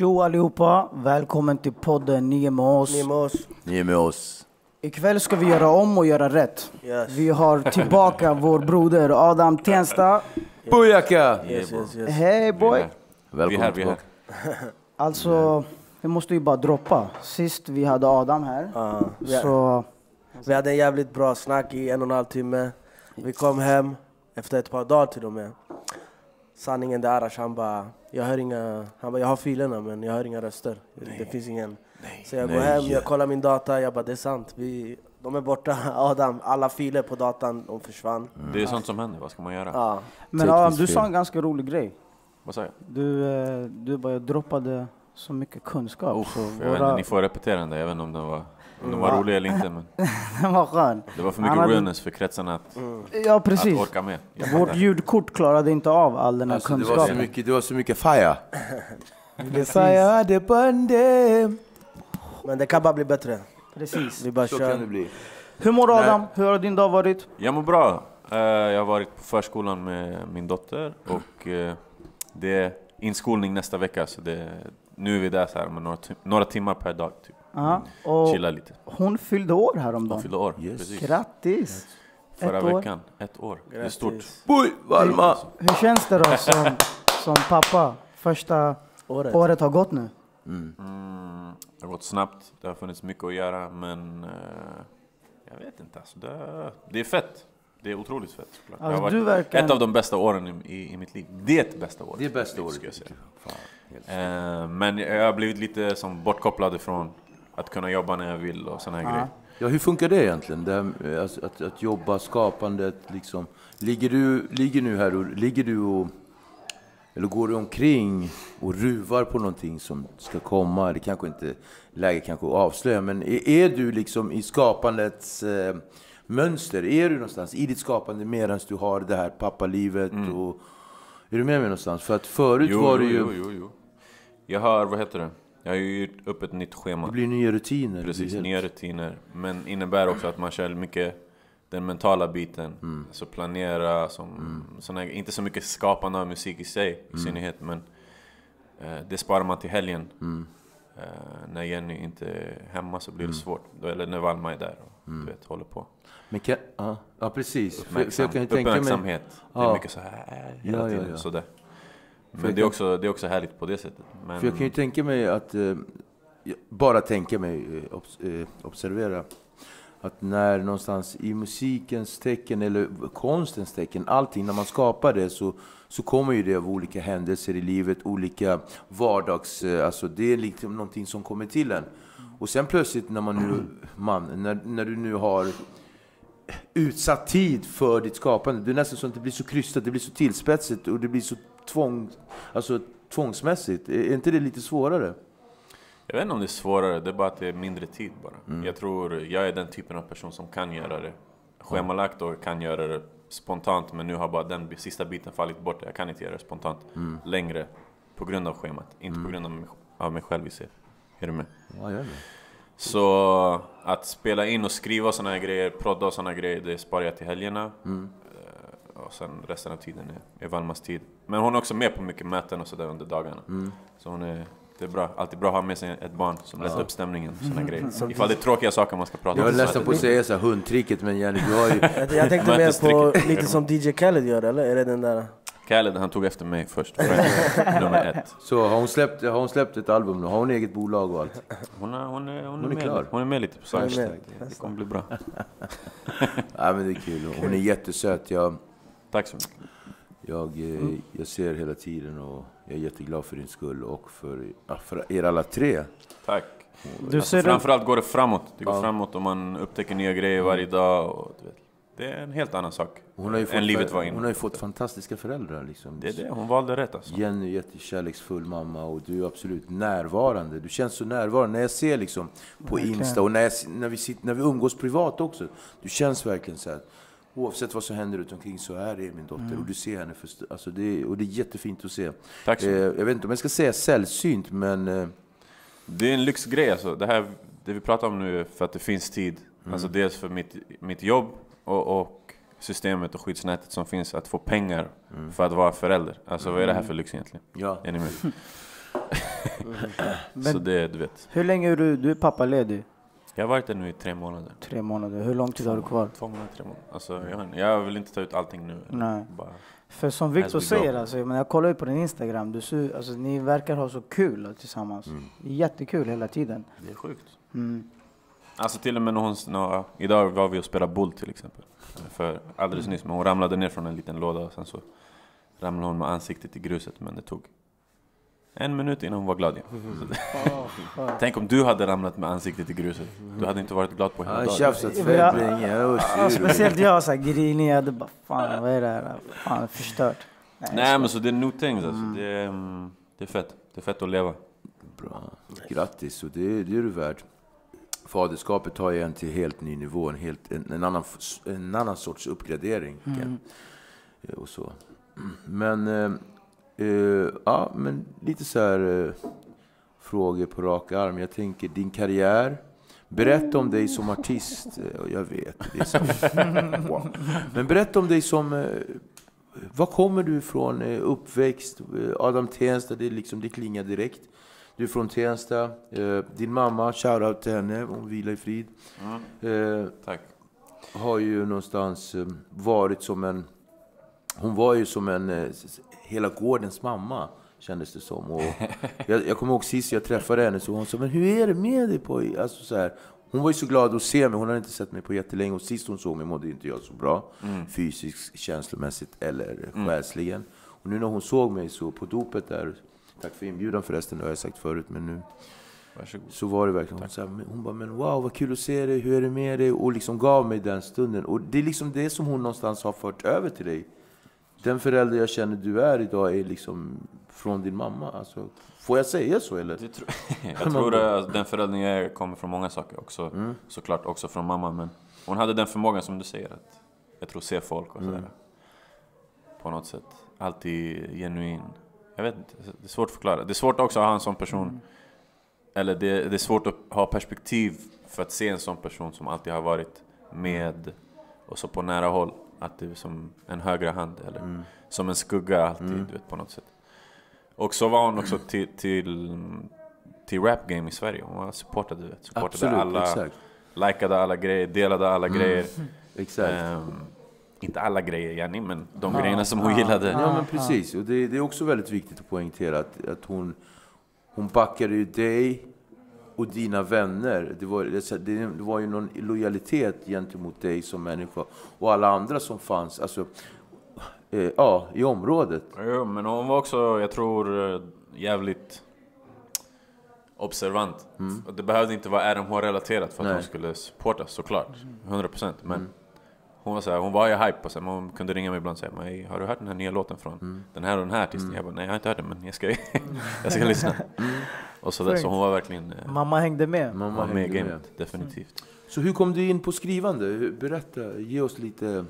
Tjo allihopa! Välkommen till podden Ni är med oss. Ni är med oss. Ni är med oss. Ikväll ska vi göra om och göra rätt. Yes. Vi har tillbaka vår broder Adam Tensta. Bojaka! Yes, yes, yes. Hej boy! Vi är här, här. Alltså, vi måste ju bara droppa. Sist vi hade Adam här, Ja, vi, så vi hade en jävligt bra snack i en och en halv timme. Vi kom hem efter ett par dagar till och med. Sanningen där Arash, han bara, jag hör inga, han bara, jag har filerna men jag hör inga röster. Det finns ingen. Så jag går Nej. hem, jag kollar min data, jag bara, det är sant. Vi, de är borta, Adam, alla filer på datan, de försvann. Det är sånt som händer, vad ska man göra? Ja. Men Adam, du sa en ganska rolig grej. Vad sa jag? Du, eh, du bara droppade så mycket kunskap. Uff, så jag vet inte, våra... ni får repetera den där, jag vet inte om den var, om den var Ja. rolig eller inte men Den var skön. det var för mycket hade- realness för kretsarna att, Ja, att precis. orka med. Vårt ljudkort klarade inte av all den här Alltså, det, var så kunskapen. mycket, det var så mycket fire. Fire hade bande. Men det kan bara bli bättre. Precis. Vi bara Så kan det kör. bli. Hur mår du Adam? Hur har din dag varit? Jag mår bra. Eh, Jag har varit på förskolan med min dotter och eh, det är inskolning nästa vecka så det, nu är vi där så här med några, tim- några timmar per dag. Typ. Aha. Och Chilla lite. hon fyllde år häromdagen. fyllde år. Yes. Precis. Grattis! Förra Ett år. veckan. Ett år. Det är stort. Boj, Valma! Hur känns det då som, som pappa? Första Året. året har gått nu. Mm, det har gått snabbt, det har funnits mycket att göra men eh, jag vet inte alltså. Det, det är fett. Det är otroligt fett såklart. Det Alltså, har du varit verkar- ett av de bästa åren i, i, i mitt liv. Det bästa året. Det är bästa året. skulle jag säga. Fan, helt- Eh, men jag har blivit lite som bortkopplad ifrån att kunna jobba när jag vill och såna här Ja. grejer. Ja, hur funkar det egentligen? Det här, alltså, att, att jobba, skapandet, liksom. Ligger du, ligger nu här och, ligger du och, eller går du omkring och ruvar på någonting som ska komma? Det kanske inte läge kanske att avslöja, men är, är du liksom i skapandets eh, mönster? Är du någonstans i ditt skapande medan du har det här pappalivet? Och, är du med mig någonstans? För att förut var det ju... jo, jo, jo. Jag har, vad heter det? Jag har ju gjort upp ett nytt schema. Det blir nya rutiner. Precis, helt- nya rutiner. Men innebär också att man kör mycket den mentala biten. Mm. Alltså planera, som, såna, inte så mycket skapande av musik i sig Mm. i synnerhet. Men eh, det sparar man till helgen. Mm. Eh, när Jenny inte är hemma så blir det svårt. Då, eller när Valma är där och Mm. du vet, håller på. Men kan, ja, ja, precis. För, för Uppmärksam, jag kan tänka mig... uppmärksamhet. Det är Ja. mycket så här hela Ja, ja, tiden. ja. Sådär. Men det är, kan- också, det är också härligt på det sättet. Men, För jag kan ju tänka mig att, eh, bara tänka mig, eh, obs, eh, observera, att när någonstans i musikens tecken eller konstens tecken, allting, när man skapar det så, så kommer ju det av olika händelser i livet, olika vardags, alltså det är liksom någonting som kommer till en. Och sen plötsligt när man nu, man, när, när du nu har utsatt tid för ditt skapande. Det är nästan så att det blir så krystat, det blir så tillspetsigt och det blir så tvång, alltså, tvångsmässigt. Är är inte det lite svårare? Jag vet inte om det är svårare, det är bara att det är mindre tid bara. Mm. Jag tror, jag är den typen av person som kan göra det schemalagt och kan göra det spontant. Men nu har bara den sista biten fallit bort. Jag kan inte göra det spontant Mm. längre på grund av schemat. Inte på grund av mig, av mig själv i sig. Är du med? Ja, gör det. Så att spela in och skriva såna här grejer, prodda och såna här grejer, det sparar jag till helgerna. Mm. Och sen resten av tiden är, är Valmas tid. Men hon är också med på mycket möten och sådär under dagarna. Mm. Så hon är, det är bra, alltid bra att ha med sig ett barn som lättar upp stämningen. Såna grejer. Ifall det är tråkiga saker man ska prata Jag om. var så nästan på att säga så här, hundtricket, men Jenny, du har ju... Jag, jag tänkte mer på lite som DJ Khaled gör, eller? Är det den där? Khaled han tog efter mig först. Nummer ett. Så har hon, släppt, har hon släppt ett album nu? Har hon eget bolag och allt? Hon är, hon är, hon är, Hon är med, klar. hon är med lite på med. Det, det kommer bli bra. Ja, men det är kul. Hon är jättesöt. Jag, Tack så mycket. jag, eh, jag ser hela tiden och jag är jätteglad för din skull och för, för er alla tre. Tack. Du Alltså, ser framförallt går det framåt. Det går Ja. framåt och man upptäcker nya grejer varje dag. Och, du vet, det är en helt annan sak Hon har ju fått, än livet var innan. hon har ju fått fantastiska föräldrar. Liksom. Det är det, hon valde rätt alltså. Jenny är jättekärleksfull mamma och du är absolut närvarande. Du känns så närvarande. När jag ser liksom på. Insta och när, jag, när, vi sitter, när vi umgås privat också. Du känns verkligen så här. Oavsett vad som händer runt omkring så är det min dotter och du ser henne. För, alltså det, är- och det är jättefint att se. Tack så Eh, mycket. jag vet inte om jag ska säga sällsynt men eh, Det är en lyxgrej alltså. Det, här, det vi pratar om nu är för att det finns tid. Alltså dels för mitt, mitt jobb och, och systemet och skyddsnätet som finns att få pengar för att vara förälder. Alltså vad är det här för lyx egentligen? ja. Är ni med? Så det, du vet. Hur länge är du, du är pappaledig? Jag har varit där nu i tre månader. Tre månader. Hur lång tid har du kvar? Två månader, tre månader. Alltså, jag, jag vill inte ta ut allting nu. Nej. Bara, För som go. säger, alltså, jag, menar, jag kollar ju på din Instagram, du ser, alltså, ni verkar ha så kul tillsammans. Är jättekul hela tiden. det är sjukt. Mm. Alltså till och med när hon, när, idag var vi och spelade boll till exempel. För alldeles nyss, men hon ramlade ner från en liten låda och sen så ramlade hon med ansiktet i gruset. Men det tog en minut innan hon var glad igen. Så det, tänk om du hade ramlat med ansiktet i gruset. Du hade inte varit glad på hela dagen. Ja. Ja, sur. speciellt jag, så här, grinig, jag hade bara fan vad är det här? Fan förstört. Nej, Nej men så det är new things alltså. Det, är, mm, det är fett. Det är fett att leva. Bra. Grattis, och det, det är du värd. Faderskapet tar ju en till helt ny nivå, en, helt, en, en, annan, en annan sorts uppgradering. Eh, Och så. Men, eh, ja, men lite så här eh, frågor på rak arm. Jag tänker din karriär. Berätta om dig som artist. Och Jag vet, det är så. Wow. Men berätta om dig som... Var kommer du ifrån? Uppväxt? Adam Tensta, det, är liksom, det klingar direkt. Du är från Tensta. Din mamma, shoutout till henne, hon vilar i frid. Eh, Tack. har ju någonstans varit som en... Hon var ju som en... Hela gårdens mamma, kändes det som. Och jag, jag kommer ihåg sist jag träffade henne, så hon sa men hur är det med dig? På? Alltså, så här, hon var ju så glad att se mig, hon hade inte sett mig på jättelänge. Och sist hon såg mig mådde inte jag så bra. Fysiskt, känslomässigt eller själsligen. Och nu när hon såg mig så på dopet där, tack för inbjudan förresten, det har jag sagt förut, men nu Varsågod. så var det verkligen. Hon, sa, men- hon bara, men wow vad kul att se dig, hur är det med dig? Och liksom gav mig den stunden. Och det är liksom det som hon någonstans har fört över till dig. Den förälder jag känner du är idag är liksom från din mamma. Alltså, får jag säga så eller? Tro, jag tror att den föräldern jag är kommer från många saker också. Såklart också från mamma. Men hon hade den förmågan som du säger. Att jag tror se folk och sådär. På något sätt. Alltid genuin. Jag vet inte. Det är svårt att förklara. Det är svårt också att ha en sån person. Eller det, det är svårt att ha perspektiv för att se en sån person som alltid har varit med och så på nära håll. Att det är som en högre hand eller som en skugga alltid, du vet, på något sätt. Och så var hon också till, till, till rap game i Sverige. Hon var supportad, du vet. Supportade Absolut, alla, exakt. likade alla grejer, delade alla grejer. Exakt. Ehm, inte alla grejer Jenny, men de grejerna som hon gillade. Ja men precis, och det, det är också väldigt viktigt att poängtera att, att hon, hon backade ju dig och dina vänner. Det var, det, det var ju någon lojalitet gentemot dig som människa och alla andra som fanns alltså, eh, ja, i området. Jo, men hon var också, jag tror, eh, jävligt observant. Och Det behövde inte vara RMH-relaterat för att Nej. hon skulle supportas såklart. 100% men hon var, så här, hon var ju hype och så här, hon kunde ringa mig ibland och säga "Men, Har du hört den här nya låten från den här och den här artisten? Jag bara, nej jag har inte hört den men jag ska, jag ska lyssna. Och så, där, så hon var verkligen eh, Mamma hängde med. Mamma var med i gamet, definitivt. Så hur kom du in på skrivande? Berätta, ge oss lite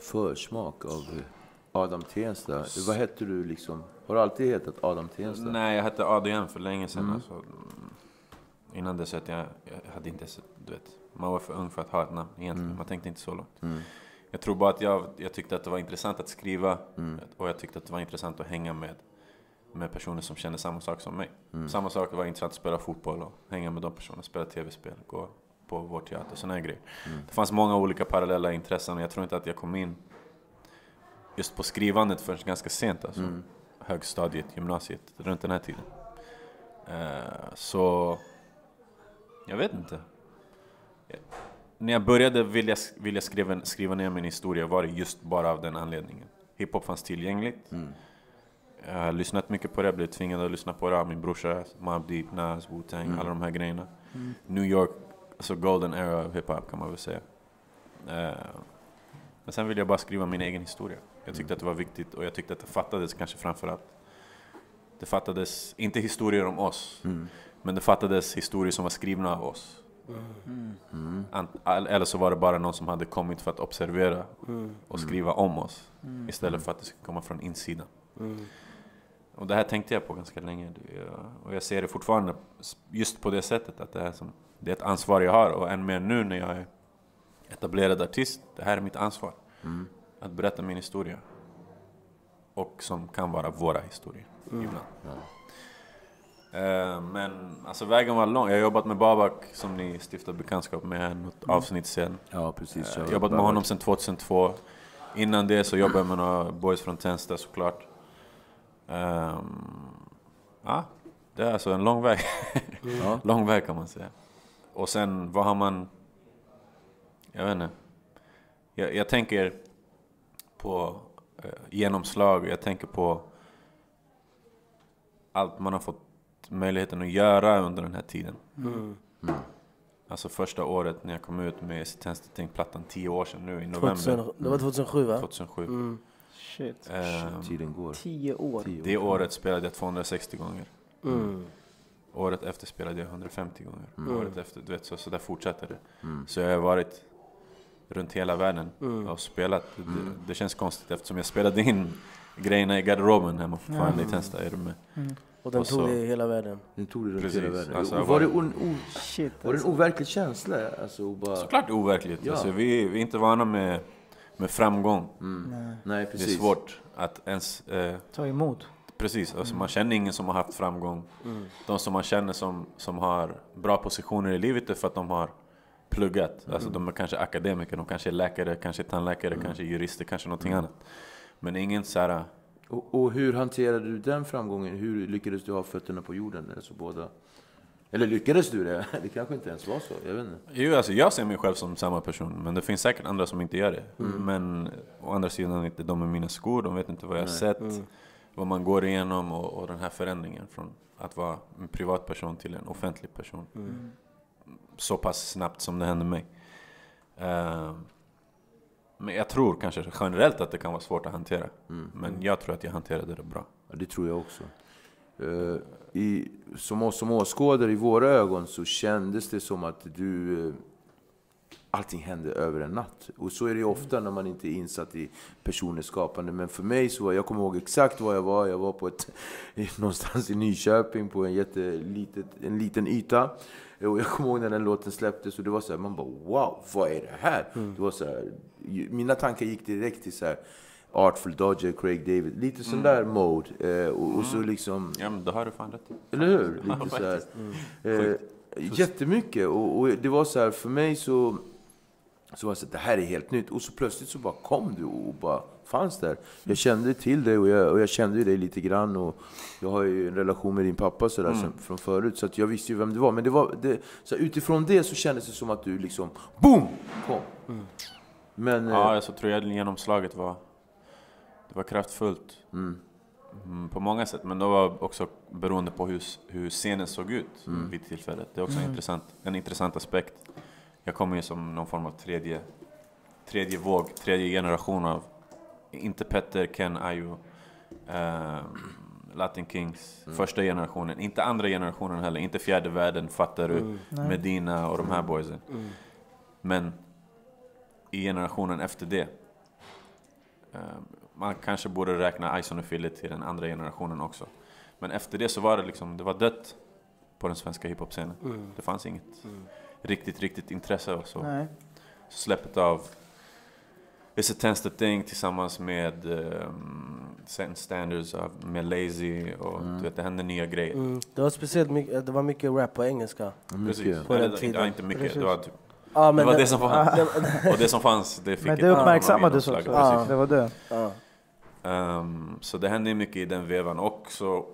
försmak av Adam Tensta. Vad hette du liksom? Har du alltid hetat Adam Tensta? Nej, jag hette ADM för länge sedan. Alltså, mm, innan dess att jag, jag hade inte ens, du vet, man var för ung för att ha ett namn egentligen. Man tänkte inte så långt. Jag tror bara att jag, jag tyckte att det var intressant att skriva och jag tyckte att det var intressant att hänga med, med personer som kände samma sak som mig. Samma sak, det var intressant att spela fotboll och hänga med de personerna, spela tv-spel, gå på vår teater, sådana här grejer. Det fanns många olika parallella intressen och jag tror inte att jag kom in just på skrivandet förrän ganska sent. Alltså. Högstadiet, gymnasiet, runt den här tiden. Eh, så jag vet inte. Jag- När jag började vilja, vilja skriva, skriva ner min historia var det just bara av den anledningen. Hiphop fanns tillgängligt. Jag har lyssnat mycket på det, blev tvingad att lyssna på det av min brorsa, Mobb Deep, Nas, Wu-Tang, alla de här grejerna. New York, alltså golden era av hiphop kan man väl säga. Eh, men sen ville jag bara skriva min egen historia. Jag tyckte att det var viktigt och jag tyckte att det fattades kanske framförallt. Det fattades, inte historier om oss, men det fattades historier som var skrivna av oss. Ant- all- Eller så var det bara någon som hade kommit för att observera och skriva om oss. Istället för att det skulle komma från insidan. Och det här tänkte jag på ganska länge. Och jag ser det fortfarande just på det sättet. Att det är, som, det är ett ansvar jag har. Och än mer nu när jag är etablerad artist. Det här är mitt ansvar. Att berätta min historia. Och som kan vara våra historier ibland. Eh, men alltså vägen var lång. Jag har jobbat med Babak som ni stiftade bekantskap med här något avsnitt sen. Ja, precis. Jag har jobbat med honom sedan 2002. Innan det så jobbade jag med några boys från Tensta såklart. Um, ja, det är alltså en lång väg. Ja. lång väg kan man säga. Och sen vad har man... Jag vet inte. Jag, jag tänker på eh, genomslag, jag tänker på allt man har fått möjligheten att göra under den här tiden. Mm. Alltså första året när jag kom ut med Tensta-plattan, tio år sedan nu i november 2000, det var 2007 va? 2007. Mm. Shit. Ehm, Tiden går. Tio år. Tio år. det året spelade jag 260 gånger. Mm. Året efter spelade jag 150 gånger. Mm. Året efter, du vet, så, så där fortsätter det. Mm. Så jag har varit runt hela världen Mm. och spelat. Det, det känns konstigt eftersom jag spelade in grejerna i garderoben hemma fortfarande i Tensta. Är du med? Och den Och tog i hela världen. Den tog det runt Precis. hela världen. Alltså, var, det var- on, o, Shit var det en alltså. overklig känsla? Alltså, bara, Såklart overkligt. Ja. Alltså, vi, vi är inte vana med, med framgång. Nej. Nej, Det precis. är svårt att ens... Eh, Ta emot. precis, alltså, man känner ingen som har haft framgång. Mm. De som man känner som, som har bra positioner i livet är för att de har pluggat. Alltså de är kanske akademiker, de kanske är läkare, kanske är tandläkare, kanske är jurister, kanske någonting annat. Men ingen så här... Och, och hur hanterade du den framgången? Hur lyckades du ha fötterna på jorden? Alltså båda? Eller lyckades du det? Det kanske inte ens var så. Jag vet inte. Jo, alltså jag ser mig själv som samma person, men det finns säkert andra som inte gör det. Men å andra sidan, inte de är mina skor, de vet inte vad jag har sett, vad man går igenom och, och den här förändringen från att vara en privatperson till en offentlig person. Så pass snabbt som det hände mig. Ehm, men jag tror kanske generellt att det kan vara svårt att hantera. Men jag tror att jag hanterade det bra. Ja, det tror jag också. Eh, i, som, oss- som åskådare i våra ögon så kändes det som att du... eh, allting hände över en natt. Och så är det ju ofta när man inte är insatt i personens skapande. Men för mig så var jag kommer ihåg exakt var jag var. Jag var på ett, någonstans i Nyköping på en jättelitet, en liten yta. Och jag kommer ihåg när den låten släpptes och det var så här, man bara wow, vad är det här? Det var så här, mina tankar gick direkt till så här, Artful Dodger, Craig David, lite sån där mode. Eh, och, och så liksom, Ja, men då har du fan rätt. eller hur? Lite så här. Eh, jättemycket. Och, och det var så här, för mig så, så var det så att det här är helt nytt. Och så plötsligt så bara kom du och bara fanns där. Jag kände till dig och jag, och jag kände ju dig lite grann. Och jag har ju en relation med din pappa så där, sen, från förut. Så att jag visste ju vem du var. Men det var, det, så utifrån det så kändes det som att du liksom, boom! Kom. Men, eh, Ja, jag så tror jag genomslaget var, det var kraftfullt. mm, Mm, på många sätt, men det var också beroende på hur, hur scenen såg ut Mm. vid tillfället. Det är också intressant, en intressant aspekt. Jag kommer ju som någon form av tredje, tredje våg, tredje generation av, inte Petter, Ken, Ayo, ehm, Latin Kings, Mm. första generationen. Inte andra generationen heller, inte fjärde världen, fattar du, Nej. Medina och de här boysen. Mm. Men i generationen efter det. eh, Man kanske borde räkna Ison och Philly till den andra generationen också. Men efter det så var det liksom, det var dött på den svenska hiphop-scenen. Mm. Det fanns inget riktigt, riktigt intresse och så. Nej. Så släppet av It's a Thing tillsammans med um, Standards av, med Lazy och du vet, det hände nya grejer. Mm. Det var speciellt mycket, det var mycket rap på engelska. Precis. På den Eller, tiden. ja, inte mycket, Precis. det var, typ, Ja, det, var den- det som fanns. och det som fanns, det fick Men det uppmärksammades också. precis. Det var det. Ja. Ehm, så det hände mycket i den vevan. Och så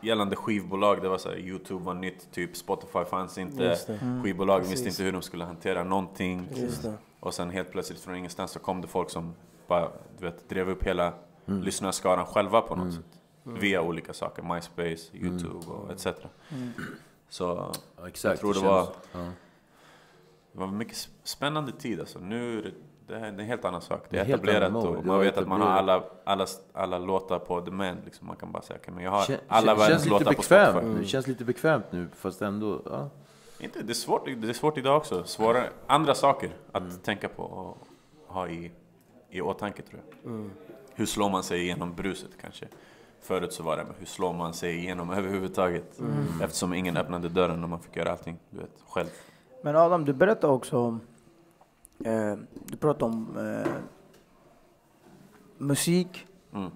gällande skivbolag, det var så här, Youtube var nytt, typ Spotify fanns inte. Det. Mm. Skivbolagen visste inte hur de skulle hantera någonting. Det. Och sen helt plötsligt från ingenstans så kom det folk som bara, du vet, drev upp hela Mm. lyssnarskaran själva på något sätt. Via olika saker, MySpace, Youtube och etc. Mm. Så ja, exakt. jag tror det kändes- var, ja. det var en mycket sp- spännande tid alltså. Nu är det, det, det är en helt annan sak. Det Det är etablerat och Det man vet att man har alla, alla, alla låtar på demand. Liksom. Man kan bara säga, okay, men jag har Kän- alla världens känns låtar på Spotify. nu. Känns lite bekvämt nu, fast ändå... Ja. Inte, det, är svårt, det är svårt idag också. Svårare, andra saker att Mm. tänka på och ha i, i åtanke tror jag. Mm. Hur slår man sig igenom bruset kanske? Förut så var det, men hur slår man sig igenom överhuvudtaget? Mm. Eftersom ingen öppnade dörren och man fick göra allting du vet, själv. Men Adam, du berättade också om... Eh, du pratade om eh, musik Mm.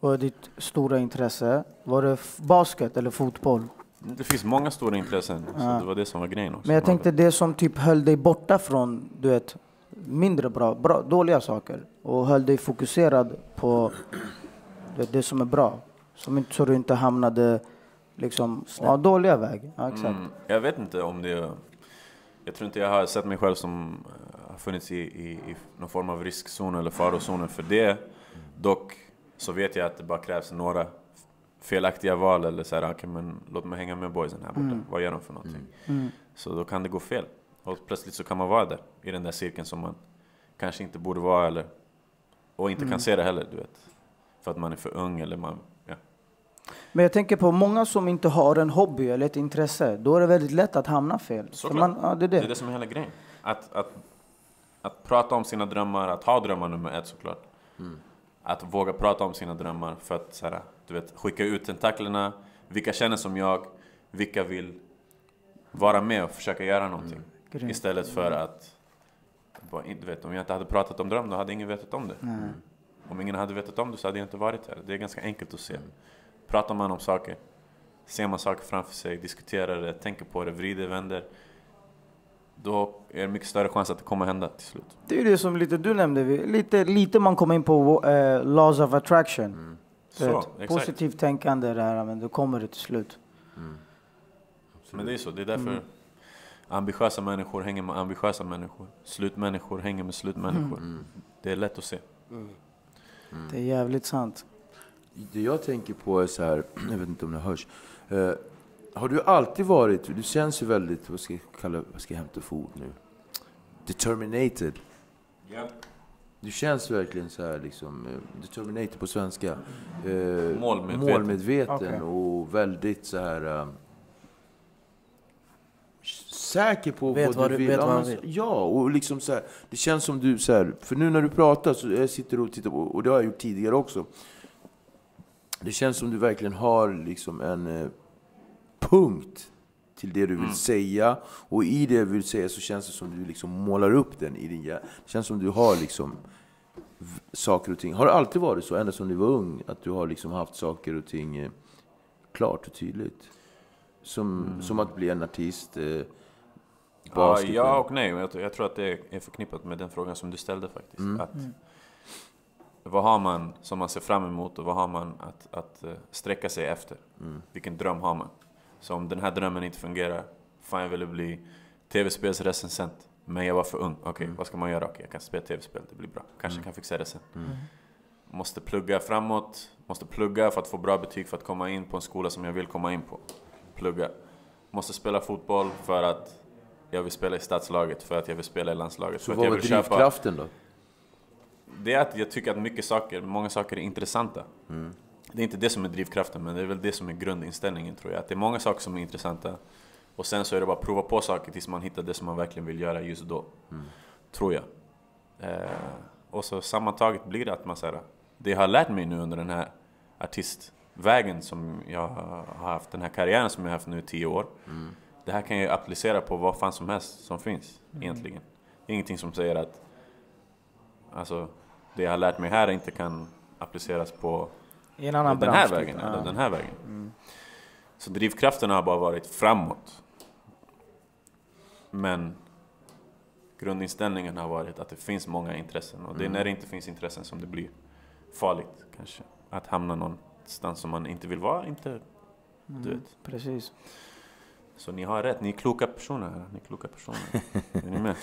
och ditt stora intresse. Var det basket eller fotboll? Det finns många stora intressen, så Ja. det var det som var grejen också. Men jag tänkte det som typ höll dig borta från, du vet, mindre bra, bra dåliga saker och höll dig fokuserad på du vet, det som är bra. Som inte, så du inte hamnade liksom, ja, dåliga väg. Ja, exakt. Mm, jag vet inte om det... Jag tror inte jag har sett mig själv som eh, har funnits i, i, i någon form av riskzon eller farozonen för det. Dock så vet jag att det bara krävs några felaktiga val eller så här, okej men låt mig hänga med boysen här borta. Vad gör de för någonting? Mm. Så då kan det gå fel. Och plötsligt så kan man vara där, i den där cirkeln som man kanske inte borde vara eller... Och inte kan se det heller, du vet. För att man är för ung eller man... Ja. Men jag tänker på många som inte har en hobby eller ett intresse. Då är det väldigt lätt att hamna fel. Man, ja, det är Det det. är det som är hela grejen. Att, att, att prata om sina drömmar, att ha drömmar nummer ett såklart. Att våga prata om sina drömmar för att så här, du vet, skicka ut tentaklerna. Vilka känner som jag? Vilka vill vara med och försöka göra någonting? Grymt. Istället för att, bara, du vet, om jag inte hade pratat om dröm, då hade ingen vetat om det. Nej. Om ingen hade vetat om det så hade jag inte varit här. Det är ganska enkelt att se. Pratar man om saker, ser man saker framför sig, diskuterar det, tänker på det, vrider, vänder. Då är det mycket större chans att det kommer hända till slut. Det är ju det som lite du nämnde, lite, lite man kommer in på eh, laws of attraction. Du Så, positivt tänkande där, men då kommer det till slut. Men det är så, det är därför ambitiösa människor hänger med ambitiösa människor. Slutmänniskor hänger med slutmänniskor. Det är lätt att se. Det är jävligt sant. Det jag tänker på är så här, jag vet inte om det hörs. Eh, har du alltid varit, du känns ju väldigt, vad ska jag kalla, vad ska jag hämta för ord nu? Determinated. Du känns verkligen så här liksom, eh, determinated på svenska. Eh, Målmedveten. målmedveten Okej. och väldigt så här... eh, säker på Vet vad vad du du- vill. vet vad vill. ja, och liksom så här, det känns som du så här, för nu när du pratar så jag sitter och tittar på, och det har jag gjort tidigare också. Det känns som du verkligen har liksom en eh, punkt till det du vill Mm. säga. Och i det du vill säga så känns det som du liksom målar upp den i din hjärna. Det känns som du har liksom saker och ting. Har det alltid varit så, ända sedan du var ung, att du har liksom haft saker och ting eh, klart och tydligt? Som, som att bli en artist, eh, Ja, ja och nej. Jag, jag tror att det är förknippat med den frågan som du ställde faktiskt. Att, vad har man som man ser fram emot och vad har man att, att eh, sträcka sig efter? Vilken dröm har man? Så om den här drömmen inte fungerar, fan jag ville bli tv-spelsrecensent. Men jag var för ung. Okej, vad ska man göra? Okej, jag kan spela tv-spel, det blir bra. Kanske kan fixa det sen. Måste plugga framåt, måste plugga för att få bra betyg för att komma in på en skola som jag vill komma in på. Plugga. Måste spela fotboll för att jag vill spela i stadslaget, för att jag vill spela i landslaget. Så vad jag var vill köpa drivkraften då? det är att jag tycker att mycket saker, många saker är intressanta. Det är inte det som är drivkraften, men det är väl det som är grundinställningen tror jag. Att det är många saker som är intressanta. Och sen så är det bara att prova på saker tills man hittar det som man verkligen vill göra just då. Tror jag. Eh, och så sammantaget blir det att man säger det jag har lärt mig nu under den här artistvägen som jag har haft, den här karriären som jag har haft nu i tio år. Det här kan jag applicera på vad fan som helst som finns egentligen. Det är ingenting som säger att Alltså, det jag har lärt mig här inte kan appliceras på i en annan den bransch. här typ. vägen. Ja. Eller den här vägen. Så drivkrafterna har bara varit framåt. Men grundinställningen har varit att det finns många intressen. Och det är när det inte finns intressen som det blir farligt kanske. Att hamna någonstans som man inte vill vara. Inte, du vet. Precis. Så ni har rätt, ni är kloka personer här. Ni är kloka personer. är ni med?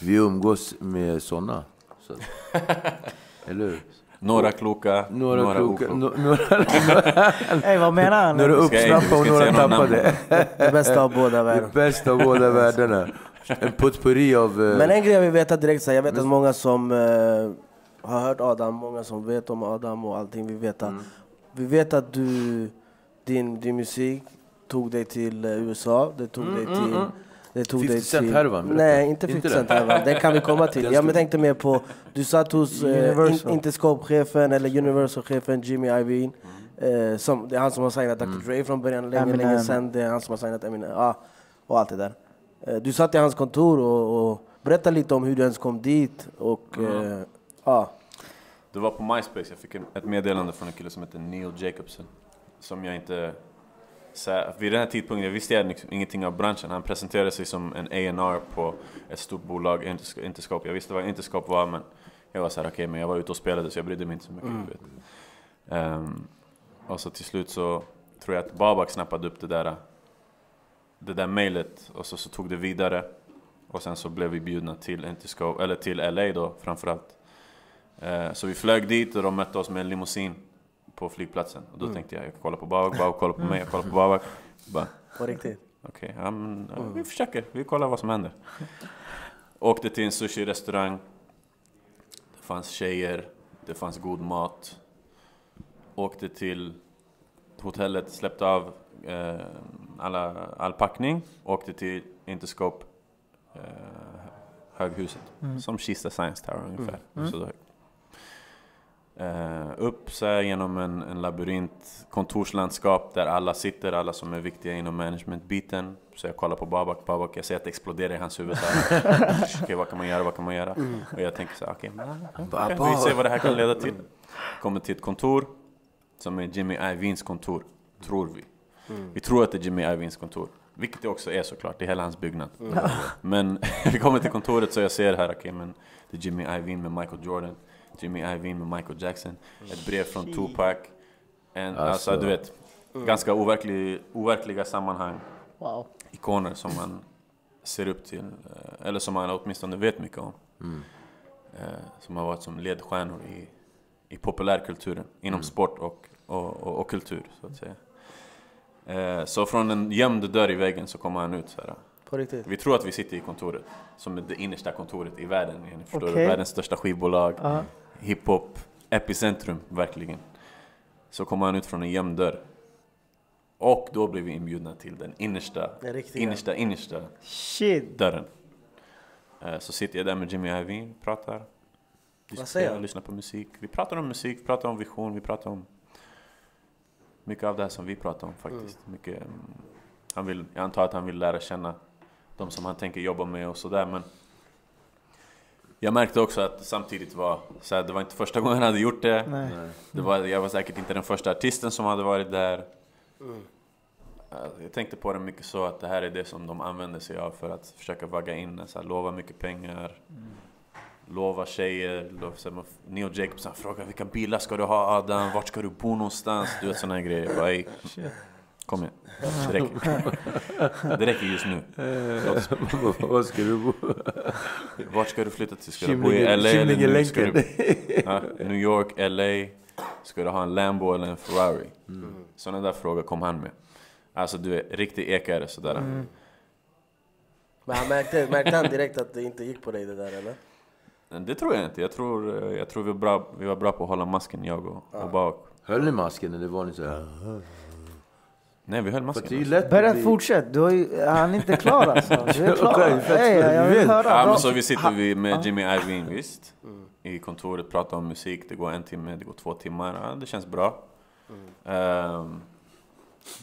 Vi umgås med sådana. Så. Eller hur? Några kloka, Några, några, kloka, okloka. några, vad menar han? några uppsnappade och några tappade. Det bästa av båda Det världar. bästa av båda världarna. En potpurri av... eh, Men en grej jag vill veta direkt, så jag vet att många som eh, har hört Adam, många som vet om Adam och allting vi vet. att- Vi vet att du, din, din musik tog dig till eh, USA, det tog dig till... Det tog 50 dig Cent till... härvan. Nej, inte Inte 50 det? Cent härvan. Den kan vi komma till. Jag tänkte mer på, du satt hos eh, in. Interscope-chefen eller Universal-chefen Jimmy Iovine. Eh, som, det är han som har signat Dr. Dre från början, länge, Eminem. länge sen. Det är han som har signat Eminem. Ja, och allt det där. Eh, du satt i hans kontor och, och berätta lite om hur du ens kom dit. Och, eh, ja. Det var på MySpace, jag fick en- ett meddelande från en kille som heter Neil Jacobson. Som jag inte så här, vid den här tidpunkten visste jag liksom ingenting av branschen. Han presenterade sig som en A&R på ett stort bolag, Interscope. Jag visste vad Interscope var men jag var så här, okej men jag var ute och spelade så jag brydde mig inte så mycket. Mm. Ehm, och så till slut så tror jag att Babak snappade upp det där det där mejlet och så, så tog det vidare. Och sen så blev vi bjudna till Interscope, eller till LA då framförallt. Eh, så vi flög dit och de mötte oss med en limousin på flygplatsen. Och då Mm. tänkte jag, jag kan kolla på Babak, Babak kollar på mig, jag kollar på Babak. Bara, På riktigt. Okej, ja, men, Mm. vi försöker. Vi kollar vad som händer. Åkte till en sushi-restaurang. Det fanns tjejer, det fanns god mat. Åkte till hotellet, släppte av eh, alla, all packning. Åkte till Interscope, eh, höghuset. Mm. Som Kista Science Tower ungefär. Mm. Så då, Eh, upp så här genom en, en labyrint, kontorslandskap där alla sitter, alla som är viktiga inom managementbiten. Så jag kollar på Babak, Babak, jag ser att det exploderar i hans huvud. Okej, vad kan man göra, vad kan man göra? Och jag tänker så här, okej, men, okej, vi ser vad det här kan leda till. Kommer till ett kontor som är Jimmy Iovines kontor, tror vi. Mm. Vi tror att det är Jimmy Iovines kontor. Vilket det också är såklart, det är hela hans byggnad. Men vi kommer till kontoret så jag ser här, okej men det är Jimmy Iovine med Michael Jordan. Jimmy Iovine med Michael Jackson. Ett brev från Tupac. En, alltså, Alltså. du vet, ganska overklig, overkliga sammanhang. Wow. Ikoner som man ser upp till, eh, eller som man åtminstone vet mycket om. Mm. Eh, Som har varit som ledstjärnor i, i populärkulturen, inom Mm. sport och, och, och, och kultur så att säga. Eh, Så från en gömd dörr i väggen så kommer han ut så här. På riktigt. Vi tror att vi sitter i kontoret, som är det innersta kontoret i världen. Förstår du? Okej. Världens största skivbolag, Ja. hiphop, epicentrum, verkligen. Så kommer han ut från en gömd dörr. Och då blir vi inbjudna till den innersta, Den innersta, innersta Shit. dörren. Eh, Så sitter jag där med Jimmy Iovine, pratar, diskuterar, lyssnar på musik. Vi pratar om musik, vi pratar om vision, vi pratar om mycket av det här som vi pratar om faktiskt. Mm. Mycket, mm, han vill, jag antar att han vill lära känna de som han tänker jobba med och sådär men jag märkte också att samtidigt var så här, det var inte första gången han hade gjort det. Nej. Det var, jag var säkert inte den första artisten som hade varit där. Mm. Jag tänkte på det mycket så att det här är det som de använder sig av för att försöka vagga in, så här, lova mycket pengar, lova tjejer, lova, så här, man- Neo Jacobs han frågar vilka bilar ska du ha Adam, vart ska du bo någonstans? Du vet sådana grejer. Bara, "Ey, kom igen, det räcker. Det räcker just nu. Vad ska du bo? Vart ska du flytta till? Ska du bo i LA eller nu? Ska du, ja, New York, LA? Ska du ha en Lambo eller en Ferrari? Mm. Sådana där frågor kom han med. Alltså du är riktig ekare sådär. Mm. Men han märkte, märkte han direkt att det inte gick på dig det där eller? Det tror jag inte. Jag tror, eh, jag tror vi, var bra, vi var bra på att hålla masken, jag och, och bak. Höll ni masken eller var ni så här? Nej, vi höll masken. det är ju lätt att Berätta, bli- fortsätt. Du har ju, han är inte klar alltså. Du är klar. Okej, för att- Hey, jag du vill vet. höra. Ja, Bra. men så vi sitter vi med. Jimmy Iovine, visst. Mm. I kontoret, pratar om musik. Det går en timme, det går två timmar. Ja, det känns bra. Mm. Ehm,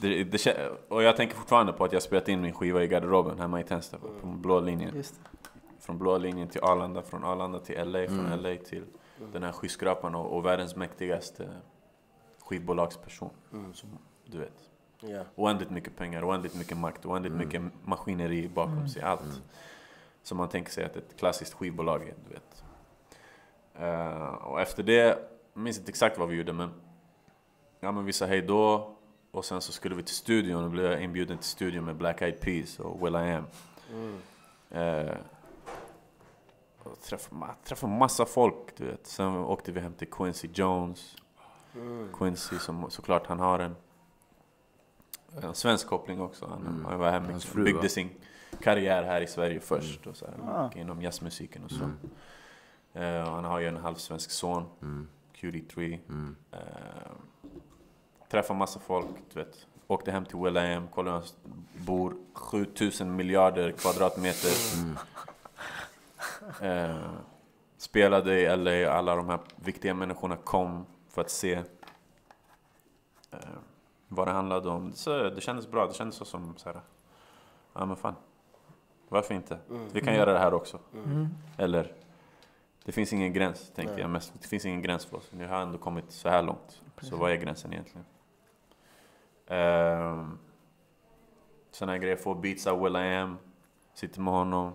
det, det, och jag tänker fortfarande på att jag spelat in min skiva i garderoben hemma i Tensta, på, på blå linjen. Från blå linjen till Arlanda, från Arlanda till LA, från Mm. LA till den här skyskrapan och, och världens mäktigaste skivbolagsperson. Mm. Som, du vet, Ja. oändligt mycket pengar, oändligt mycket makt, oändligt Mm. mycket maskineri bakom Mm. sig. Allt. Mm. Som man tänker sig att ett klassiskt skivbolag är, du vet. Eh, och efter det, jag minns inte exakt vad vi gjorde men Ja men vi sa hej då och sen så skulle vi till studion och blev inbjuden till studion med Black Eyed Peas och Will I Am. Mm. Eh, och träffade, träffade massa folk du vet. Sen åkte vi hem till Quincy Jones. Mm. Quincy som såklart han har en, en svensk koppling också. Han, Mm. han var här mycket, fru, byggde va? sin karriär här i Sverige först. Och så här, Ah. inom jazzmusiken och så. Mm. Och han har ju en halvsvensk son, Mm. QD3. Mm. Eh, träffade massa folk, du vet. Åkte hem till Will I Am, kollade hur han bor 7000 miljarder kvadratmeter. Mm. Eh, spelade i LA, alla de här viktiga människorna kom för att se eh, vad det handlade om. Så det kändes bra, det kändes så som så här, ja men fan, varför inte? Mm. Vi kan göra det här också. Mm. Eller, det finns ingen gräns tänkte Nej. jag mest. Det finns ingen gräns för oss. Nu har jag ändå kommit så här långt. Så vad är gränsen egentligen? Ehm, såna här grejer, få beats av Will I Am, sitter med honom,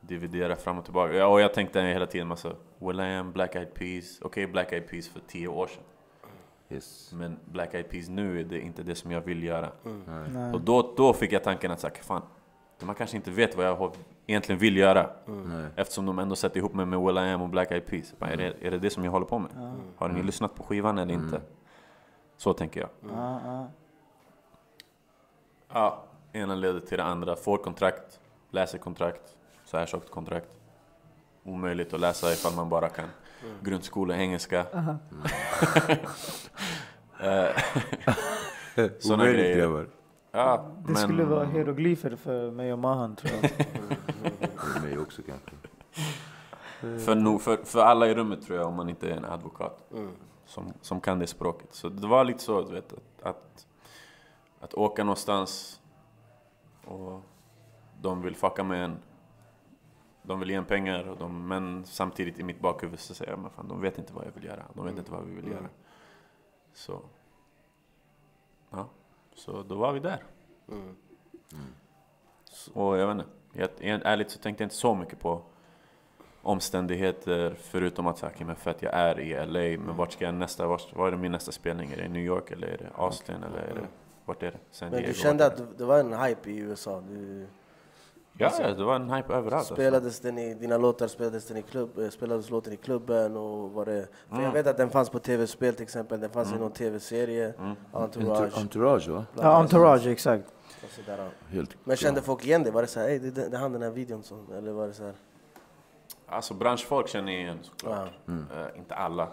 dividerar fram och tillbaka. Ja, och jag tänkte hela tiden alltså, Will I Am, Black Eyed Peas, okej Black Eyed Peas för tio år sedan. Yes. Men Black Eyed Peas nu är det inte det som jag vill göra. Nej. Och då, då fick jag tanken att så här, fan, man kanske inte vet vad jag egentligen vill göra. Nej. Eftersom de ändå sätter ihop mig med Will I Am och Black Eyed Peas. Bara, är, det, är det det som jag håller på med? Har ni lyssnat på skivan eller inte? Så tänker jag. Ja, ja. Ja, ena leder till det andra. Får kontrakt, läser kontrakt. Så här tjockt kontrakt. Omöjligt att läsa ifall man bara kan grundskola engelska. Eh, Såna Omöjligt grejer. grabbar. ja, Det men, skulle vara hieroglyfer för mig och Mahan tror jag. För mig också kanske. För, nog, för, för alla i rummet tror jag, om man inte är en advokat som, som kan det språket. Så det var lite så, du vet, att, att, att åka någonstans och de vill fucka med en. De vill ge en pengar, och de, men samtidigt i mitt bakhuvud så säger jag, men fan, de vet inte vad jag vill göra. De vet inte vad vi vill göra. Så, ja, så då var vi där. Och jag vet inte, jag, ärligt så tänkte jag inte så mycket på omständigheter förutom att säga, okay, men för att jag är i LA, men vart ska jag nästa, vart, var är det min nästa spelning? Är det New York eller är det Austin eller är det, vart är det? San Men du kände att det var en hype i USA? Du, Ja, ja, det var en hype överallt. Alltså. spelades den i, dina låtar spelades, den i klubb, eh, spelades låten i klubben? Och var det, för Jag vet att den fanns på tv-spel till exempel, den fanns i någon tv-serie, Entourage. Entourage, Entourage va? Ja, Entourage, exakt. Helt Men kände folk igen det? Var det såhär, "Ey, det, det, han den här videon som, eller var det såhär? Alltså branschfolk känner igen såklart. Ja. Eh, inte alla,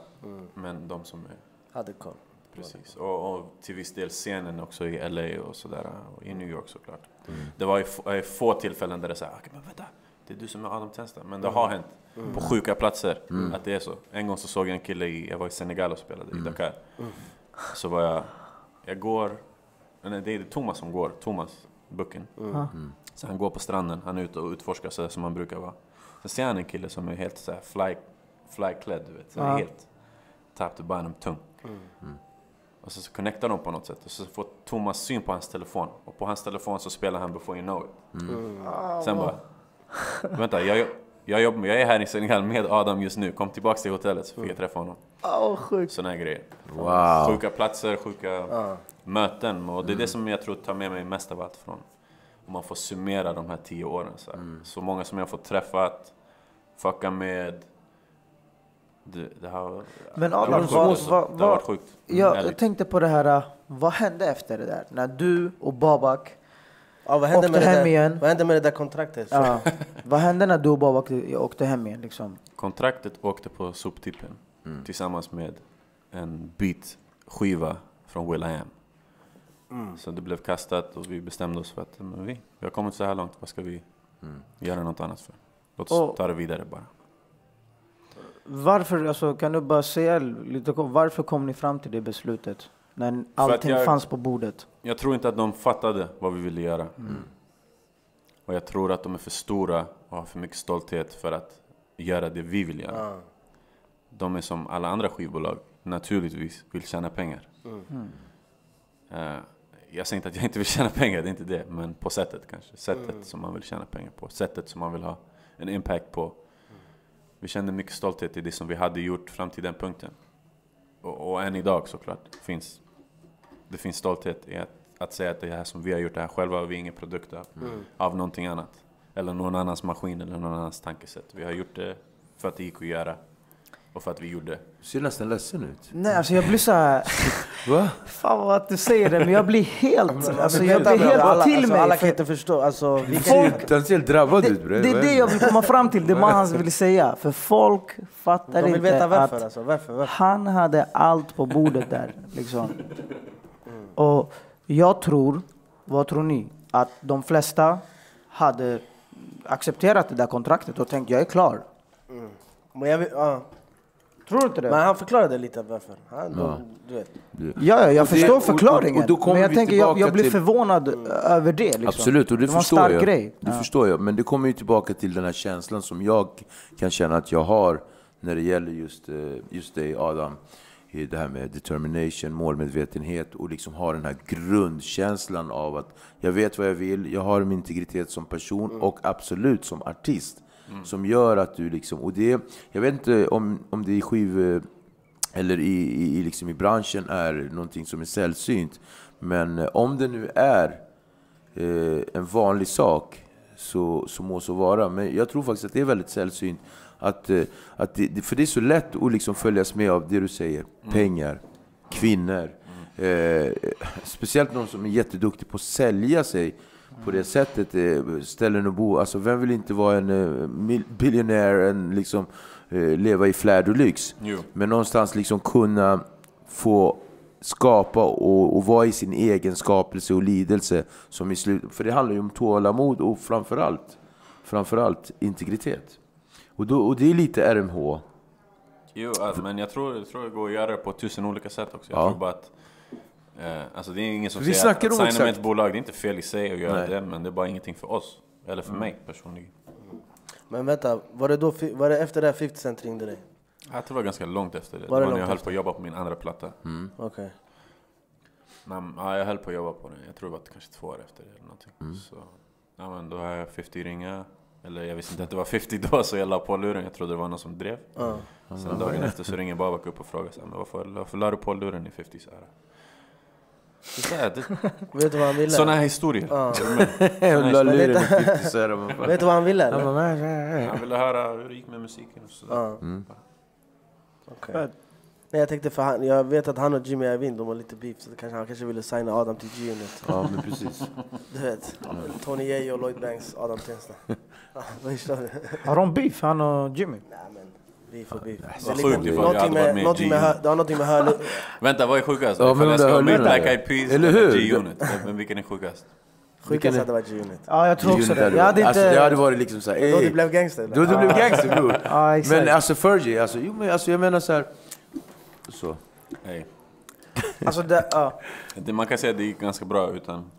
men de som är Hade koll? Precis, och, och till viss del scenen också i LA och sådär, och i New York såklart. Det var ju få, eh, få tillfällen där det såhär, okej men vänta, det är du som är Adam Tensta. Men det har hänt på sjuka platser att det är så. En gång så såg jag en kille, i, jag var i Senegal och spelade i Dakar. Så var jag, jag går, nej det är Thomas som går, Thomas, Bucken. Så han går på stranden, han är ute och utforskar sådär som han brukar vara. Sen ser han en kille som är helt såhär fly, flyklädd, du vet. Så Ja. Helt top to bottom tung. Och så, så connectar de på något sätt. Och så får Thomas syn på hans telefon. Och på hans telefon så spelar han Before You Know It. Sen bara... Vänta, jag, jag, jobbar, jag är här i Senegal med Adam just nu. Kom tillbaks till hotellet så fick jag träffa honom. Åh, sjukt. Såna här grejer. Wow. Sjuka platser, sjuka möten. Och det är det som jag tror tar med mig mest av allt från... Om man får summera de här tio åren. Så, här. så många som jag har fått träffat, fucka med. Det, det har, Men det Adam, vad- sjukt. alltså. vad- det har varit sjukt. Mm, Jag ärligt. tänkte på det här, äh, vad hände efter det där? När du och Babak, Ja, vad hände Åkte med det hem där, igen. Vad hände med det där kontraktet? ja, vad hände när du och Babak åkte hem igen liksom? Kontraktet åkte på soptippen tillsammans med en beat-skiva från Will I Am. Så det blev kastat och vi bestämde oss för att men vi, vi har kommit så här långt, vad ska vi göra något annat för? Låt oss Och- ta det vidare bara. Varför, alltså, kan du bara säga lite kort, varför kom ni fram till det beslutet? När allting jag- fanns på bordet? Jag tror inte att de fattade vad vi ville göra. Och jag tror att de är för stora och har för mycket stolthet för att göra det vi vill göra. Ja. De är som alla andra skivbolag, naturligtvis vill tjäna pengar. Eh, jag säger inte att jag inte vill tjäna pengar, det är inte det. Men på sättet kanske. Sättet som man vill tjäna pengar på. Sättet som man vill ha en impact på. Vi kände mycket stolthet i det som vi hade gjort fram till den punkten. Och, och än idag såklart finns det finns stolthet i att, att säga att det här som vi har gjort det här själva, vi är ingen produkt av, av någonting annat. Eller någon annans maskin eller någon annans tankesätt. Vi har gjort det för att det gick att göra. Och för att vi gjorde. Du ser nästan ledsen ut. Nej, alltså jag blir så här, Va? fan vad att du säger det, men jag blir helt, alltså jag blir helt alla, till alltså, mig. alla kan inte förstå. Alltså, vi ser, han ser helt drabbad det, ut bre. det är det jag vill komma fram till, det man vill säga. För folk fattar de vill inte veta varför. att Alltså, varför, varför? han hade allt på bordet där. Liksom. Och jag tror, vad tror ni? Att de flesta hade accepterat det där kontraktet och tänkt jag är klar. Men, jag, vill- ja. Tror du inte det? men han förklarade lite varför. Han, du vet. Ja, ja, jag Och det- förstår och- förklaringen. och kommer men jag tänker, jag, jag blir till- förvånad över det. Liksom. Absolut, och det, det var en förstår stark jag. grej. Det Ja. förstår jag. Men det kommer ju tillbaka till den här känslan som jag kan känna att jag har när det gäller just, eh, just dig Adam. i det här med determination, målmedvetenhet och liksom ha den här grundkänslan av att jag vet vad jag vill, jag har min integritet som person och absolut som artist. Som gör att du liksom, och det, jag vet inte om, om det är skiv eller i, i, liksom i branschen är någonting som är sällsynt. Men eh, om det nu är eh, en vanlig sak så, så må så vara. Men jag tror faktiskt att det är väldigt sällsynt. Att, eh, att det, för det är så lätt att liksom följas med av det du säger. Pengar, kvinnor. Eh, speciellt någon som är jätteduktig på att sälja sig på det sättet. Eh, ställen att bo. Alltså vem vill inte vara en eh, biljonär, en liksom eh, leva i flärd och lyx? Jo. Men någonstans liksom kunna få skapa och, och vara i sin egen skapelse och lidelse. Som i slut, för det handlar ju om tålamod och framförallt, framförallt integritet. Och, då, och det är lite RMH. Jo, men jag tror, jag tror det går att göra det på tusen olika sätt också. Jag Ja. tror bara att eh, alltså det är ingen som Vi säger att, att om signa med exakt- ett bolag, det är inte fel i sig att göra Nej. det, men det är bara ingenting för oss. Eller för mig personligen. Men vänta, var det, då, var det efter det här 50 Cent ringde dig? Jag tror det var ganska långt efter det. Var Det det var när jag höll efter? på att jobba på min andra platta. Okej. Men, ja, jag höll på att jobba på den. Jag tror det var kanske två år efter det eller någonting. Mm. Så, ja, men då har jag 50 ringa. Eller jag visste inte att det var 50 då, så jag la på luren. Jag trodde det var någon som drev. Ja. Sen dagen efter så ringer Babak upp och frågar så här, men varför, varför la du på luren i 50 så här? Det är så här, det- Vet du vad han ville? Såna här historier. Ja. Jag la luren lite- i 50 så här, men fan. Vet du vad han ville? Han ville höra hur det gick med musiken och sådär. Ja. Okej. Nej, jag tänkte för han, jag vet att han och Jimmy Iovine, de har lite beef, så det kanske, han kanske ville signa Adam till G-Unit. Ja, men precis. Du vet, Tony Yeo och Lloyd Banks, Adam Tensta. Ja, Vad förstår du? Har de beef, han och Jimmy? Nej men, Vad Det är sjukt lite- ifall jag hade någonting varit med, med i någonting med, G-Unit. hö- det har någonting med hörlur... Vänta, vad är sjukast? Ja, Ifall jag ska vara med. Black Eyed Peas Eller? G-Unit? Men vilken är sjukast? Sjukast hade varit G-Unit. Ja, jag tror också det. Jag hade alltså, det inte... hade varit liksom såhär, Då ey. blev gangster. Då det blev gangster bror. Ja, exakt. Men alltså Fergie, alltså, jo, men, alltså jag menar så här. Så. Hey. Alltså, det, ja, Det, man kan säga att det gick ganska bra utan,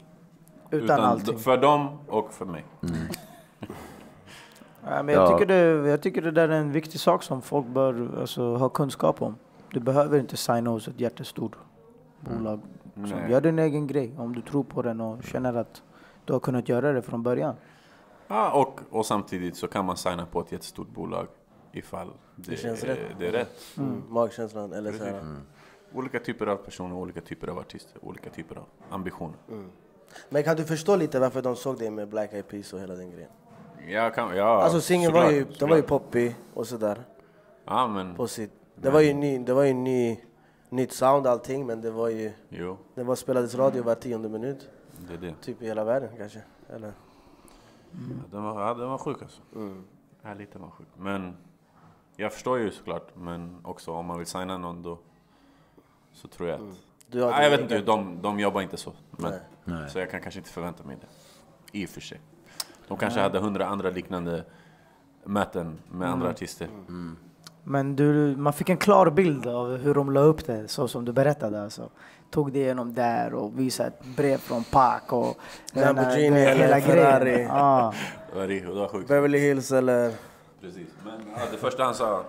utan allting. För dem och för mig. Ja, men jag, Ja. tycker det, jag tycker det där är en viktig sak som folk bör alltså, ha kunskap om. Du behöver inte signa hos ett jättestort bolag. Nej. gör din egen grej om du tror på den och känner att du har kunnat göra det från början. Ja, och, och samtidigt så kan man signa på ett jättestort bolag ifall det, känns är, rätt. det är rätt. Mm. Magkänslan eller så här. Olika typer av personer, olika typer av artister, olika typer av ambitioner. Men kan du förstå lite varför de såg dig med Black Eyed Peas och hela den grejen? Jag kan, ja, Alltså singeln var ju, den var ju poppig och sådär. Ja men, På sitt, det var ju ny, det var ju ny, nytt sound allting men det var ju, jo, det var spelades radio var tionde minut. det är det. Typ i hela världen kanske. Eller? Ja, den, var, ja, den var sjuk alltså. Mm. Ja, lite var sjuk. Men jag förstår ju såklart, men också om man vill signa någon då så tror jag att... Du har Nej, jag vet inte, de, de jobbar inte så. Men, Nej. Så jag kan kanske inte förvänta mig det. I och för sig. De kanske hade hundra andra liknande möten med andra artister. Men du, man fick en klar bild av hur de la upp det, så som du berättade. Alltså. Tog det igenom där och visade ett brev från Pac och Lamborghini eller hela Ferrari. Ja. Det var, ri- det var sjukt. Beverly Hills eller... Precis. Men ja, det första han sa...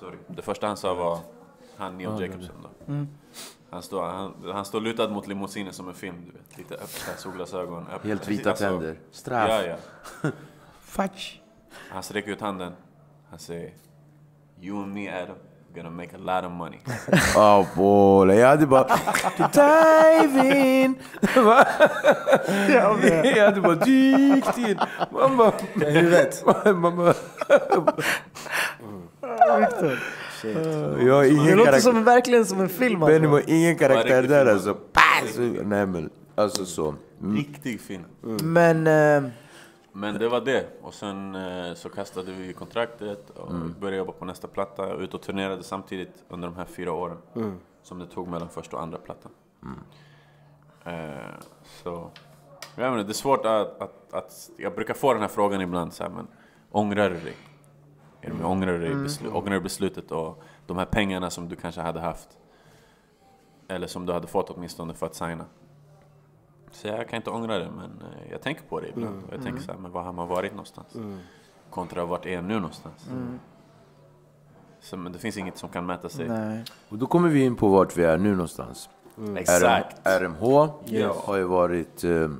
Sorry. Det första han sa var han Neil Jacobson då. Han står, han, han står lutad mot limousinen som en film, du vet. Lite öppna solglasögon. Öppna, Helt vita alltså, tänder. Straff. Ja, ja. Fuck. Han sträcker ut handen. Han säger You and me Adam, gonna make a lot of money. Oh boy, jag hade bara dive in. jag hade bara dykt in. Man bara, huvudet. man bara, Shit. jag har Det ingen låter som, verkligen som en film. Benny Alltså. har ingen karaktär där alltså. Pass! Nej men, alltså så. Mm. Riktig film. Men eh, Men det var det. Och sen eh, så kastade vi kontraktet och började jobba på nästa platta. Ut och turnerade samtidigt under de här fyra åren. Som det tog mellan första och andra plattan. Eh, så... Jag inte, det är svårt att, att, att... Jag brukar få den här frågan ibland så här, men ångrar du dig? Är du? Ångrar du dig? Beslu, ångrar beslutet och de här pengarna som du kanske hade haft? Eller som du hade fått åtminstone för att signa? Så jag kan inte ångra det, men eh, jag tänker på det ibland. Och jag tänker så här, men var har man varit någonstans? Kontra vart är jag nu någonstans? Så, men det finns inget som kan mäta sig. Nej. Och då kommer vi in på vart vi är nu någonstans. Exakt. RM, RMH Yes. har ju varit eh,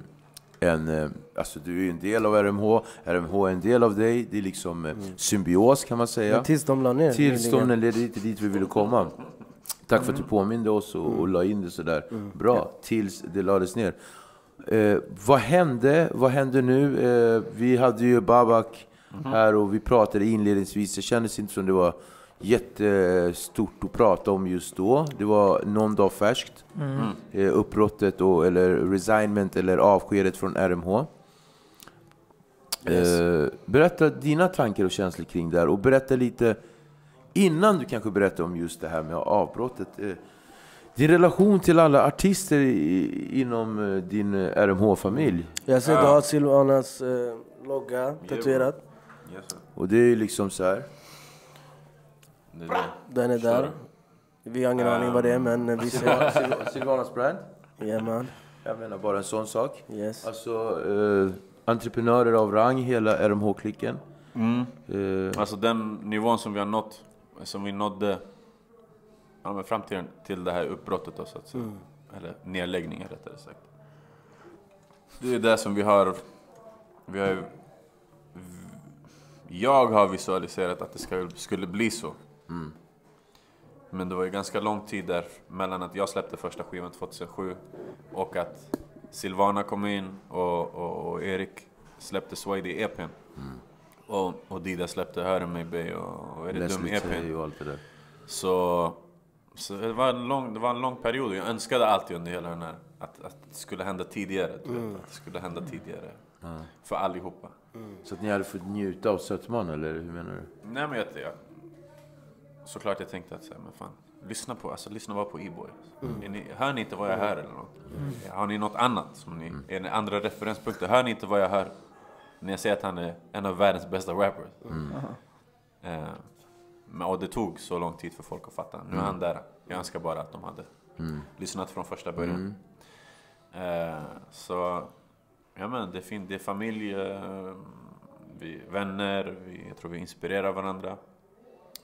en... Alltså du är ju en del av RMH, RMH är en del av dig. Det är liksom eh, symbios kan man säga. Men tills de la ner Tillstånden leder inte dit vi ville komma. Tack för att du påminde oss och, och la in det sådär. Bra, tills det lades ner. Eh, vad hände? Vad hände nu? Eh, vi hade ju Babak här och vi pratade inledningsvis. Det kändes inte som det var jättestort att prata om just då. Det var någon dag färskt. Eh, uppbrottet och, eller resignment eller avskedet från RMH. Eh, berätta dina tankar och känslor kring det här och berätta lite innan du kanske berättar om just det här med avbrottet. Eh, din relation till alla artister i, inom eh, din RMH-familj. Jag ser du har Silvanas eh, logga tatuerad. Yes. Och det är ju liksom så här. det är det. Den är där. Vi har ingen aning vad det är men eh, vi ser. Sil- Silvanas brand. Ja man. Jag menar bara en sån sak. Yes. Alltså, eh, entreprenörer av rang, hela RMH-klicken. Mm. Eh, Alltså den nivån som vi har nått, som vi nådde ja, men fram till, till det här uppbrottet då, så att säga. Eller nedläggningen rättare sagt. Det är det som vi har, vi har ju- jag har visualiserat att det ska, skulle bli så. Men det var ju ganska lång tid där mellan att jag släppte första skivan 2007 och att Silvana kom in och, och, och Erik släppte Swady EPn. Och, och Dida släppte Hör mig be och, och Är det dum EPn. Tay och allt det där. Så, så det, var en lång, det var en lång period och jag önskade alltid under hela den här att, att det skulle hända tidigare. Du vet, att det skulle hända tidigare. För allihopa. Så att ni hade fått njuta av sötman, eller hur menar du? Nej men jag, jag, såklart jag tänkte att så här, men fan, lyssna på, alltså lyssna bara på E-boy. Ni- Hör ni inte vad jag hör eller något? Har ni något annat? Som ni, Är det andra referenspunkter? Hör ni inte vad jag hör? När jag säger att han är en av världens bästa rappers. Eh, men, och det tog så lång tid för folk att fatta. Nu är han där. Jag önskar bara att de hade lyssnat från första början. Eh, så, ja men det är fint. Det är familj, eh, vi vänner, vi, jag tror vi inspirerar varandra.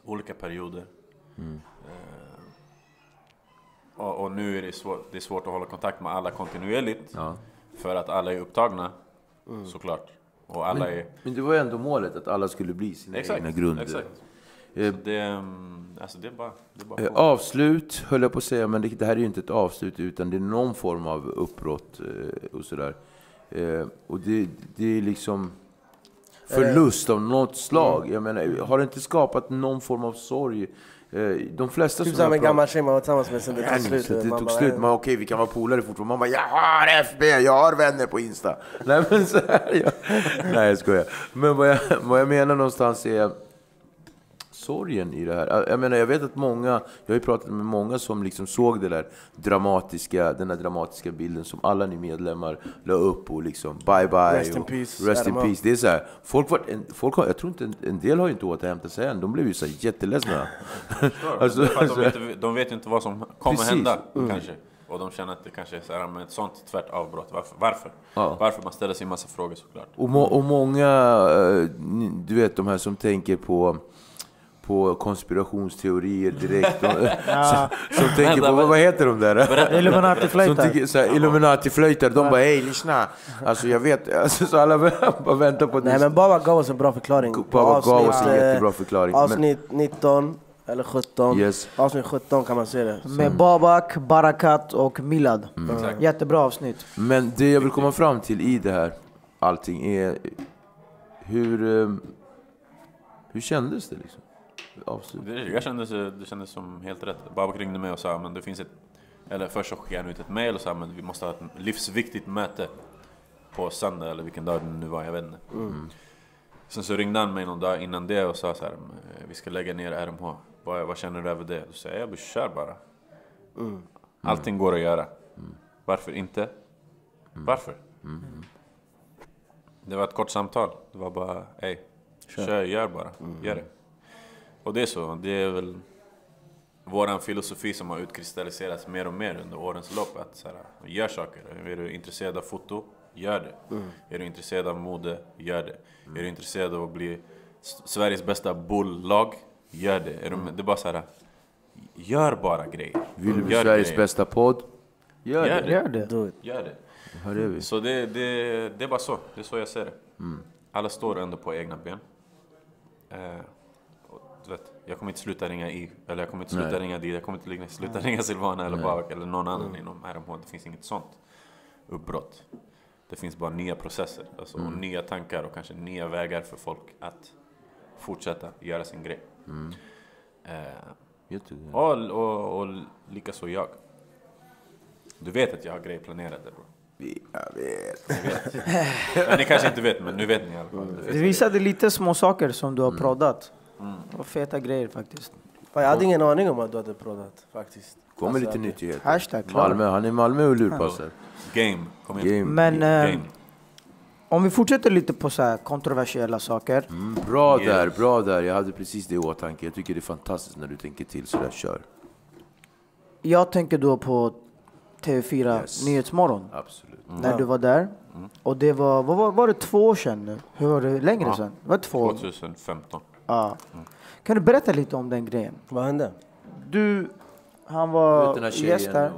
Olika perioder. Eh, och, och nu är det svårt, det är svårt att hålla kontakt med alla kontinuerligt. Ja. För att alla är upptagna, såklart. Och alla är... Men det var ju ändå målet, att alla skulle bli sina Exakt, egna grunder. exakt. Eh, det, mm, alltså det är bara... Det är bara Eh. Avslut höll jag på att säga, men det, det här är ju inte ett avslut utan det är någon form av uppbrott eh, och sådär. Och det, det är liksom förlust av något slag. Jag menar, har det inte skapat någon form av sorg? Eh, de flesta Typ som jag en pratar- gammal tjej man var tillsammans med sen det tog slut. det Man tog slut. Men okej, vi kan vara polare fortfarande. Man bara, jag har FB, jag har vänner på Insta. Nej, men så här, jag, nej, jag skojar. Men vad jag, vad jag menar någonstans är sorgen i det här. Jag menar, jag vet att många, jag har ju pratat med många som liksom såg det där dramatiska, den där dramatiska bilden som alla ni medlemmar la upp och liksom bye bye. Rest in peace, Rest in peace. Det är så här, folk var, en, folk har, jag tror inte, en, en del har ju inte återhämtat sig än. De blev ju så här jätteledsna. alltså, de, alltså, vet, de vet ju inte vad som kommer Precis. hända, kanske. Och de känner att det kanske är så här, men ett sånt tvärt avbrott. Varför? Varför? Ja. Varför? Man ställer sig en massa frågor såklart. Och, må, och många, eh, du vet de här som tänker på på konspirationsteorier direkt. Och, som, som tänker på, vad, heter de där? Illuminati-flöjtar. så Illuminati-flöjtar, de bara hej lyssna. Alltså jag vet, alltså, så alla bara väntar på att Nej men Baba gav oss en bra förklaring. Baba gav oss en eh, jättebra förklaring. Men- Avsnitt 19 eller 17. Yes. Avsnitt 17 kan man se det. Med Babak, Barakat och Milad. Exakt. Jättebra avsnitt. Men det jag vill komma fram till i det här, allting, är hur, eh, hur kändes det liksom? Avslut. Det, jag kände, det kändes som helt rätt. Babak ringde mig och sa men det finns ett... Eller först så skickade han ut ett mail och sa men vi måste ha ett livsviktigt möte på söndag eller vilken dag det nu var, jag vet inte. Sen så ringde han mig någon dag innan det och sa så här, "Eh, vi ska lägga ner RMH. Vad, vad känner du över det? Då säger jag, "Jag kör bara. Allting går att göra. Varför inte? Varför? Det var ett kort samtal. Det var bara, hej, kör, gör bara. Gör det. Och det är så. Det är väl våran filosofi som har utkristalliserats mer och mer under årens lopp. Att så här, gör saker. Är du intresserad av foto? Gör det. Är du intresserad av mode? Gör det. Är du intresserad av att bli Sveriges bästa bolllag? gör det. Är du med? Det är bara så här. Gör bara grejer. Vill du bli Gör Sveriges grejer. bästa podd? Gör, Gör det. det. Gör det. Do it. Gör det. Här är vi. Så det, det, det är bara så. Det är så jag ser det. Mm. Alla står ändå på egna ben. Eh, du vet, jag kommer inte sluta ringa i, eller jag kommer inte sluta Nej. ringa dit, jag kommer inte sluta ringa Silvana eller Babak eller någon annan inom RMH. Det finns inget sånt uppbrott. Det finns bara nya processer, alltså, och nya tankar och kanske nya vägar för folk att fortsätta göra sin grej. Eh, Jätte... och, och, och likaså jag. Du vet att jag har grejer planerade bror. Jag vet. Vet. Men ni kanske inte vet, men nu vet ni i alla fall. Det Du visade lite små saker som du har Mm. Och feta grejer faktiskt. Jag hade ingen aning om att du hade proddat faktiskt. Kommer Alltså, lite nyttigheter. Hashtag klar. Malmö, han är Malmö och lurpassar. Game, kom igen. Game. Men eh, Game. om vi fortsätter lite på så här kontroversiella saker. Mm, bra Yeah. där, bra där. Jag hade precis det i åtanke. Jag tycker det är fantastiskt när du tänker till sådär, kör. Jag tänker då på TV4 Yes. Nyhetsmorgon. Absolut. När du var där. Och det var, vad var, var det två år sedan nu? Hur var det längre Ja. sedan? Var det två? 2015. Ja. Kan du berätta lite om den grejen? Vad hände? Du, han var här gäst där.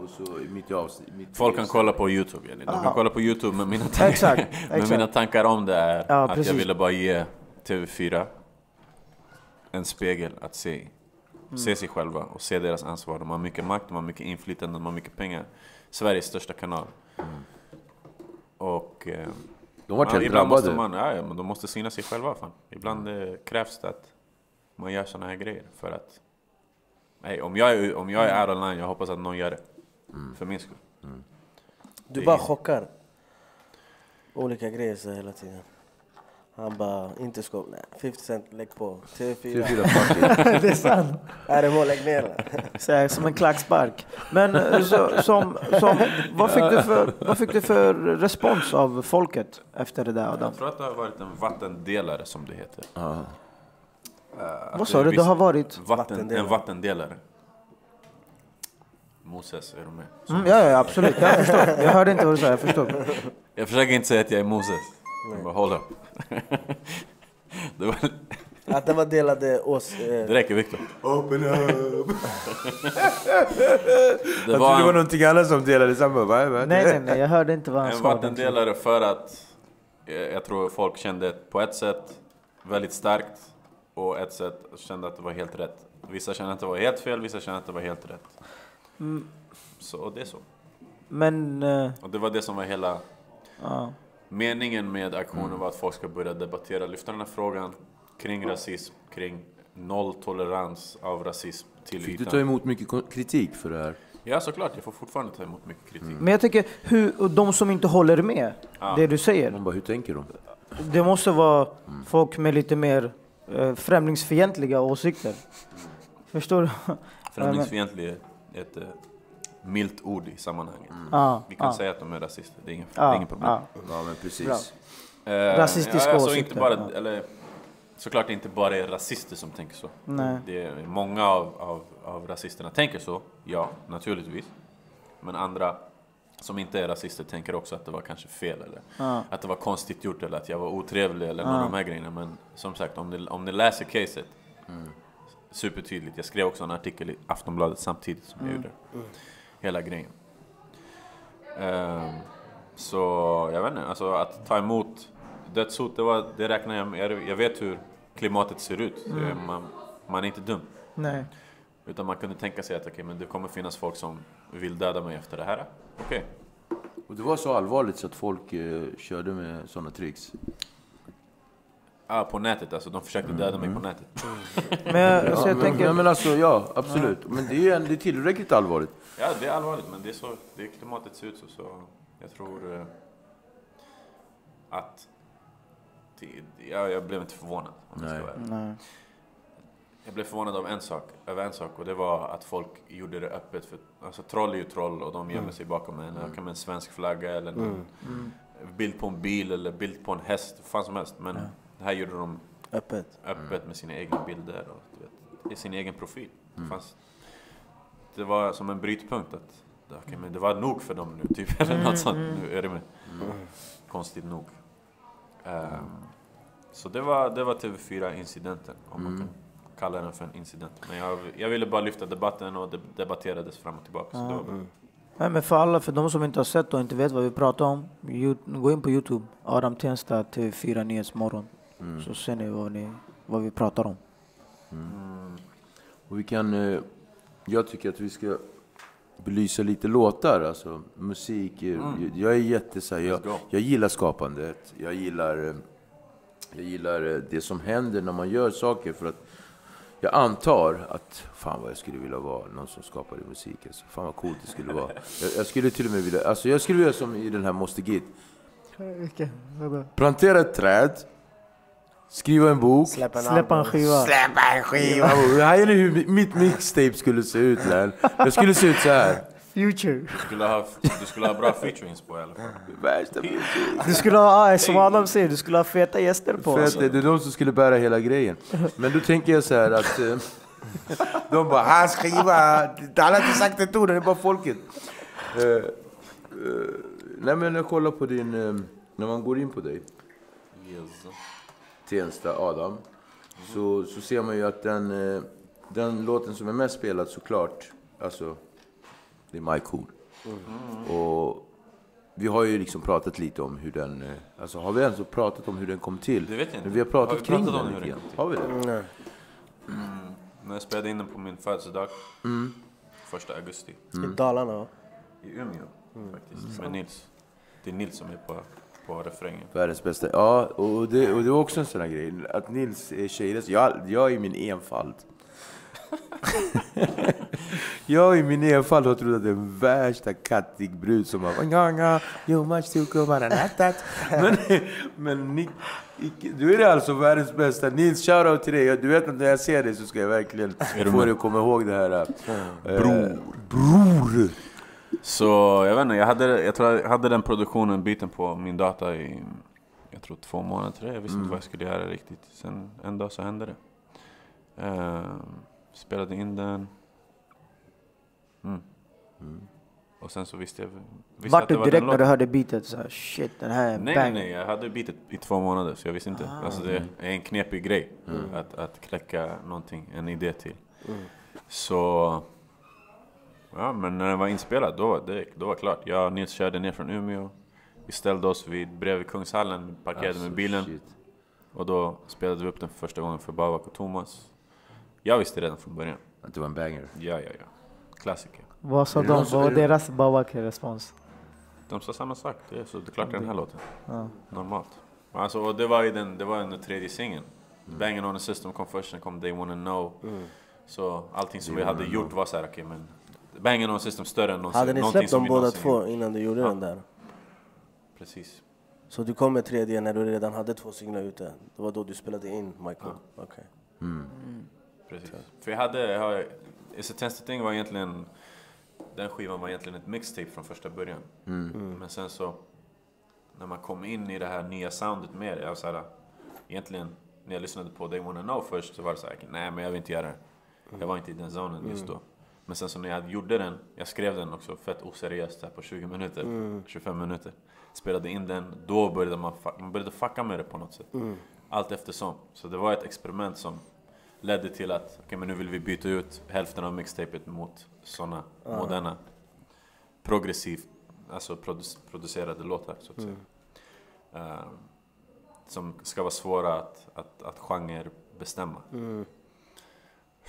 Mitt Folk kan kolla på Youtube, Jenny. De kan kolla på Youtube, men mina, tankar, Exakt, men exakt. mina tankar om det är Ja, att precis. jag ville bara ge TV4 en spegel att se i. Mm. Se sig själva och se deras ansvar. De har mycket makt, de har mycket inflytande, de har mycket pengar. Sveriges största kanal. Och... Eh, De var ja, helt ibland måste drabbade. man, ja, men de måste syna sig själva fan. Ibland eh, krävs det att man gör såna här grejer för att... Nej, om jag är, om jag är out of line, jag hoppas att någon gör det. För min skull. Du Det bara chockar. Olika grejer så hela tiden. Han bara, inte skåp. Nej, 50 cent, lägg på. TV4. TV4 fuck it. det är sant. RMH, lägg ner den. Så här, som en klackspark. Men eh, så, som, som, vad, fick du för, vad fick du för respons av folket efter det där Adam? Jag tror att det har varit en vattendelare som det heter. Eh, att Vad sa du? Det har varit? Vatten, Vattendelare. en vattendelare. Moses, är du med? Mm, ja, ja, absolut. Jag förstår. Jag hörde inte vad du sa. Jag förstår. Jag försöker inte säga att jag är Moses. Jag bara, hold up. det, var, Att det var delade ås... det Eh, räcker Viktor. Open up! Det Jag trodde det var var en, någonting annat som delade samma. Va? Nej, nej, nej. Jag hörde inte vad han en sa. vattendelare för att eh, jag tror folk kände på ett sätt väldigt starkt och ett sätt kände att det var helt rätt. Vissa kände att det var helt fel, vissa kände att det var helt rätt. Mm. Så och det är så. Men... eh, Och det var det som var hela ja. Meningen med aktionen var att folk ska börja debattera, lyfta den här frågan kring rasism, kring nolltolerans av rasism till Fick du ytan. ta emot mycket kritik för det här? Ja såklart, jag får fortfarande ta emot mycket kritik. Men jag tänker, hur, och de som inte håller med Ja. det du säger. Man bara, hur tänker de? Det måste vara folk med lite mer eh, främlingsfientliga åsikter. Förstår du? Främlingsfientlig är ett eh, milt ord i sammanhanget. Ja, Vi kan ja, säga att de är rasister, det är det ja, ingen problem. ja. Ja men precis. Eh, Rasistiska ja, alltså åsikter, Inte bara, ja. eller, såklart det inte bara är rasister som tänker så. Nej. Det är många av, av, av rasisterna tänker så, ja, naturligtvis. Men andra som inte är rasister tänker också att det var kanske fel eller Ja. att det var konstigt gjort eller att jag var otrevlig eller någon av de här grejerna. Men som sagt, om ni, om ni läser caset supertydligt. Jag skrev också en artikel i Aftonbladet samtidigt som jag gjorde hela grejen. Ehm, så jag vet inte, alltså att ta emot dödshot, det, var, det räknar jag med. Jag- vet hur klimatet ser ut. Jag- man, man är inte dum. Nej. Utan man kunde tänka sig att okej, men det kommer finnas folk som vill döda mig efter det här. Okej. Och det var så allvarligt så att folk eh, körde med sådana tricks? Ah, på nätet alltså, de försökte döda mig på nätet. Men jag, så jag men, tänker, ja, men alltså, ja, absolut. Men det är ju en- det är tillräckligt allvarligt. Ja, det är allvarligt, men det är så det är klimatet ser ut så. så jag tror eh, att... Det, ja, jag blev inte förvånad om jag ska Nej. vara nej. Jag blev förvånad av en sak, över en sak och det var att folk gjorde det öppet. För, alltså troll är ju troll och de gömmer sig bakom en, mm. en svensk flagga eller någon bild på en bil eller bild på en häst, vad fan som helst. Men det här gjorde de öppet. öppet med sina egna bilder och du vet, i sin egen profil. Det, fanns, det var som en brytpunkt att okej, men det var nog för dem nu, typ. Eller något sånt. Nu är det med. Konstigt nog. Ehm, så det var, det var TV4-incidenten, om man kan kalla den för en incident. Men jag, jag ville bara lyfta debatten och det debatterades fram och tillbaka. Så det var bra. Nej, men för alla, för de som inte har sett och inte vet vad vi pratar om, gå in på Youtube. Adam Tensta, TV4 Nyhetsmorgon. Så ser ni vad, ni vad vi pratar om. Och vi kan, eh, jag tycker att vi ska belysa lite låtar, alltså musik. eh, Jag är jätte så här, jag, jag gillar skapandet. Jag gillar, eh, jag gillar eh, det som händer när man gör saker. För att jag antar att, fan vad jag skulle vilja vara någon som skapade musik. Alltså. Fan vad coolt det skulle vara. Jag, jag skulle till och med vilja, alltså jag skulle vilja som i den här Måste Git. Plantera ett träd, skriva en bok. Släpp en Släppa en skiva. Släppa en skiva! Hajar ni hur mitt mixtape skulle se ut län? Jag skulle se ut så här. Future. Du skulle ha, du skulle ha bra featurings på i alla fall. Värsta Du skulle ha, ah, som Adam säger, du skulle ha feta gäster på. Alltså. det är de som skulle bära hela grejen. Men då tänker jag så här att... eh, De bara hans skiva, han har inte sagt ett ord, det är bara folket. Eh, eh, nej men jag kollar på din... När man går in på dig, Yes. Tensta Adam, så, så ser man ju att den, eh, den låten som är mest spelad såklart, alltså, det är My Cool. Och vi har ju liksom pratat lite om hur den, eh, alltså har vi ens pratat om hur den kom till? Det vet jag inte. Men vi har pratat Har vi kring pratat om den hur lite grann. Har vi det? Nej. När jag spelade in den på min födelsedag, Mm. första augusti, I Dalarna va? i Umeå faktiskt, med Nils. Det är Nils som är på, på refrängen. Världens bästa. Ja, och det, och det var också en sån här grej. Att Nils är tjejlös. Jag, jag i min enfald. jag i min enfald har trott att det är värsta kattig brud som har "Nganga, you much too come on and that, that." Men, men ni, icke- du är alltså världens bästa. Nils, shoutout till dig. Du vet att när jag ser dig så ska jag verkligen få dig att komma ihåg det här. eh, Bror. Bror! Så jag vet inte, jag hade, jag tror jag hade den produktionen biten på min data i jag tror två månader. Tror jag. visste inte vad jag skulle göra riktigt. Sen en dag så hände det. Ehm, spelade in den. Mm. Och sen så visste jag visste Vart du var direkt när du hörde beatet? Så här, shit, den här är Nej, nej, bang. nej. Jag hade bitet i två månader så jag visste inte. Ah. Alltså det är en knepig grej att, att kläcka någonting, en idé till. Så... Ja, men när den var inspelad, då, det, då var det klart. Jag och Nils körde ner från Umeå. Vi ställde oss vid, bredvid Kungshallen, parkerade Alltså, med bilen. shit. Och då spelade vi upp den för första gången för Babak och Thomas. Jag visste redan från början. Att det var en banger. Ja, ja, ja. Klassiker. Vad sa de? Vad var deras Babak-respons? De sa samma sak. Det är, så det är klart den här låten. Ja. Normalt. Alltså, och det var ju den, det var den tredje singeln. Banging on the system kom först, sen kom They wanna know. Så allting som vi hade gjort var såhär, okej men... Banging on system större än någonsin. Hade ni släppt som dem båda två innan du gjorde Ja. den där? Precis. Så du kom med tredje när du redan hade två singlar ute? Det var då du spelade in Michael? Okej. Precis. För jag hade, jag har, Is a Tensted Thing var egentligen, den skivan var egentligen ett mixtape från första början. Men sen så, när man kom in i det här nya soundet mer, jag var såhär, egentligen, när jag lyssnade på They Wanna Know först så var det såhär, nej men jag vill inte göra det. Jag var inte i den zonen just då. Men sen så när jag gjorde den, jag skrev den också fett oseriöst här på 20 minuter, 25 minuter. Spelade in den, då började man, man började fucka med det på något sätt. Allt eftersom. Så det var ett experiment som ledde till att okej, men nu vill vi byta ut hälften av mixtapet mot sådana moderna, progressivt alltså produ- producerade låtar så att säga. Ehm, som ska vara svåra att, att, att genre bestämma.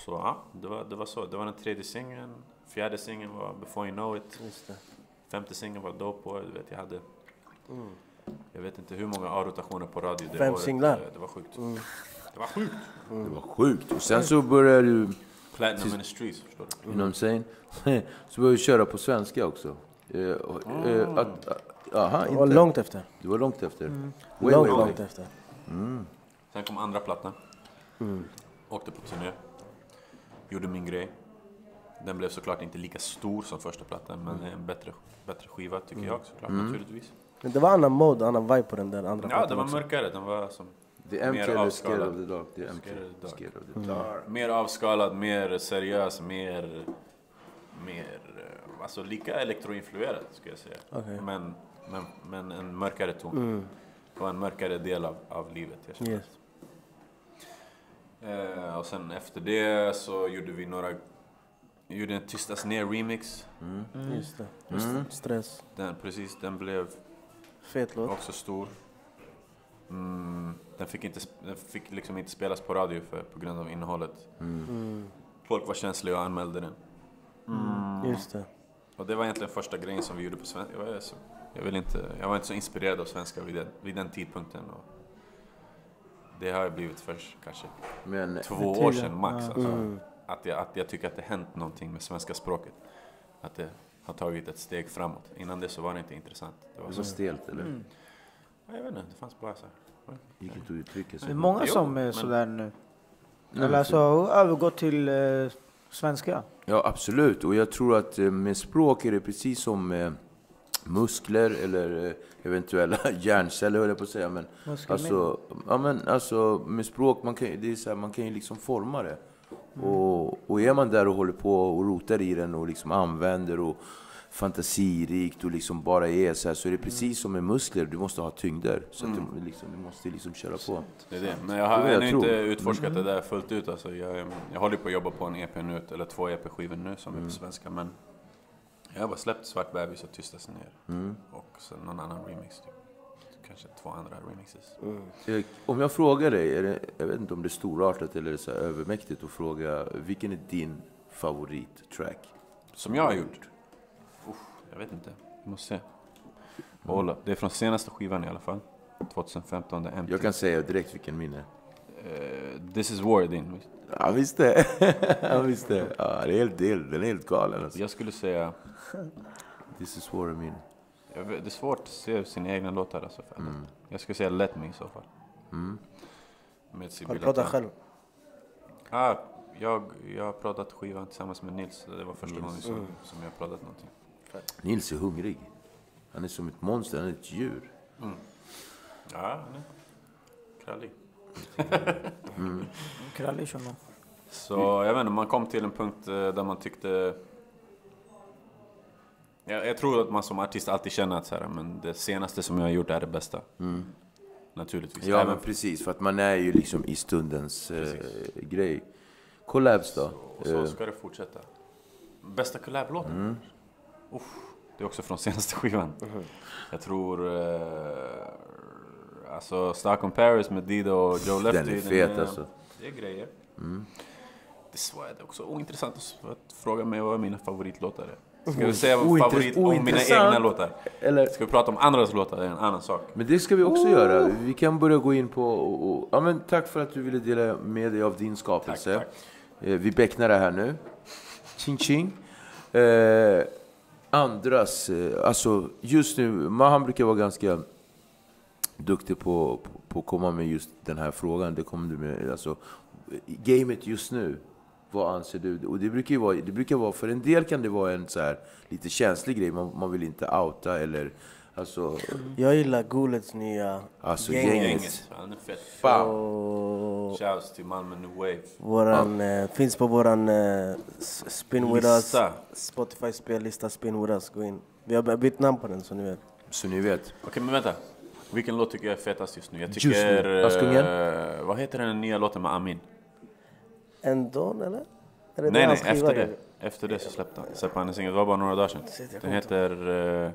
Så ja, det var, det var så. Det var den tredje singeln. Fjärde singeln var Before You Know It. Just det. Femte singeln var Dope Boy. Du vet, jag hade... Jag vet inte hur många A-rotationer på radio det Fem året. singlar? Det, det var sjukt. Det var sjukt. Det var sjukt. Och sen så började du, Platinum in the streets, förstår du? you know what I'm saying? Så började du köra på svenska också. Eh, och, eh, att, att, aha, Det var inte. långt efter. Du var långt efter. Way, Långt, way, way. långt efter. Sen kom andra plattan. Åkte på turné. Gjorde min grej. Den blev såklart inte lika stor som första plattan, men det är en bättre, bättre skiva tycker jag såklart naturligtvis. Men det var annan mode, annan vibe på den där andra Ja, plattan den var också. mörkare. Den var som The Mer eller scared avskalad. of the dark? The empty. Scared of the dark. The dark. mer avskalad, mer seriös, mer... Mer... eh, Alltså lika elektroinfluerad skulle jag säga. Okej. Men, men, men en mörkare ton. Och en mörkare del av, av livet. Jag känner. Yes. Eh, och sen efter det så gjorde vi några... Gjorde en Tystas ner remix. Just det. Just det. Stress. Den, precis, den blev Fet låt. också stor. Mm, den fick, inte, den fick liksom inte spelas på radio för, på grund av innehållet. Mm. Folk var känsliga och anmälde den. Just det. Och det var egentligen första grejen som vi gjorde på svenska. Jag, var så- jag, vill inte, jag var inte så inspirerad av svenska vid den, vid den tidpunkten. Och det har jag blivit först kanske Men två år sedan max. ja. Alltså, Mm. att, jag, att jag tycker att det hänt någonting med svenska språket. Att det har tagit ett steg framåt. Innan det så var det inte intressant. Det var det så, var stelt eller? Mm. Ja, jag vet inte, det fanns bara så här. Gick inte att uttrycka Det är sig. många som är sådär nu. Eller alltså övergått till eh, svenska. Ja, absolut. Och jag tror att eh, med språk är det precis som med muskler eller eh, eventuella hjärnceller, höll jag på att säga. Men alltså, ja, men alltså med språk, man kan, det är så här, man kan ju liksom forma det. Och, och är man där och håller på och rotar i den och liksom använder och fantasirikt och liksom bara är så här, så är det precis som med muskler, du måste ha tyngder. Så att du, liksom, du måste liksom köra på. Det är det. Men jag har ännu jag inte tror. Mm. utforskat det där fullt ut. Alltså, jag, jag håller på att jobba på en EP nu, eller två EP-skivor nu som Mm. är på svenska. Men jag har bara släppt Svart bebis och Tystas ner. Mm. Och sen någon annan remix. Typ. Kanske två andra remixes. Eh, Om jag frågar dig, det, jag vet inte om det är storartat eller så övermäktigt att fråga, vilken är din favorittrack? Som jag har gjort? Uff, jag vet inte. Vi måste se. Hålla. Det är från senaste skivan i alla fall. 2015, det är Empty. Jag kan säga direkt vilken min är. Eh, This is war din. Ja, visst det. ja, visst det. Ja, det är helt, det är, den är helt galen alltså. Jag skulle säga... This is min. Jag vet, det är svårt att se sina egna låtar alltså. För Mm. Jag skulle säga Let Me i så fall. Mm. Med Har du pratat själv? Ah, jag, jag har pratat skivan tillsammans med Nils. Det var första Nils. gången som, Mm. som jag pratat någonting. Nils är hungrig. Han är som ett monster, han är ett djur. Ja, han är krallig. Krallig shuno. Så jag vet inte, man kom till en punkt eh, där man tyckte... Jag, jag tror att man som artist alltid känner att så här, men det senaste som jag har gjort är det bästa. Naturligtvis. Ja, men precis. För att man är ju liksom i stundens eh, grej. Collabs då? Och så Eh, ska det fortsätta. Bästa collab-låten? Mm. Det är också från senaste skivan. Jag tror... Eh, alltså Stockholm Paris med Dido och Joe Lefty. Den är fet alltså. Det är grejer. Svårt, det är också ointressant att- att fråga mig vad mina favoritlåtar är. Ska vi säga vad favorit om mina egna låtar? Eller, Ska vi prata om andras låtar? Det är en annan sak. men det ska vi också göra. Vi kan börja gå in på... Och, och, ja, men tack för att du ville dela med dig av din skapelse. Tack, Eh, vi becknar det här nu. Ching ching. Eh, andras, eh, alltså just nu, Mahan brukar vara ganska duktig på, på, på att komma med just den här frågan. Det kommer du med, alltså, gamet just nu, vad anser du? Och det brukar ju vara, det brukar vara, för en del kan det vara en så här lite känslig grej, man, man vill inte outa eller alltså, Jag gillar Gulets nya alltså Gänget. gänget. Gänget, han är fett. Bam. Shouts till Malmö New Wave. våran, eh, finns på våran eh, Spin With Us Lista. Spotify spellista Spin With Us. Gå in. Vi har bytt namn på den så ni vet. Så ni vet. Okej men vänta. Vilken låt tycker jag är fetast just nu? Jag Just tycker... nu. Askungen? eh, vad heter den nya låten med Amin? Endon eller? Är det nej det nej, efter det. Efter det så släppte han. Släppte han en singel, det var bara några dagar sedan. Den heter eh,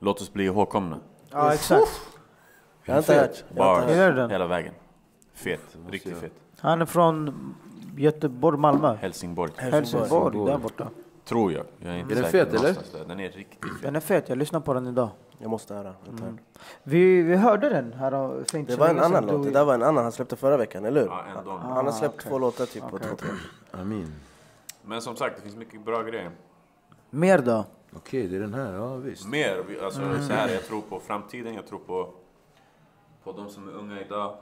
Låt oss bli ihågkomna. Ja, exakt. Jag har inte hört. Bars, hela vägen. Fet, riktigt fet. Han är från Göteborg, Malmö. Helsingborg. Helsingborg, där borta. Tror jag. jag är, inte Är den fet, eller? där. Den är riktigt fet. Den är fet, jag lyssnade på den idag. Jag måste höra. Jag hört. Vi, vi hörde den här för inte Det var en annan låt. Det där var en annan han släppte förra veckan, eller hur? Ja, ändå. Han har släppt okej. två låtar typ på Okej, två, tre. Amin. Men som sagt, det finns mycket bra grejer. Mer då? Okej, det är den här. Ja, visst. Mer, alltså så här, jag tror på framtiden, jag tror på, på de som är unga idag.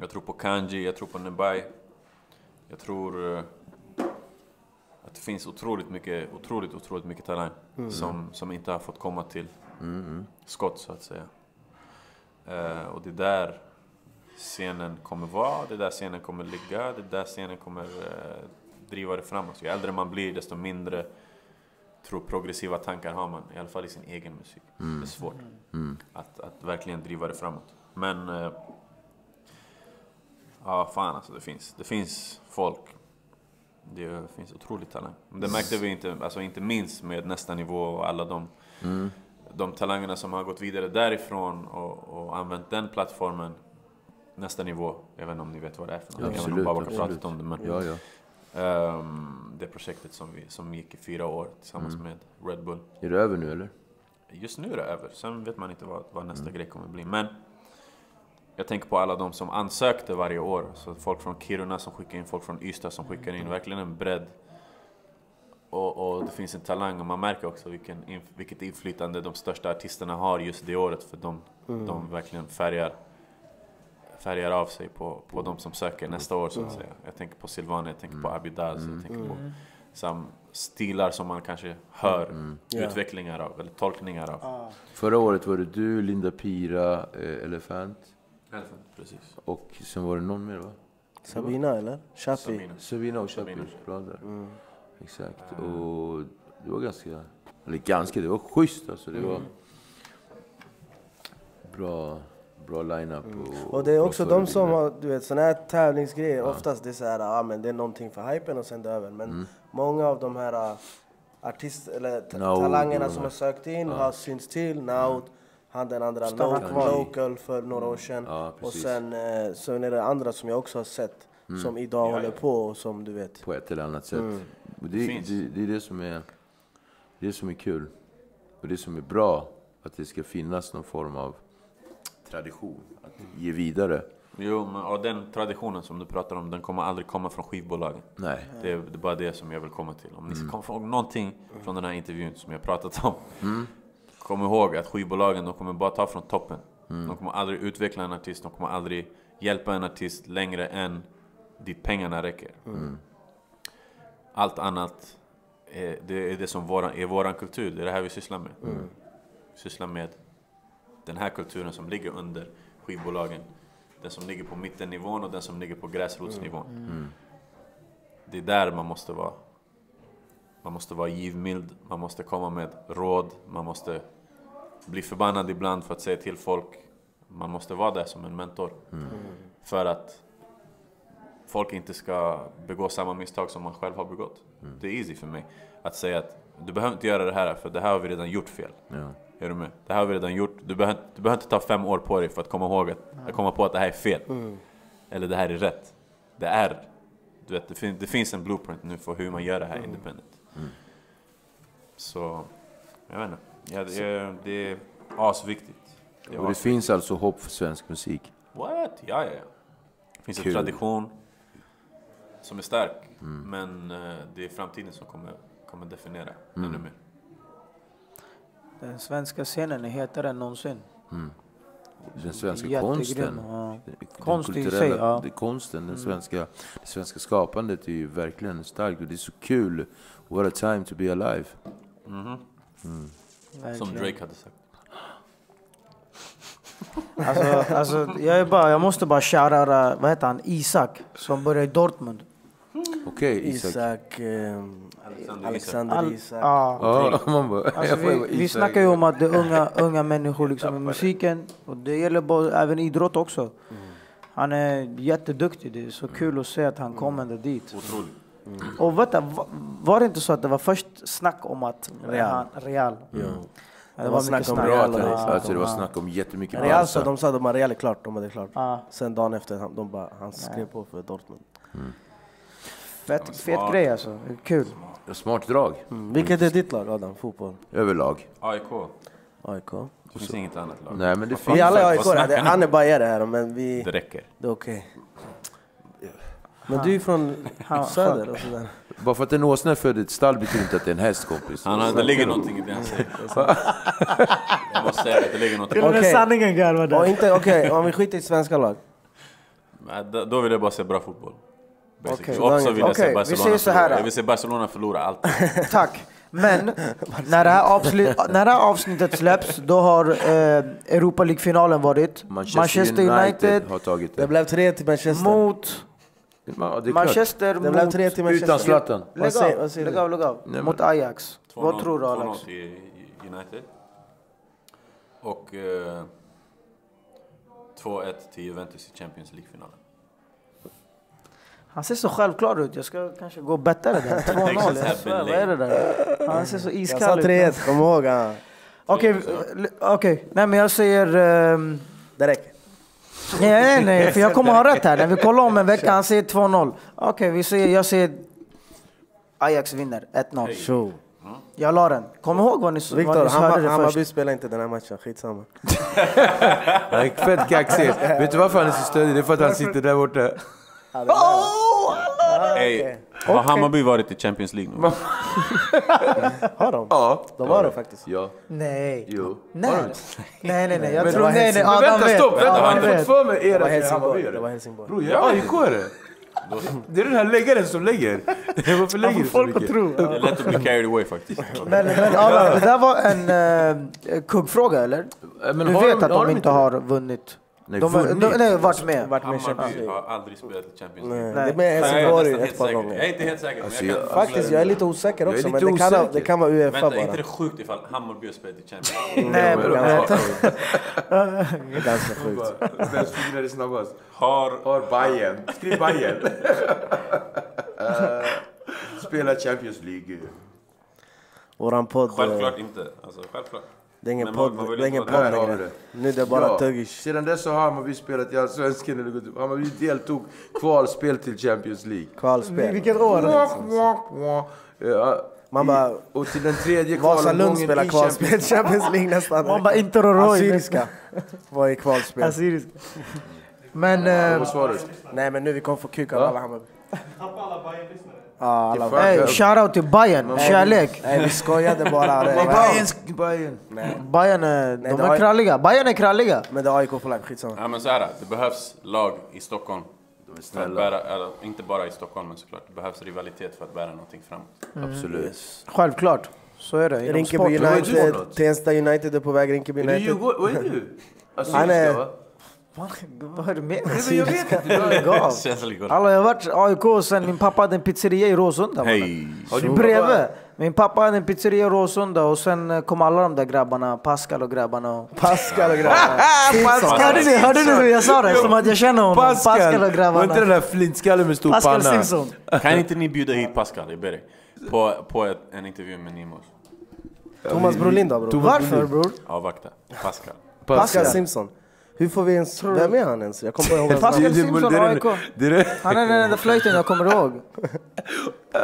Jag tror på Kanji, jag tror på Nebai. Jag tror eh, att det finns otroligt mycket, otroligt, otroligt mycket talang som, som inte har fått komma till skott så att säga. Eh, och det är där scenen kommer vara, det är där scenen kommer ligga, det är där scenen kommer eh, driva det framåt. Ju äldre man blir desto mindre tror progressiva tankar har man, i alla fall i sin egen musik. Det är svårt att, att verkligen driva det framåt. Men eh, Ja, fan alltså det finns. Det finns folk. Det finns otroligt talang. Det märkte vi inte, alltså inte minst med nästa nivå och alla de, de talangerna som har gått vidare därifrån och, och använt den plattformen. Nästa nivå. Jag vet inte om ni vet vad det är för något. Om Absolut, Babak har pratat om det. Men, Ja, ja. ehm, det projektet som, vi, som gick i fyra år tillsammans med Red Bull. Är det över nu eller? Just nu är det över, sen vet man inte vad, vad nästa grej kommer bli. Men jag tänker på alla de som ansökte varje år. Så folk från Kiruna som skickar in, folk från Ystad som skickar in. Verkligen en bredd. Och, och det finns en talang och man märker också vilken, vilket inflytande de största artisterna har just det året. För de, de verkligen färgar, färgar av sig på, på de som söker nästa år så att säga. Jag tänker på Silvana, jag tänker på Abidaz, jag tänker på sam stilar som man kanske hör Ja. utvecklingar av, eller tolkningar av. Förra året var det du, Linda Pira, eh, Elefant Precis. och sen var det någon mer va? Sabina eller? Chapi? Sabina. Sabina och. Bra där. Exakt. Och det var ganska, eller ganska, det var schysst alltså. Det var bra, bra line-up. Och, Och det är också de som har, du vet såna här tävlingsgrejer, oftast det är så här, ja men det är någonting för hypen och sen det över. Men många av de här uh, artist, eller Naud talangerna som har sökt in har synts till. Naud, han den andra Stannar lo kvar. local för några år sedan. Ja, och sen, eh, sen är det andra som jag också har sett, som idag håller på och som du vet. På ett eller annat sätt. Och det, det, det är det som är, det som är kul. Och det som är bra, att det ska finnas någon form av tradition. Att ge vidare. Jo, men och den traditionen som du pratar om, den kommer aldrig komma från skivbolagen. Nej. Det är, det är bara det som jag vill komma till. Om ni ska komma ihåg någonting från den här intervjun som jag pratat om. Kom ihåg att skivbolagen, de kommer bara ta från toppen. De kommer aldrig utveckla en artist, de kommer aldrig hjälpa en artist längre än dit pengarna räcker. Allt annat, är, det är det som våran, är våran kultur, det är det här vi sysslar med. Vi sysslar med den här kulturen som ligger under skivbolagen. Den som ligger på mittennivån och den som ligger på gräsrotsnivån. Det är där man måste vara. Man måste vara givmild, man måste komma med råd, man måste bli förbannad ibland för att säga till folk. Man måste vara där som en mentor. För att folk inte ska begå samma misstag som man själv har begått. Det är easy för mig att säga att du behöver inte göra det här för det här har vi redan gjort fel. Ja. Är du med? Det här har vi redan gjort. Du behöver, du behöver inte ta fem år på dig för att komma ihåg att, komma på att det här är fel. Eller det här är rätt. Det är, du vet, det, fin, det finns en blueprint nu för hur man gör det här independent. Så, jag vet inte. Ja, det, är, det är asviktigt. Det är Och det finns alltså hopp för svensk musik. What? Ja, ja, ja. Det finns Kul. en tradition som är stark. Men eh, det är framtiden som kommer, kommer definiera ännu mer. Den svenska scenen är hetare än någonsin. Den svenska Jättegrym, konsten. ja. Den Konst i sig, kulturella- ja. det konsten, den svenska, det svenska skapandet är ju verkligen starkt och det är så kul. What a time to be alive. Som Verkligen. Drake hade sagt. Alltså, alltså, jag, är bara, jag måste bara shoutouta, vad heter han, Isak, som började i Dortmund. Okej, Isak. Isak, ehm, Alexander Alexander All, Isak. man bara, Alltså, vi, vi snackar ju om att det är unga, unga människor liksom i musiken. Och det gäller bara, även idrott också. Han är jätteduktig. Det är så kul att se att han kom ända dit. Otroligt. Och vänta, va- var det inte så att det var först snack om att Real. Real. Jo. Ja, Det var snack om Real och det. Ja, Alltså det var snack om jättemycket Real sa, Barca. de sa att Real är klart, de hade klart. Ja. Sen dagen efter, han, de bara, han skrev på för Dortmund. Fett, fet grej alltså. Kul. Smart drag, Mm. Vilket är ditt lag Adam, fotboll? överlag. AIK. AIK? Det finns inget annat lag. Nej men det finns... Vi alla är AIK, det- han är bajare här men vi, Det räcker. det är okej. Men du är från söder och sådär. Bara för att en åsna är född i ett stall betyder inte att det är en häst kompis. Han, har- det ligger någonting i det han säger. Jag måste säga det, det ligger någonting. Okej. med sanningen garva Och inte, okej, om vi skiter i svenska lag. Men då- Då vill jag bara se bra fotboll. Basically. Okej, Och så vill jag okej, se vi Barcelona säger så här förlora. då. Jag vill se Barcelona förlora allt. Tack. Men när det, här när det här avsnittet släpps, då har eh, Europa League-finalen varit. Manchester, United, har tagit Det det. blev tre till Manchester. mot Ja, det är. Manchester Det blev mot... tre till Manchester. Utan Zlatan. Lägg Vad säger- av, vad säger lägg av, lägg av. Nej, Mot men- Ajax. Vad 2-0 tror du 2-0 Alex? till United. Och eh, 2-1 till Juventus i Champions League-finalen. Han ser så självklar ut. Jag ska kanske gå och betta det där. 2-0. Exakt, Jag svär, vad är det där? Han ser så Jag sa iskall ut. 3-1, kom ihåg. Okej, l- okej. Nej men jag säger... ehm, Det räcker. Nej, nej, nej, för jag kommer ha rätt här. När vi kollar om en vecka, han säger 2-0. Okej, vi säger, jag säger... Ajax vinner 1-0. Tjo. Jag la den. Kom ihåg vad ni, vad Viktor, ni hörde Hammar- det Hammarby först. spelar inte den här matchen, skitsamma. Han är fett kaxig. Vet du varför han är så stöddig? Det är för att han sitter där borta. Ey, har Hammarby varit i Champions League nu? Har de? Ja. De har det faktiskt. Ja. Nej. Jo. Nej. nej, nej, nej. Jag Men tror... det var Nej, nej. Men vänta, vet. stopp! Vänta, Adam har vet. fått för mig er Det jag är Helsingborg. Det var? Helsingborg. Bror, jag är AIK-are. Det är den här läggaren som lägger. Varför lägger du så Folk mycket? tro. Det är lätt att bli carried away faktiskt. Men, men Adam, det där var en uh, kuggfråga eller? Men Du vet de- att de de inte har vunnit? Nej, De, vunnit. de, nej, varit med. Varit Hammarby har aldrig spelat i Champions Nej, League. Det är med Nej, Helsingborg ett par säker. gånger. Jag är inte helt säker. men Alltså, jag jag- Faktiskt, jag är lite osäker också, lite men det kan, osäker. det kan vara Uefa Vänta, är inte bara. det sjukt ifall Hammarby har spelat i Champions League? Nej, Det är ganska sjukt. Ganska sjukt. Vem fingrade snabbast? Har... Har Bayern. Skriv Bayern. Eh, Spela Champions League. Våran podd, eh, Självklart inte. Alltså, självklart. Det är ingen podd, längre. det. Nu är det bara Ja, tuggish. Sedan dess så har Hammarby spelat i Allsvenskan. eller gått upp. Hammarby deltog kvalspel till Champions League. Kvalspel. Vilket år? Ja, Man bara, i- och till den tredje Vasalund kvalomgången spelar i kvalspel Champions Champions League nästan. Man bara inte Roy. Assyriska var i kvalspel. Assyrisk. Men... Vad var svaret? Nej men nu vi kommer få kuk av alla Hammarby. Fan. hey, shoutout till Bayern. Kärlek. Nej vi skojade bara. Bayern! Bayern! Bayern är, Nej, de är kralliga. Bayern är kralliga. Men det är AIK på lag, skitsamma. Ja men så här, det behövs lag i Stockholm. De är För att bära, eller, inte bara i Stockholm men såklart. Det behövs rivalitet för att bära någonting fram. Absolut. Självklart. Så är det inom Rinkeby sport. United? Tensta United är på väg, Rinkeby Är du United. Vad är du? Assyriska va? Vad är det med Nej, jag vet inte. Alla, jag har varit AIK sen min pappa hade en pizzeria i Råsunda. Bredvid. Min pappa hade en pizzeria i Råsunda och sen eh, kom alla de där grabbarna, Pascal och grabbarna. Och... Pascal och grabbar. Hörde ni, hörde ni hur jag sa det? Som att jag känner honom. Pascal, och Var inte grabbarna. den där flintskallen med stor Pascal panna? Simpson. Kan inte ni bjuda hit Pascal, jag ber dig? På, på ett, en intervju med Nimos. Thomas Brolin då bror? Varför bror? Avvakta. Pascal. Pascal Pascal. Simpson. Hur får vi ens... Vem är han ens? Jag kommer inte ihåg hans Pascal namn. Simpson, AIK. Han är den enda flöjten jag kommer ihåg.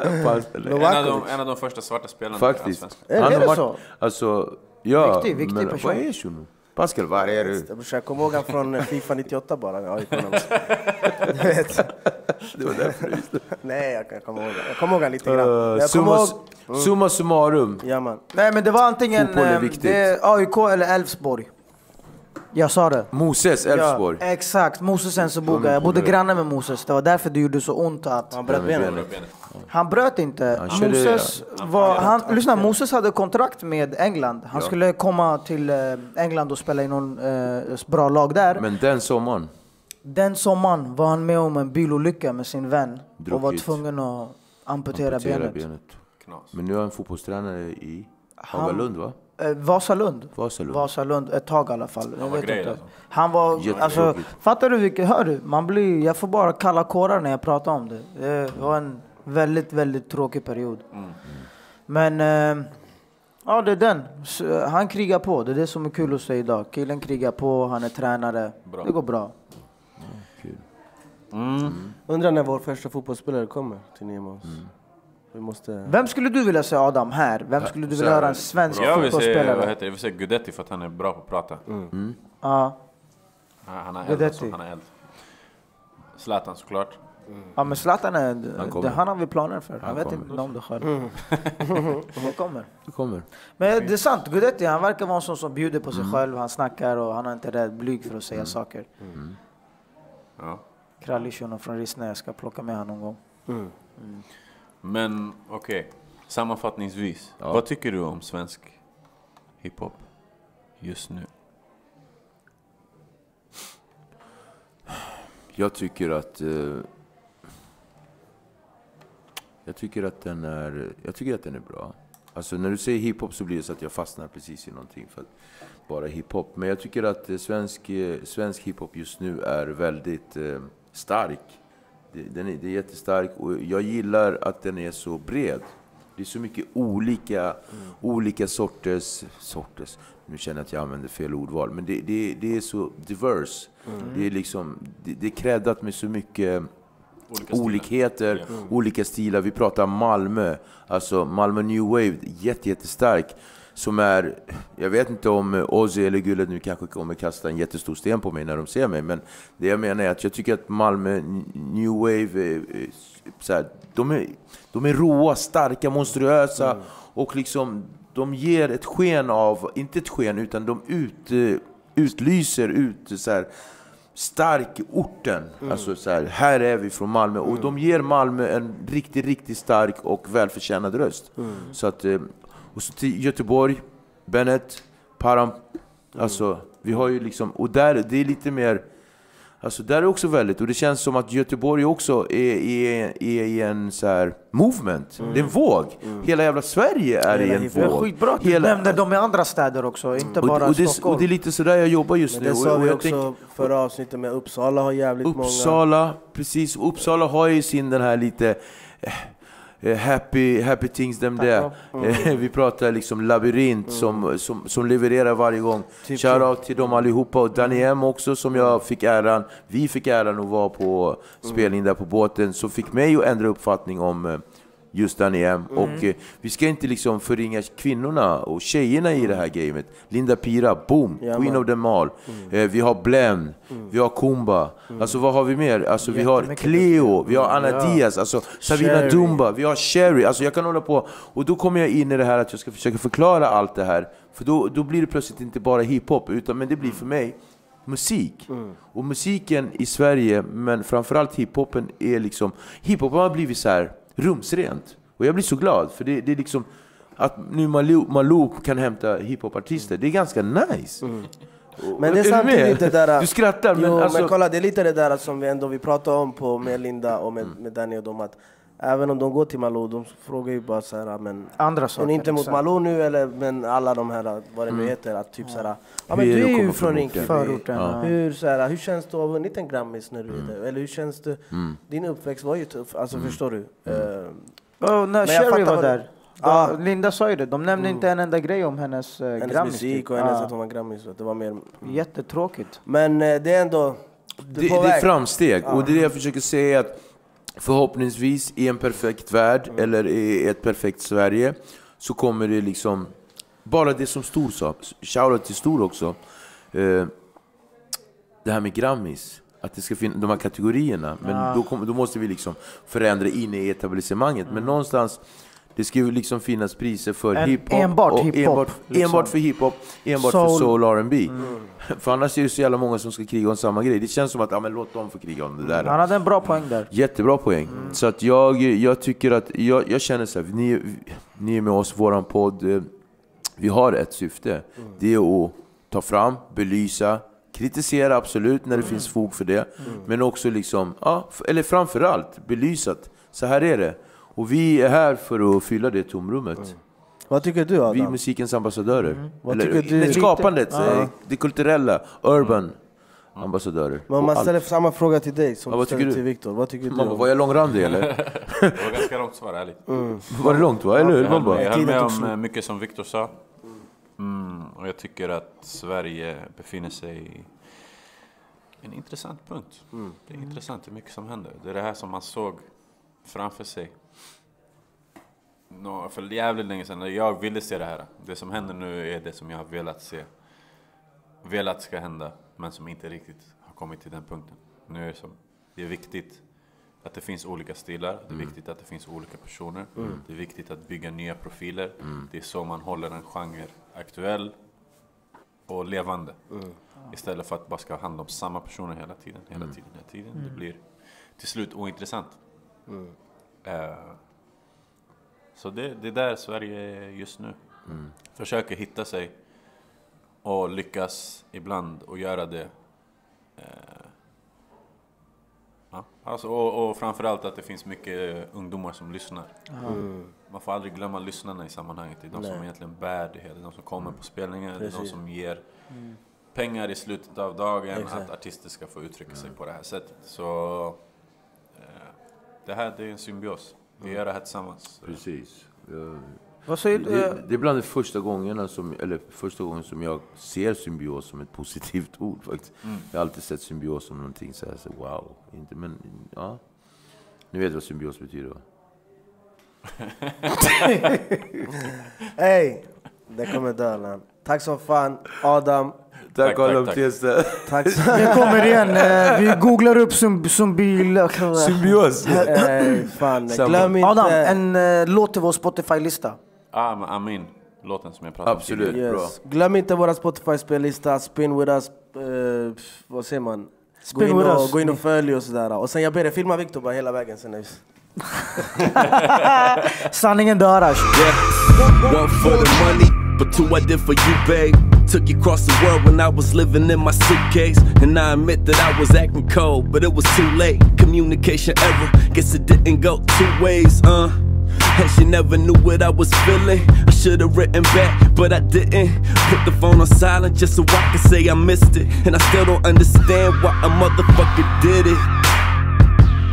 En av, de, en av de första svarta spelarna i Faktiskt. Allsvenskan. Är det så? alltså, ja. Viktig, viktig men person. Vad är shunon? Pascal, var är du? Jag kommer ihåg han från eh, Fifa 98 bara. AIK. Det var därför du visste. Nej, jag kan komma ihåg. Jag kommer ihåg lite grann. Uh, Jag kommer summa, ihåg... summa summarum. Ja man. Nej men det var antingen eh, det AIK eller Elfsborg. Jag sa det. Moses, Elfsborg. Ja, exakt, Moses Ensobuga. Jag bodde granne med Moses. Det var därför det gjorde så ont att... Han bröt. Benet. Han bröt inte. Han körde- Moses, var, han, lyssna, Moses hade kontrakt med England. Han skulle komma till eh, England och spela i någon eh, bra lag där. Men den sommaren, Den sommaren var han med om en bilolycka med sin vän och var Druckit. tvungen att amputera, amputera benet. benet. Men nu är han fotbollstränare i Hagalund va? Eh, Vasalund. Vasalund. Vasalund, ett tag i alla fall. Jag var vet inte. alltså. Han var, alltså, fattar du vilket, hör du? Man blir, jag får bara kalla kårar när jag pratar om det. Det var en väldigt, väldigt tråkig period. Mm. Men, eh, ja det är den. Han krigar på, det är det som är kul att se idag. Killen krigar på, han är tränare. Bra. Det går bra. Kul. Undrar när vår första fotbollsspelare kommer till Nemos. Vi måste... Vem skulle du vilja se Adam här? Vem skulle du vilja höra en svensk Jag vill se, vad fotbollsspelare? heter jag vill se Gudetti för att han är bra på att prata. Ja. Han han har eld alltså, han har eld. Zlatan såklart. ja, men Zlatan är, Han det, han har vi planer för. Han, Han vet kommer. inte om det själv. Det kommer. Det kommer. Men det är sant, Guidetti han verkar vara en sån som bjuder på sig själv, han snackar och han är inte rädd, blyg för att säga saker. Ja. Krallig från Rissne, jag ska plocka med honom någon gång. Men okej, sammanfattningsvis. Ja. Vad tycker du om svensk hiphop just nu? Jag tycker att... Eh, jag tycker att den är... Jag tycker att den är bra. Alltså när du säger hiphop så blir det så att jag fastnar precis i någonting för att bara hiphop. Men jag tycker att eh, svensk, eh, svensk hiphop just nu är väldigt eh, stark. Den är, det är jättestark och jag gillar att den är så bred. Det är så mycket olika, olika sorters, sorters, nu känner jag att jag använder fel ordval, men det, det, det är så diverse. Det är liksom, det, det är creddat med så mycket Olika stilar. olikheter, olika stilar. Vi pratar Malmö, alltså Malmö New Wave, jätte, jättestark. Som är, jag vet inte om Ozzy eller Gullet nu kanske kommer kasta en jättestor sten på mig när de ser mig, men det jag menar är att jag tycker att Malmö New Wave, eh, eh, så här, de, är, de är råa, starka, monstruösa och liksom de ger ett sken av, inte ett sken, utan de ut, eh, utlyser ut så här, stark orten. Alltså så här, här är vi från Malmö. Och de ger Malmö en riktigt, riktigt stark och välförtjänad röst. Så att, och så till Göteborg, Bennett, Param. Alltså, vi har ju liksom, och där, det är lite mer, alltså där är också väldigt, och det känns som att Göteborg också är, är, är i en så här movement. Det är en våg. Hela jävla Sverige är Hela i en. Det våg. skitbra att du Hela- nämner dem i andra städer också, inte och, bara och, det, Stockholm. och det är lite sådär jag jobbar just Men nu. det Och- sa och vi också tänker- förra avsnittet med Uppsala har jävligt många. Uppsala, precis. Uppsala har ju sin den här lite happy, happy things them there. Eh, Vi pratar liksom labyrint som, som, som levererar varje gång. Typ Shoutout till dem allihopa och Danny M också som jag fick äran, vi fick äran att vara på spelning där på båten, som fick mig att ändra uppfattning om eh, just Danny M. Och eh, vi ska inte liksom förringa kvinnorna och tjejerna i det här gamet. Linda Pira, boom! Ja, Queen of them all. Eh, vi har Blen, vi har Kumba. Alltså vad har vi mer? Alltså vi har Cleo, vi har Anna Ja. Diaz, alltså Savina Sherry. Dumba, vi har Sherry. Alltså jag kan hålla på. Och då kommer jag in i det här att jag ska försöka förklara allt det här. För då, då blir det plötsligt inte bara hiphop, utan men det blir för mig musik. Och musiken i Sverige, men framförallt hiphopen, är liksom... Hiphopen har blivit så här rumsrent. Och jag blir så glad, för det, det är liksom... Att nu Malou, Malou kan hämta hiphopartister, det är ganska nice. Och- Men det är samtidigt det där... Du skrattar, men jo, alltså... men kolla det är lite det där som vi ändå vi pratade om på, med Linda och med, med Danny och dem att Även om de går till Malou, de frågar ju bara så här, men Andra men saker. inte mot exakt. Malou nu eller men alla de här, vad det nu heter, att typ såhär Ja men Hur är du det är ju från Rinkeby, Förorten, ja. hur, så här, hur känns det att ha vunnit en Grammis när du är där? Eller hur känns det, din uppväxt var ju tuff, alltså förstår du? Eh, Och när Men Sherry var där, Ja. då, Linda sa ju det, de nämnde inte en enda grej om hennes uh, hennes Grammis. musik typ. och hennes Ja. att hon var Grammis, det var mer Jättetråkigt. Men eh, det är ändå, Det, är på det är framsteg, och det är det jag försöker säga att förhoppningsvis i en perfekt värld, eller i ett perfekt Sverige, så kommer det liksom... Bara det som Stor sa, shoutout till Stor också. Eh, det här med Grammis, att det ska finnas de här kategorierna. Men då, kommer- då måste vi liksom förändra in i etablissemanget. Men någonstans, det ska ju liksom finnas priser för En- hiphop. enbart hiphop, Enbart, liksom. enbart för hiphop, enbart Soul. för soul R&B För annars är det så jävla många som ska kriga om samma grej. Det känns som att, ja men låt dem få kriga om det där. Han hade en bra poäng där. Jättebra poäng. Så att jag, jag tycker att, jag, jag känner så här, ni, ni är med oss, våran podd, eh, vi har ett syfte. Det är att ta fram, belysa, kritisera absolut när det finns fog för det. Men också liksom, ja, eller framförallt belysa att så här är det. Och vi är här för att fylla det tomrummet. Vad tycker du Vi är Adam? musikens ambassadörer. Mm. Vad Eller tycker du? det skapandet, Ja. eh, det kulturella, urban ambassadörer. Men om man allt. ställer samma fråga till dig som Ja, vad tycker du? till Viktor, vad tycker du? Var jag långrandig eller? Det var ganska långt svar, ärligt. Var det långt va? Eller hur? Jag höll, med- jag höll Tiden med om eh, mycket som Viktor sa. Mm, och jag tycker att Sverige befinner sig i en intressant punkt. Det är intressant, det är mycket som händer. Det är det här som man såg framför sig. För jävligt länge sedan, jag ville se det här. Det som händer nu är det som jag har velat se. Velat ska hända, men som inte riktigt har kommit till den punkten. Nu är det som, det är viktigt att det finns olika stilar, det är viktigt att det finns olika personer. Det är viktigt att bygga nya profiler. Det är så man håller en genre aktuell och levande. Istället för att bara ska handla om samma personer hela tiden, hela tiden, hela tiden. Det blir till slut ointressant. Eh, så det, det är där Sverige är just nu. Försöker hitta sig och lyckas ibland och göra det. Eh, ja, alltså, och, och framförallt att det finns mycket ungdomar som lyssnar. Man får aldrig glömma lyssnarna i sammanhanget. Det är de som egentligen bär det hela. Det är de som kommer på spelningar, det är de Precis. som ger pengar i slutet av dagen Exakt. att artister ska få uttrycka sig på det här sättet. Så eh, det här det är en symbios. Vi gör det här tillsammans. Precis. Jag, Vad säger du? det, det är bland de första gångerna som, eller första gången som jag ser symbios som ett positivt ord faktiskt. Jag har alltid sett symbios som någonting så här, så wow. Inte, men ja. Ni vet vad symbios betyder va? Ey! Det kommer dö lan. Tack som fan Adam. Tack tack, Adam. Testa. Tack Det kommer igen. Eh, Vi googlar upp som, som bil. Symbios! Ey, fan. Glöm inte... Adam, en eh, låt till vår Spotify-lista. Ah, Amin. Låten som jag pratade om Absolut. Yes. Glöm inte våra Spotify-spellista, Spin with us, eh, pff, vad säger man? Spin gå, in with och, us. gå in och följ och sådär. Och sen jag ber dig filma Viktor bara hela vägen sen. Just. Sanningen dör Ash. One for the money, but two I did for you, babe. Took you across the world when I was living in my suitcase. And I admit that I was acting cold, but it was too late. Communication error, guess it didn't go two ways, uh. And she never knew what I was feeling. I should've written back, but I didn't. Put the phone on silent just so I could say I missed it. And I still don't understand why a motherfucker did it.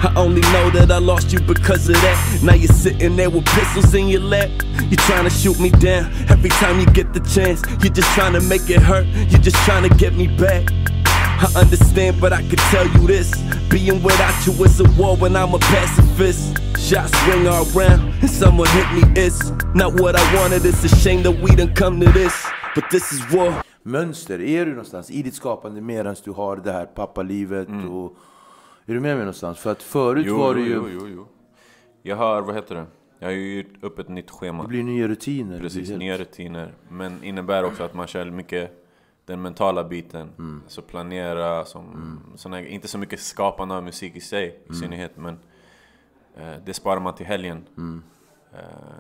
I only know that I lost you because of that. Now you're sitting there with pistols in your lap. You're trying to shoot me down every time you get the chance. You're just trying to make it hurt. You're just trying to get me back. I understand, but I can tell you this Being without you is a war when I'm a pacifist Shots ring all around and someone hit me It's not what I wanted, it's a shame that we didn't come to this But this is war Mönster, är du någonstans i ditt skapande medan du har det här pappalivet? Mm. Och, är du med mig någonstans? För att förut Jo, var det ju... jo, jo, jo. Jag har, vad heter det? Jag har ju gjort upp ett nytt schema. Det blir nya rutiner. Precis, nya rutiner. Men innebär också att man kör mycket den mentala biten. Mm. Alltså planera, som, såna, inte så mycket skapande av musik i sig Mm. i synnerhet. Men eh, det sparar man till helgen. Mm. Eh,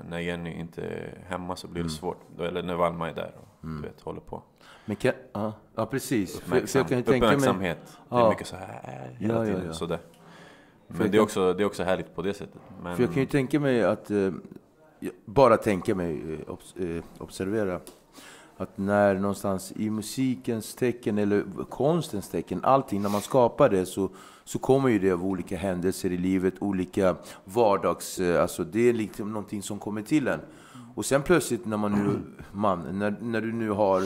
när Jenny inte är hemma så blir det svårt. Då, eller när Valma är där och Mm. du vet, håller på. Men kan, ja, ja, precis. För, för Uppmärksam, jag kan mig... uppmärksamhet. Det är Ja. mycket så här hela Ja, ja, tiden. ja. Sådär. jag Men det är, också, det är också härligt på det sättet. Men, För jag kan ju tänka mig att, eh, bara tänka mig, eh, eh, observera, att när någonstans i musikens tecken eller konstens tecken, allting, när man skapar det så, så kommer ju det av olika händelser i livet, olika vardags, eh, alltså det är liksom någonting som kommer till en. Och sen plötsligt när man nu, man, när, när du nu har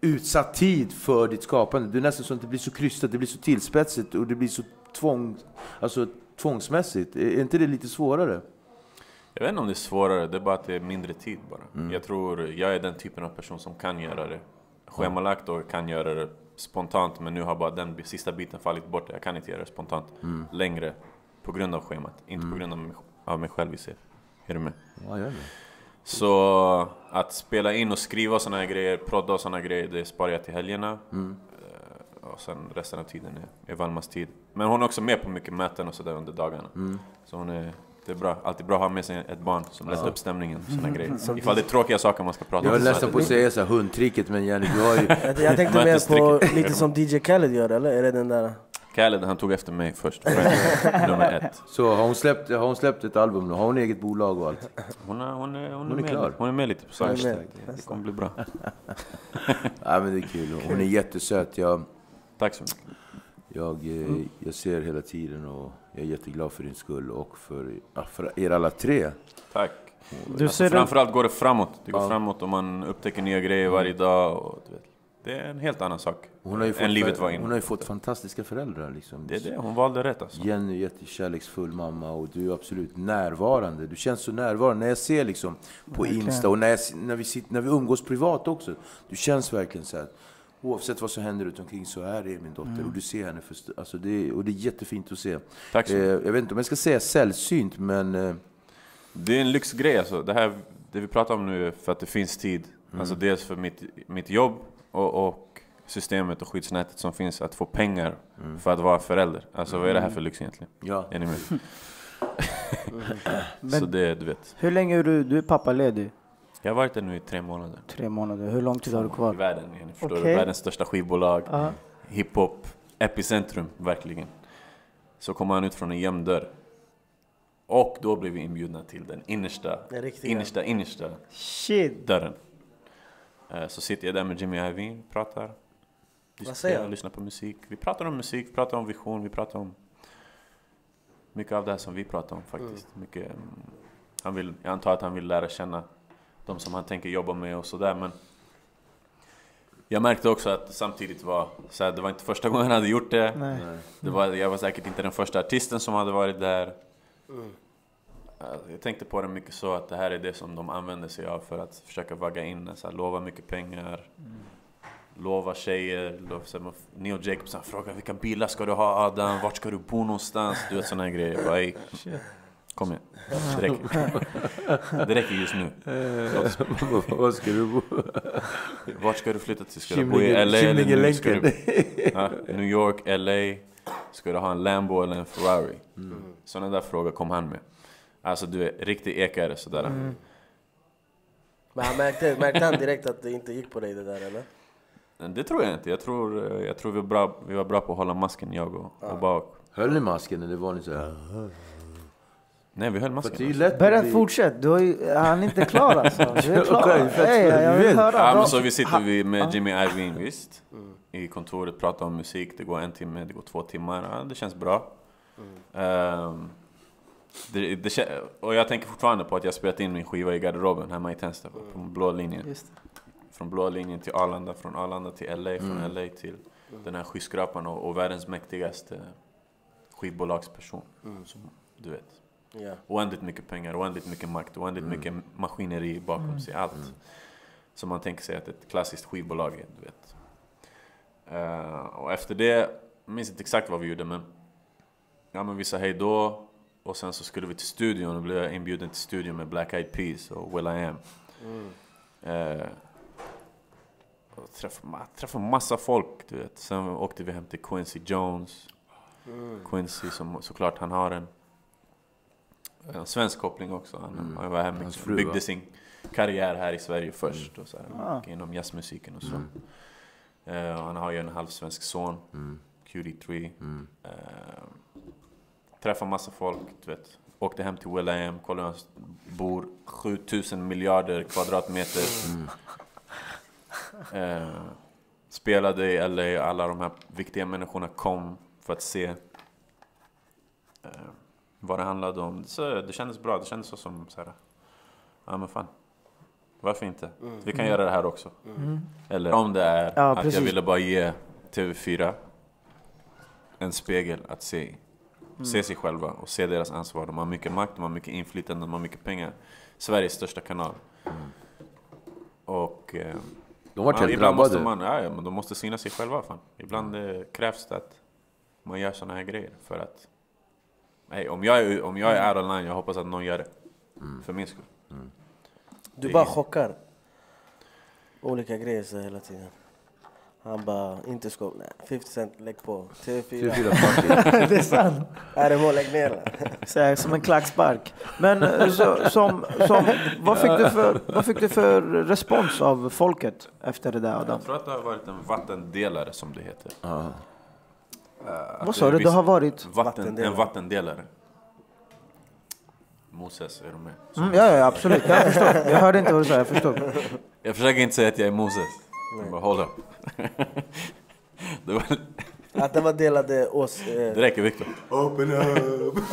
utsatt tid för ditt skapande. Det är nästan så att det blir så krystat, det blir så tillspetsigt och det blir så tvång, alltså tvångsmässigt. Är är inte det lite svårare? Jag vet inte om det är svårare, det är bara att det är mindre tid bara. Mm. Jag tror, jag är den typen av person som kan göra det schemalagt och kan göra det spontant, men nu har bara den sista biten fallit bort. Jag kan inte göra det spontant Mm. längre på grund av schemat, inte på grund av mig, av mig själv i sig. Är du med? Ja, gör det. Så att spela in och skriva såna här grejer, prodda och såna grejer, det sparar jag till helgerna. Mm. Eh, Och sen resten av tiden är, är Valmas tid. Men hon är också med på mycket möten och sådär under dagarna. Mm. Så hon är, det är bra, alltid bra att ha med sig ett barn som lättar upp stämningen. Såna grejer. Ifall det är tråkiga saker man ska prata Jag om. höll så är nästan på att säga så här, hundtricket, men Jenny, du har ju... Jag, jag tänkte mer på lite som DJ Khaled gör eller? Är det den där? Khaled, han tog efter mig först. Nummer ett. Så har hon, släppt, har hon släppt ett album nu? Har hon eget bolag och allt? Hon är, hon är, hon är, Hon är med, klar. hon är med lite på saker. med. Det kommer bli bra. Ja, men det är kul. Hon är jättesöt. Jag, Tack så mycket. jag, eh, jag ser hela tiden och jag är jätteglad för din skull och för, för er alla tre. Tack. Du Alltså, ser det, framförallt går det framåt. Det går Ja. framåt och man upptäcker nya grejer varje dag. Och, du vet, det är en helt annan sak Hon har ju fått, än livet var innan. hon har ju fått fantastiska föräldrar. Liksom. Det är det, hon valde rätt alltså. Jenny är jättekärleksfull mamma och du är absolut närvarande. Du känns så närvarande. När jag ser liksom på Verkligen. Insta och när, jag, när, vi sitter, när vi umgås privat också. Du känns verkligen så här. Oavsett vad som händer runt omkring så är det min dotter och du ser henne. För, alltså det, är- och det är jättefint att se. Tack så Eh, mycket. jag vet inte om jag ska säga sällsynt men eh, Det är en lyxgrej alltså. Det, här, det vi pratar om nu är för att det finns tid. Mm. Alltså dels för mitt, mitt jobb och, och systemet och skyddsnätet som finns att få pengar Mm. för att vara förälder. Alltså vad är det här för lyx egentligen? ja. Är ni med? Men- Så det, du vet. hur länge är du, du är pappaledig? Jag har varit där nu i tre månader. Tre månader. Hur lång tid har du I kvar? världen, ni förstår Okej. du? Världens största skivbolag. Ja. Hiphop, epicentrum, verkligen. Så kom han ut från en gömd dörr. Och då blev vi inbjudna till den innersta, Den innersta, innersta Shit! dörren. Eh, Så sitter jag där med Jimmy Iovine, pratar. Diskuterar, lyssnar på musik. Vi pratar om musik, vi pratar om vision, vi pratar om mycket av det här som vi pratar om faktiskt. Mycket, mm, han vill, jag antar att han vill lära känna de som han tänker jobba med och sådär men jag märkte också att samtidigt var så här, det var inte första gången han hade gjort det. Nej. det var, jag var säkert inte den första artisten som hade varit där. Eh, Jag tänkte på det mycket så att det här är det som de använder sig av för att försöka vagga in, så här, lova mycket pengar. Lova tjejer, lova, så här, Neo Jacobs frågar vilka bilar ska du ha Adam? Vart ska du bo någonstans? Du vet sådana här grejer. Jag bara, "Ey, kom igen, det räcker. Det räcker just nu. Vad ska du bo? Vart ska du flytta till? Ska du bo i LA eller? Ska du, ja, New York, LA? Ska du ha en Lambo eller en Ferrari? Sådana där frågor kom han med. Alltså du är riktig ekare sådär. Men han märkte, märkte han direkt att det inte gick på dig det där eller? Det tror jag inte. Jag tror, eh, jag tror vi, var bra, vi var bra på att hålla masken, jag och, och bak. Höll ni masken eller var ni så här? Nej, vi höll För masken. det är ju lätt att Berätta, bli- fortsätt. Du har ju, han är inte klar alltså. Du är klar. Hey, jag vill höra. Ja, men så vi sitter vi med Jimmy Iovine, visst. I kontoret, pratar om musik. Det går en timme, det går två timmar. Ja, det känns bra. Ehm, det, det, och jag tänker fortfarande på att jag spelat in min skiva i garderoben hemma i Tensta, på blå linjen. Just det. Från blå linjen till Arlanda, från Arlanda till LA, från LA till den här skyskrapan och, och världens mäktigaste skivbolagsperson. Som, du vet. Ja. Oändligt mycket pengar, oändligt mycket makt, oändligt mycket maskineri bakom sig. Allt. Som man tänker sig att ett klassiskt skivbolag är, du vet. Eh, och efter det, jag minns inte exakt vad vi gjorde men Ja men vi sa hej då och sen så skulle vi till studion och blev jag inbjuden till studion med Black Eyed Peas och Will I Am. Eh, och träffade, träffade massa folk du vet. Sen åkte vi hem till Quincy Jones. Quincy som såklart han har en, en svensk koppling också. Han, han var mycket, fru, byggde va? sin karriär här i Sverige först. Och så här, Ah. mycket inom jazzmusiken och så. Eh, och han har ju en halvsvensk son, QD3. Eh, träffade massa folk, du vet. Åkte hem till Will I Am, kollade hur han bor 7000 miljarder kvadratmeter. Eh, spelade i LA, alla de här viktiga människorna kom för att se eh, vad det handlade om. Så det kändes bra, det kändes så som så här, ja men fan. Varför inte? Vi kan göra det här också. Eller om det är Ja, att precis. jag ville bara ge TV4 en spegel att se i. Se sig själva och se deras ansvar. De har mycket makt, de har mycket inflytande, de har mycket pengar. Sveriges största kanal. Och... Eh, De var ja, helt ibland måste drabbade. man, ja, men de måste syna sig själva fan. Ibland eh, krävs det att man gör såna här grejer för att... Nej, om jag är, om jag är out of line, jag hoppas att någon gör det. För min skull. Du bara chockar. Olika grejer så hela tiden. Han bara, inte skåp. Nej, 50 cent, lägg på. TV4. TV4 fuck it. Det är sant. RMH, lägg ner. Så här, som en klackspark. Men eh, så, som, som, vad, fick du för, vad fick du för respons av folket efter det där Adam? Jag tror att det har varit en vattendelare som det heter. Eh, att Vad sa är du? Det har varit? Vatten, Vattendelare. en vattendelare. Moses, är du med? Mm, ja, ja, absolut. Jag förstår. Jag hörde inte vad du sa. Jag förstår. Jag försöker inte säga att jag är Moses. Jag bara, hold up. det, var, Att det var delade ås... det Eh, räcker Viktor. Open up!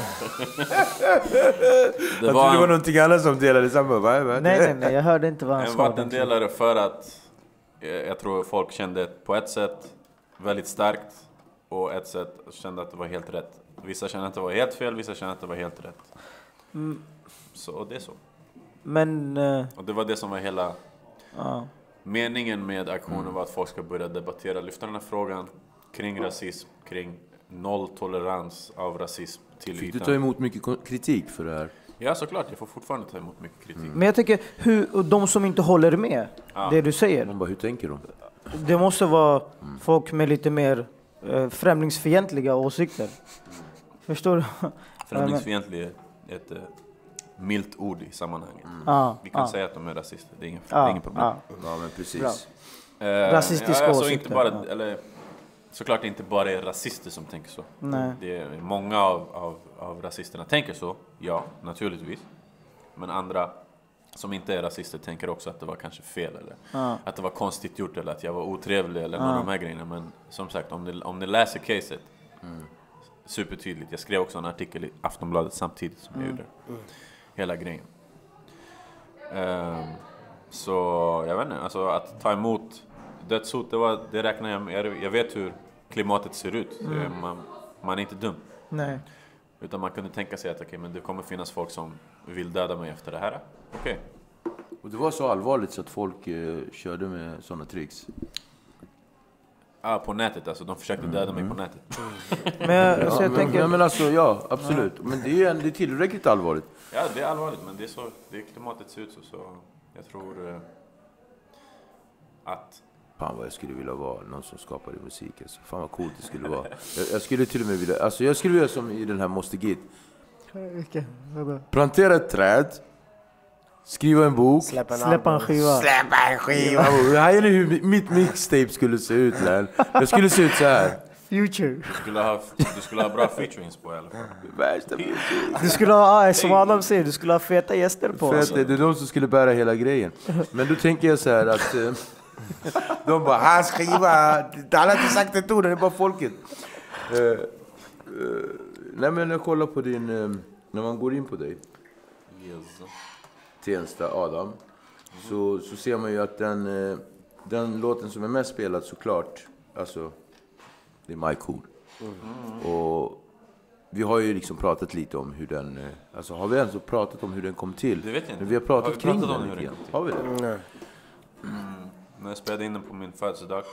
Det Jag var trodde det var en, någonting annat som delade samma. Va? Nej, nej, nej. Jag hörde inte vad han en sa. vattendelare för att eh, jag tror folk kände på ett sätt väldigt starkt och ett sätt kände att det var helt rätt. Vissa kände att det var helt fel, vissa kände att det var helt rätt. Mm. Så och det är så. Men... eh, Och det var det som var hela ja. Meningen med aktionen var att folk ska börja debattera, lyfta den här frågan kring rasism, kring nolltolerans av rasism till Fick du ta emot mycket kritik för det här? Ja såklart, jag får fortfarande ta emot mycket kritik. Men jag tänker, hur, de som inte håller med Ja. det du säger. Man bara, hur tänker de? Det måste vara folk med lite mer eh, främlingsfientliga åsikter. Förstår du? Främlingsfientlig är ett eh, milt ord i sammanhanget. Ja, Vi kan ja, säga att de är rasister, det är inget, det inget problem. ja. Ja men precis. Eh, Rasistiska ja, alltså åsikter, Inte bara, ja. eller, såklart det inte bara är rasister som tänker så. Nej. Det är, många av, av, av rasisterna tänker så, ja, naturligtvis. Men andra som inte är rasister tänker också att det var kanske fel eller Ja. att det var konstigt gjort eller att jag var otrevlig eller någon Ja. av de här grejerna. Men som sagt, om ni, om ni läser caset supertydligt. Jag skrev också en artikel i Aftonbladet samtidigt som jag gjorde hela grejen. Ehm, så jag vet inte, alltså att ta emot dödshot, det, var, det räknar jag med. Jag- vet hur klimatet ser ut. Det- Man, man är inte dum. Nej. Utan man kunde tänka sig att okej, men det kommer finnas folk som vill döda mig efter det här. Okej. Och det var så allvarligt så att folk eh, körde med sådana tricks. Ah, på nätet alltså, de försökte döda mig på nätet. Men jag, Ja, så jag men, tänker... men, men alltså, ja, absolut. Men det är det är tillräckligt allvarligt. Ja, det är allvarligt, men det är så det är klimatet ser ut så. så jag tror eh, att... Fan vad jag skulle vilja vara någon som skapade musik. Alltså. Fan vad coolt det skulle vara. Jag, jag skulle till och med vilja, alltså jag skulle vilja som i den här Måste Git. Plantera ett träd. Skriva en bok. Släpp en Släppa en skiva. Släppa en skiva! Här är det hur mitt mixtape skulle se ut län. Jag skulle se ut så här. Future. Du skulle ha, du skulle ha bra featurings på i alla fall. Värsta Du skulle ha, ah, som Adam säger, du skulle ha feta gäster på. Alltså. det är de som skulle bära hela grejen. Men då tänker jag så här att... eh, De bara, hans skiva, han har inte sagt ett ord, det är bara folket. Eh, eh, nej men jag kollar på din, när man går in på dig, Tensta Adam, så, så ser man ju att den, den låten som är mest spelad såklart, alltså, det är My Cool. Och vi har ju liksom pratat lite om hur den, eh, alltså har vi ens pratat om hur den kom till? Det vet jag inte. Men vi har pratat Har vi kring pratat om den hur lite den kom till? Har vi det? Nej. När jag spelade in den på min födelsedag,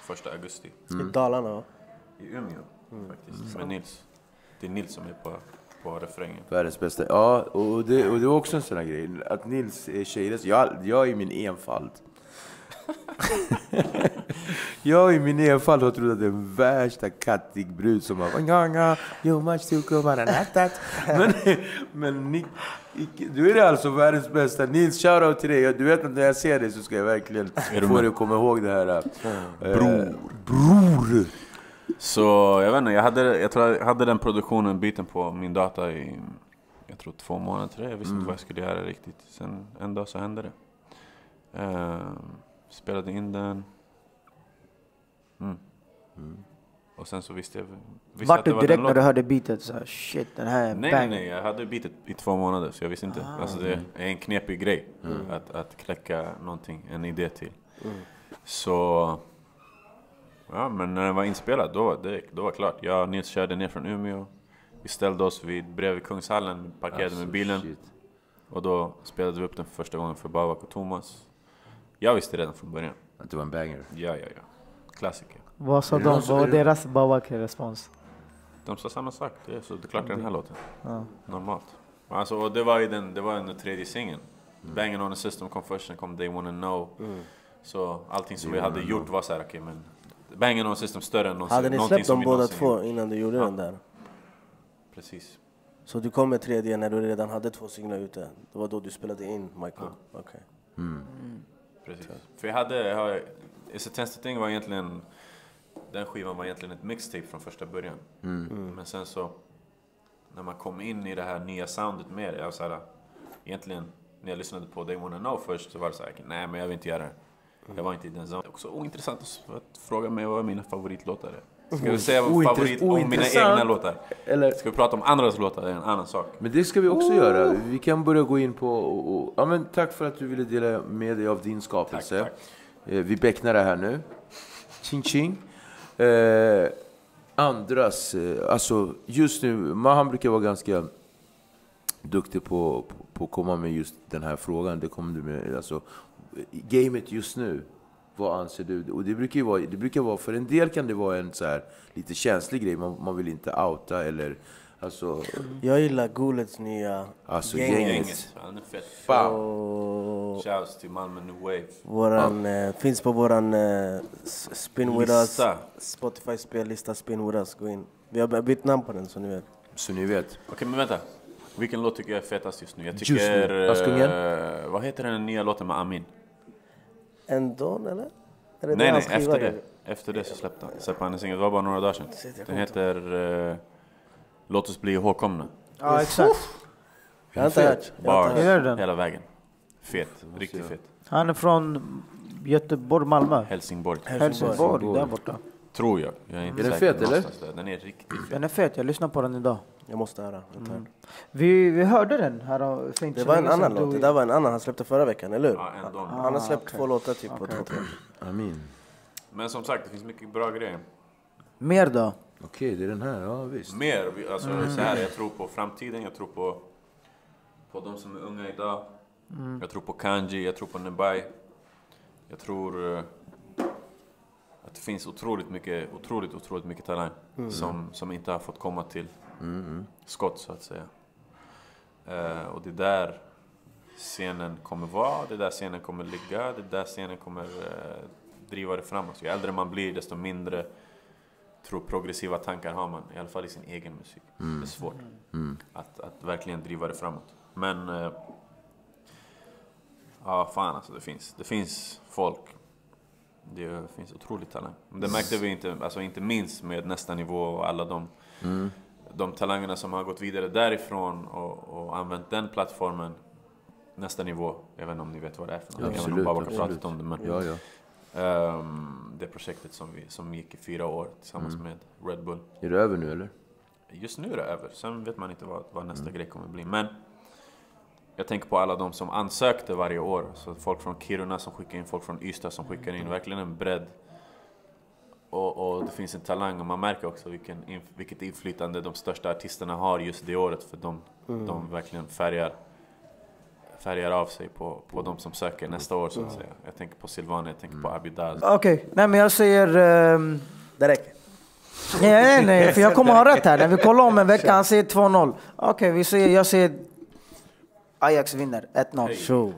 första augusti, I Dalarna va? i Umeå faktiskt, med Nils. Det är Nils som är på, på refrängen. Världens bästa. Ja, och det, och det var också en sån här grej. Att Nils är tjejlös. Jag, jag är min enfald. jag i min enfald har trott att det är värsta kattig brud som har "Nganga, you that." Men, men ni, icke- du är alltså världens bästa. Nils, shoutout till dig. Du vet att när jag ser dig så ska jag verkligen få dig att komma ihåg det här. äh, Bror. Bror! Så jag vet inte, jag hade, jag tror jag hade den produktionen biten på min data i jag tror två månader. Jag visste inte vad jag skulle göra riktigt. Sen en dag så hände det. Ehm, spelade in den. Mm. Och sen så visste jag visste Vart det du var direkt när du hörde beatet så här, shit den här är Nej, nej, bang. nej, jag hade bitet i två månader så jag visste inte. Ah. Alltså det är en knepig grej att, att kläcka någonting, en idé till. Så... Ja, men när den var inspelad, då det då var klart. Jag och Nils körde ner från Umeå. Vi ställde oss vid, bredvid Kungshallen, parkerade Alltså, med bilen. shit. Och då spelade vi upp den för första gången för Babak och Thomas. Jag visste redan från början. Att det var en banger. Ja, ja, ja. Klassiker. Vad sa de? Vad var deras Babak-respons? De sa samma sak, det är, så det är klart det är den här låten. Ja. Normalt. Alltså, och det var ju den, det var den tredje singeln. Banging on the system kom först, sen kom They wanna know. Så allting som vi hade gjort var såhär, okej men... Banging on the system större än någonsin. Hade ni släppt dem båda två innan du gjorde den där? Precis. Så du kom med tredje när du redan hade två singlar ute? Det var då du spelade in Michael? Okej. Precis. För jag hade, jag har, Is Thing var egentligen, den skivan var egentligen ett mixtape från första början. Men sen så, när man kom in i det här nya soundet mer, jag var såhär, egentligen, när jag lyssnade på They Wanna Know först så var det såhär, nej men jag vill inte göra det. Jag var inte i den zonen. Det är också ointressant att- att fråga mig vad mina favoritlåtar är. Ska vi säga vad favorit om mina egna låtar? Eller, Ska vi prata om andras låtar? Det är en annan sak. Men det ska vi också göra. Vi kan börja gå in på... Och, och, ja, men tack för att du ville dela med dig av din skapelse. Tack, Eh, vi becknar det här nu. Ching ching. Eh, andras... Eh, alltså just nu, Mahan brukar vara ganska duktig på, på, på att komma med just den här frågan. Det kommer du med. Alltså, gamet just nu. Vad anser du? Och det brukar ju vara, det brukar vara, för en del kan det vara en så här lite känslig grej. Man, man vill inte outa eller... Alltså, Jag gillar Gulets nya Alltså, Gänget. gänget. Han är fett. Bam. och Shouts till Malmö New Wave. våran, eh, finns på våran eh, s- Spin With Us Lista. Spotify spellista Spin With Us. Gå in. Vi har bytt namn på den så ni vet. Så ni vet. Okej men vänta. Vilken låt tycker jag är fetast just nu? Jag Just tycker... nu. Askungen? eh, vad heter den nya låten med Amin? Endon eller? Är det Nej nej, efter det. Efter det så släppte han, släppte han en singel. Det var bara några dagar sedan. Den heter... eh, Låt oss bli ihågkomna. Ja exakt. Jag har inte hört. Bars hela vägen. Fet. Riktigt fet. Han är från Göteborg, Malmö. Helsingborg. Helsingborg, där borta. Tror jag. jag är, inte Är den fet, eller? där. Den är riktigt fet. Den är fet, jag lyssnade på den idag. Jag måste höra. Den. Vi, vi hörde den här och- för inte Det var en annan låt. Det där var en annan han släppte förra veckan, eller hur? Ja, en dom. Han har släppt okej. två låtar typ på Okej, två, tre. Amin. Men som sagt, det finns mycket bra grejer. Mer då? Okej, det är den här. Ja, visst. Mer, alltså så här, jag tror på framtiden, jag tror på, på de som är unga idag. Jag tror på Kanji, jag tror på Nebai. Jag tror eh, att det finns otroligt mycket, otroligt, otroligt mycket talang som, som inte har fått komma till skott så att säga. Eh, och det är där scenen kommer vara, det är där scenen kommer ligga, det är där scenen kommer eh, driva det framåt. Ju äldre man blir desto mindre tror progressiva tankar har man, i alla fall i sin egen musik. Det är svårt att, att verkligen driva det framåt. Men... Eh, ja, fan alltså det finns. Det finns folk. Det finns otroligt talang. Det märkte vi inte, alltså inte minst med nästa nivå och alla de, de talangerna som har gått vidare därifrån och, och använt den plattformen. Nästa nivå, jag vet inte om ni vet vad det är för något. Absolut, Babak har pratat om det. Men, Ja, ja. Ehm, det projektet som, vi, som gick i fyra år tillsammans Mm. med Red Bull. Är det över nu eller? Just nu är det över, sen vet man inte vad, vad nästa grej kommer bli. Men jag tänker på alla de som ansökte varje år. Så folk från Kiruna som skickar in, folk från Ystad som skickar in. Verkligen en bredd. Och, och det finns en talang och man märker också vilken, vilket inflytande de största artisterna har just det året. För de, de verkligen färgar, färgar av sig på, på de som söker nästa år så att säga. Jag tänker på Silvana, jag tänker på Abidal. Okej, nej men jag säger... ehm, Det räcker. nej, nej, nej, för jag kommer ha rätt här. När vi kollar om en vecka, han säger 2-0. Okej, vi säger, jag säger Ajax vinner 1-0. Show.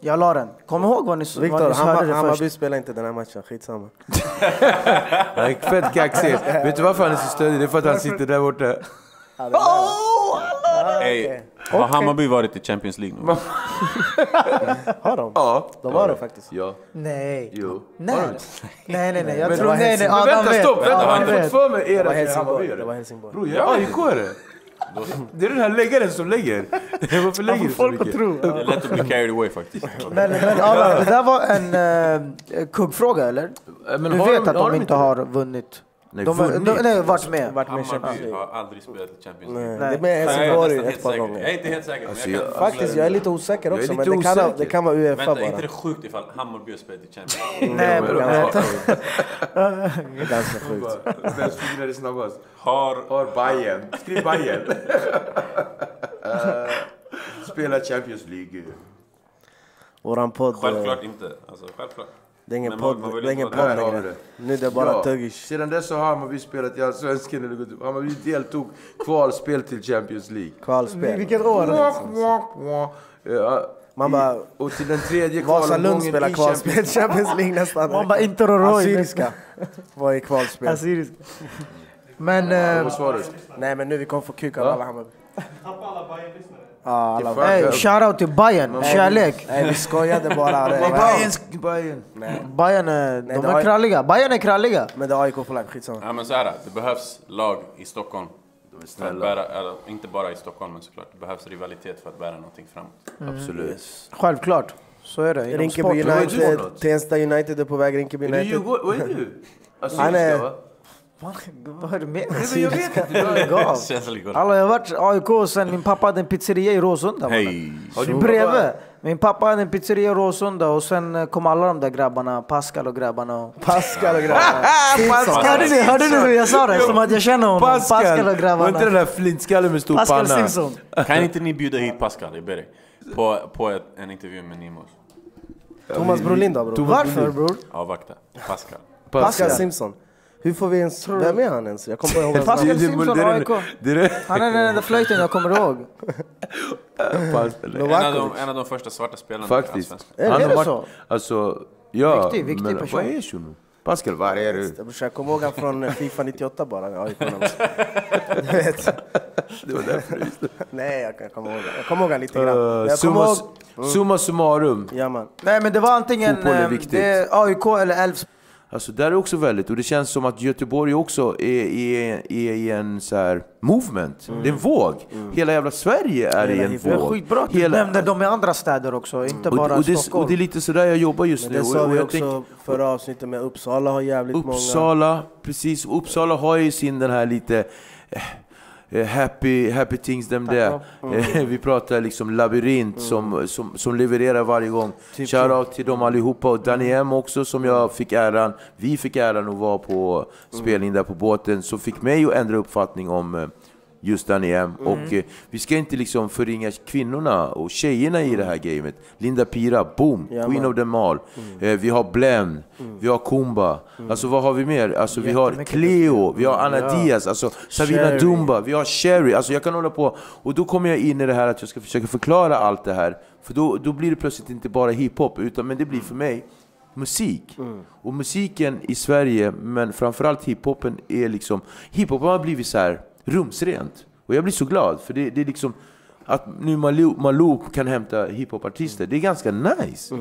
Jag la den. Kom ihåg vad ni, vad Viktor, ni hörde det Hammarby först. spelar inte den här matchen, skitsamma. Han är fett kaxig. Vet du varför han är så stöddig? Det är för att han sitter där borta. Hey, har Hammarby varit i Champions League nu? Har de? Ja. De har det faktiskt. Ja. Nej. Jo. Nej. nej, nej, nej. Jag Men tror det nej, nej. Men vänta, stopp! Vänta, har ni fått för mig Det er att är Helsingborg. Det var? Helsingborg. Bror, jag är AIK-are! Det är den här läggaren som lägger. Varför lägger du så mycket? Det är lätt att bli carried away faktiskt. Men, men Adam, det där var en uh, kuggfråga eller? Äh, Men Du har vet de- att har de de inte har vunnit. Nej, De, vunnit. de, nej, varit med. Varit med i Champions Hammarby League. har aldrig spelat i Champions Nej, League. Det är med Nej, jag är Helsingborg ett helt par gånger. Jag är inte helt säker. Alltså, jag kan- jag- Faktiskt, jag är lite osäker är också, lite men det kan, det kan vara Uefa Vänta, är inte bara. det sjukt ifall Hammarby har spelat i Champions League? Nej, men- bror. Ganska nej. sjukt. Sjukt. Vem fingrade snabbast? Har... Har Bayern. Skriv Bayern. Eh, Spela Champions League. Våran podd, eh, Självklart inte. Alltså, självklart. Det är ingen podd, man det är inte ingen podd vi längre. det. Nu är det bara Ja, tuggish. Sedan dess så har Hammarby spelat i Allsvenskan. eller gått upp. Hammarby deltog kvalspel till Champions League. Kvalspel. Vilket år? Man i- bara- och till den tredje Vasalund spelar i kvalspel Champions Champions League nästan. Man bara Inter och Roy. Assyriska var i kvalspel. Assyrisk. Men... Eh, Vad svarar du? Nej men nu vi kommer få kuk av alla Hammarby. Tappa alla Bayern-lyssnare. Ja, alla Hey, up. shoutout till Bayern. Kärlek. Nej vi skojade bara. Det var- Bayern, Bayern. Bayern är, de är kralliga. Bayern är kralliga. Men det är AIK på lag, skitsamma. Ja men så här, det behövs lag i Stockholm. För att bära, eller, inte bara i Stockholm men såklart. Det behövs rivalitet för att bära någonting framåt. Absolut. Självklart. Så är det. Inom Rinkeby sport. United? Tensta United är på väg, Rinkeby Är du United. Djurgården? Vad är du? Assyriska va? Vad är det med jag vet inte. Alla, jag har varit AIK sen min pappa hade en pizzeria i Råsunda. Bredvid. pappa- Min pappa hade en pizzeria i Råsunda och sen eh, kom alla de där grabbarna, Pascal och grabbarna. Och... Pascal och grabbarna. Hörde ni, hörde ni hur jag sa det? Som att jag känner honom. Pascal, och Var inte grabbarna. den där flintskallen med stor Pascal panna? Simpson. Kan inte ni bjuda hit Pascal, jag ber dig? På, på ett, en intervju med Nimos. Thomas Brolin då bror? Varför bror? Avvakta. Pascal. Pascal Simpson. Hur får vi ens... Vem är han ens? Jag kommer bara ihåg hans Pascal namn. Det- det- Simpson, är AIK. Det är det. Han är den enda flöjten jag kommer ihåg. Pascal. En av, de, en av de första svarta spelarna i Faktiskt. Allsvenskan. Är det så? Alltså, ja. Viktig, viktig men person. Vad är shunon? Pascal, var är du? Jag kommer ihåg han från eh, Fifa 98 bara. Ja, AIK namn. Du vet. Det var därför du visste. Nej, jag kan komma ihåg Jag kommer ihåg han lite grann. Uh, Jag summa, ihåg... summa summarum. Ja man. Nej men det var antingen Fotboll är eh, viktigt. det är AIK eller Elfsborg. Alltså där är också väldigt, och det känns som att Göteborg också är, är, är i en så här movement. Det är en våg. Hela jävla Sverige är i en våg. skitbra att du Hela- nämnde dem i andra städer också, inte och, bara och, det, Stockholm. och det är lite sådär jag jobbar just Men nu. det sa vi också tänker- förra avsnittet med Uppsala har jävligt många. Uppsala, precis. Uppsala har ju sin den här lite happy, happy things them there. Eh, Vi pratar liksom labyrint som, som, som levererar varje gång. Typ Shoutout till dem allihopa och Danny M också som jag fick äran, vi fick äran att vara på spelning där på båten, som fick mig att ändra uppfattning om just Danny M. Och eh, vi ska inte liksom förringa kvinnorna och tjejerna i det här gamet. Linda Pira, boom! Ja, Queen man. of them all. Eh, vi har Blen, vi har Kumba. Alltså vad har vi mer? Alltså vi har Cleo, vi har Anna Diaz, alltså Savina Sherry. Dumba, vi har Sherry. Alltså jag kan hålla på. Och då kommer jag in i det här att jag ska försöka förklara allt det här. För då, då blir det plötsligt inte bara hiphop, utan men det blir för mig musik. Och musiken i Sverige, men framförallt hiphopen, är liksom... Hiphopen har blivit så här rumsrent. Och jag blir så glad, för det, det är liksom... Att nu Malou, Malou kan hämta hiphopartister, det är ganska nice. Och-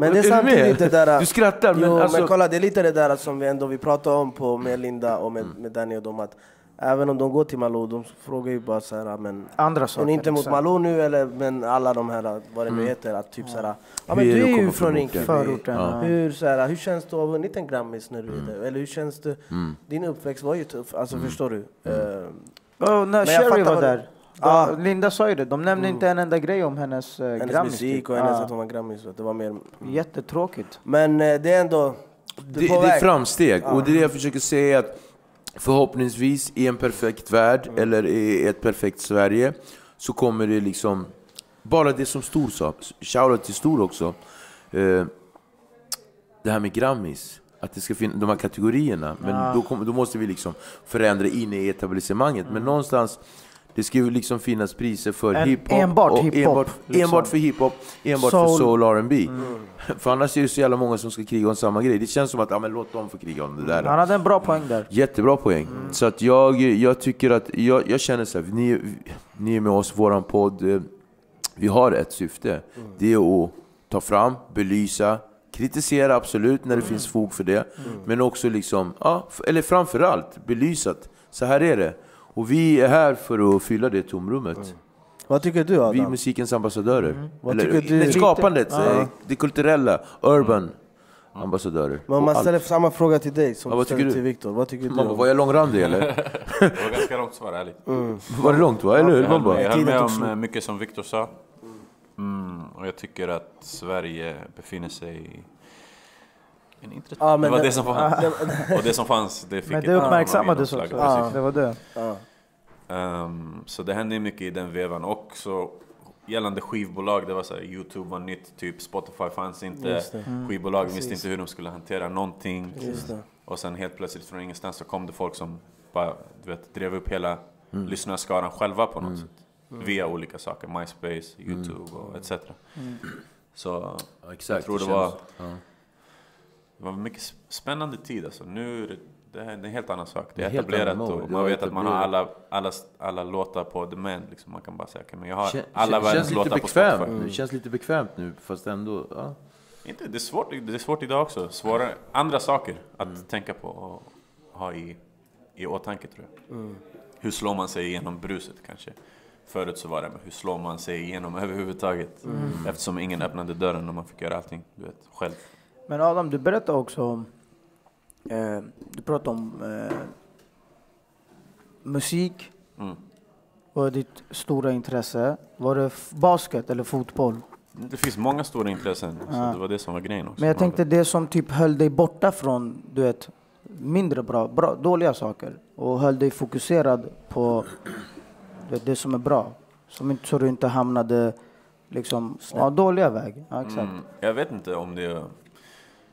Men det är samtidigt det där... Du skrattar, men jo, alltså... men kolla det är lite det där som vi ändå vi pratade om på med Linda och med, med Danny och dem att Även om de går till Malou, de frågar ju bara så här, men Andra saker. men inte mot exakt. Malou nu eller men alla de här, vad det nu heter, att typ såhär Ja men Hur är du det är att ju från från Rinkeby, Förorten, ja. hur, så här, hur känns det att ha vunnit en Grammis när du är där? Eller hur känns det, din uppväxt var ju tuff, alltså förstår du? Eh, Ja, när Men jag Sherry var du- där, Ja. då, Linda sa ju det, de nämnde inte en enda grej om hennes uh, hennes Grammis. musik typ. och hennes Ja. att hon var Grammis, det var mer Jättetråkigt. Men eh, det är ändå, du Det, är på det är framsteg, och det är det jag försöker säga att förhoppningsvis i en perfekt värld, eller i ett perfekt Sverige, så kommer det liksom... Bara det som Stor sa, shoutout till Stor också. Eh, det här med Grammis, att det ska finnas de här kategorierna. Men då, kommer- då måste vi liksom förändra in i etablissemanget. Men någonstans, det ska ju liksom finnas priser för En- hiphop. enbart och hiphop, Enbart, liksom. enbart för hiphop, enbart Soul. för soul R&B. För annars är det så jävla många som ska kriga om samma grej. Det känns som att, ja men låt dem få kriga om det där. Han hade en bra poäng där. Jättebra poäng. Så att jag, jag tycker att, jag, jag känner så här, ni, ni är med oss, våran podd, eh, vi har ett syfte. Det är att ta fram, belysa, kritisera absolut när det finns fog för det. Men också liksom, ja, eller framförallt belysa att så här är det. Och vi är här för att fylla det tomrummet. Vad tycker du Vi är Adam? musikens ambassadörer. Vad Eller tycker du? det skapandet, Ja. eh, det kulturella, urban ambassadörer. Men man allt. ställer samma fråga till dig som Ja, du vad tycker du? till Viktor, vad tycker du? Man bara, var jag långrandig eller? Det var ganska långt svar, ärligt. Var det långt va? Eller hur? Jag höll med, jag höll med om eh, mycket som Viktor sa. Mm, och jag tycker att Sverige befinner sig Ja, men det var det- det som fanns. och det som fanns, det fick Men det uppmärksammades också. Precis. Det var det. Ja. Ehm, så det hände mycket i den vevan också. Gällande skivbolag, det var så här, Youtube var nytt, typ Spotify fanns inte. Just det. Skivbolagen visste inte hur de skulle hantera någonting. Just det. Och sen helt plötsligt från ingenstans så kom det folk som bara, du vet, drev upp hela lyssnarskaran själva på något sätt. Via olika saker, MySpace, Youtube och etc. Så Ja, exakt, jag tror det det var, ja. Det var en mycket sp- spännande tid alltså. Nu är det, det här är en helt annan sak. Det Det är helt etablerat och Det man vet att man har alla, alla, alla låtar på demand. Liksom. Man kan bara säga, okay, men jag har Kän- alla världens låtar på Spotify. nu. Det känns lite bekvämt nu, fast ändå... Ja. Inte, det, är svårt, det är svårt idag också. Svårare, andra saker att Mm. tänka på och ha i, i åtanke tror jag. Mm. Hur slår man sig igenom bruset kanske? Förut så var det, men hur slår man sig igenom överhuvudtaget? Mm. Eftersom ingen öppnade dörren och man fick göra allting du vet, själv. Men Adam, du berättade också om... Eh, du pratade om eh, musik Mm. och ditt stora intresse. Var det basket eller fotboll? Det finns många stora intressen, så det var det som var grejen också. Men jag tänkte det som typ höll dig borta från, du vet, mindre bra, bra dåliga saker och höll dig fokuserad på vet, det som är bra. Som inte, så du inte hamnade liksom, ja, dåliga väg. Ja, exakt. Mm, jag vet inte om det...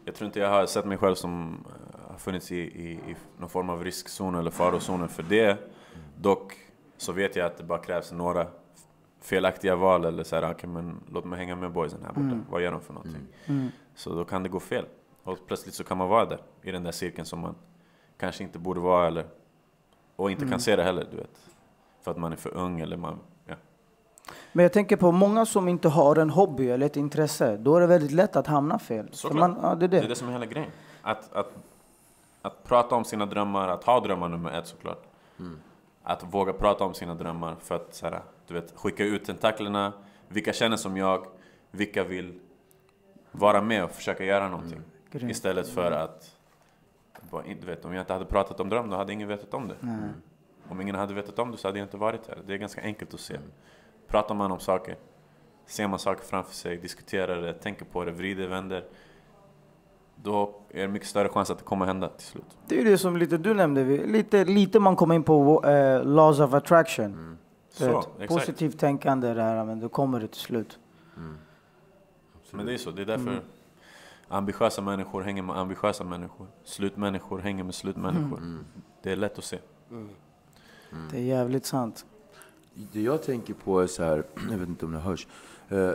Jag tror inte jag har sett mig själv som eh, har funnits i, i, i någon form av riskzon eller farozoner för det. Dock så vet jag att det bara krävs några felaktiga val eller så här, okay, men låt mig hänga med boysen här borta. Vad gör de för någonting? Så då kan det gå fel. Och plötsligt så kan man vara där, i den där cirkeln som man kanske inte borde vara eller... Och inte kan se det heller, du vet. För att man är för ung eller man... Men jag tänker på många som inte har en hobby eller ett intresse. Då är det väldigt lätt att hamna fel. Man, ja, det är Det det. är det som är hela grejen. att, att, att prata om sina drömmar, att ha drömmar nummer ett såklart. Att våga prata om sina drömmar för att så här, du vet, skicka ut tentaklerna. Vilka känner som jag, vilka vill vara med och försöka göra någonting. Grymt. Istället för att, bara, du vet, om jag inte hade pratat om dröm, då hade ingen vetat om det. Nej. Om ingen hade vetat om det så hade jag inte varit här. Det är ganska enkelt att se. Pratar man om saker, ser man saker framför sig, diskuterar det, tänker på det, vrider, vänder. Då är det mycket större chans att det kommer hända till slut. Det är ju det som lite du nämnde, vi- lite, lite man kommer in på eh, laws of attraction. Du Så. Positivt tänkande där, men då kommer det till slut. Men det är så, det är därför ambitiösa människor hänger med ambitiösa människor. Slutmänniskor hänger med slutmänniskor. Det är lätt att se. Det är jävligt sant. Det jag tänker på är så här, jag vet inte om det hörs. Eh,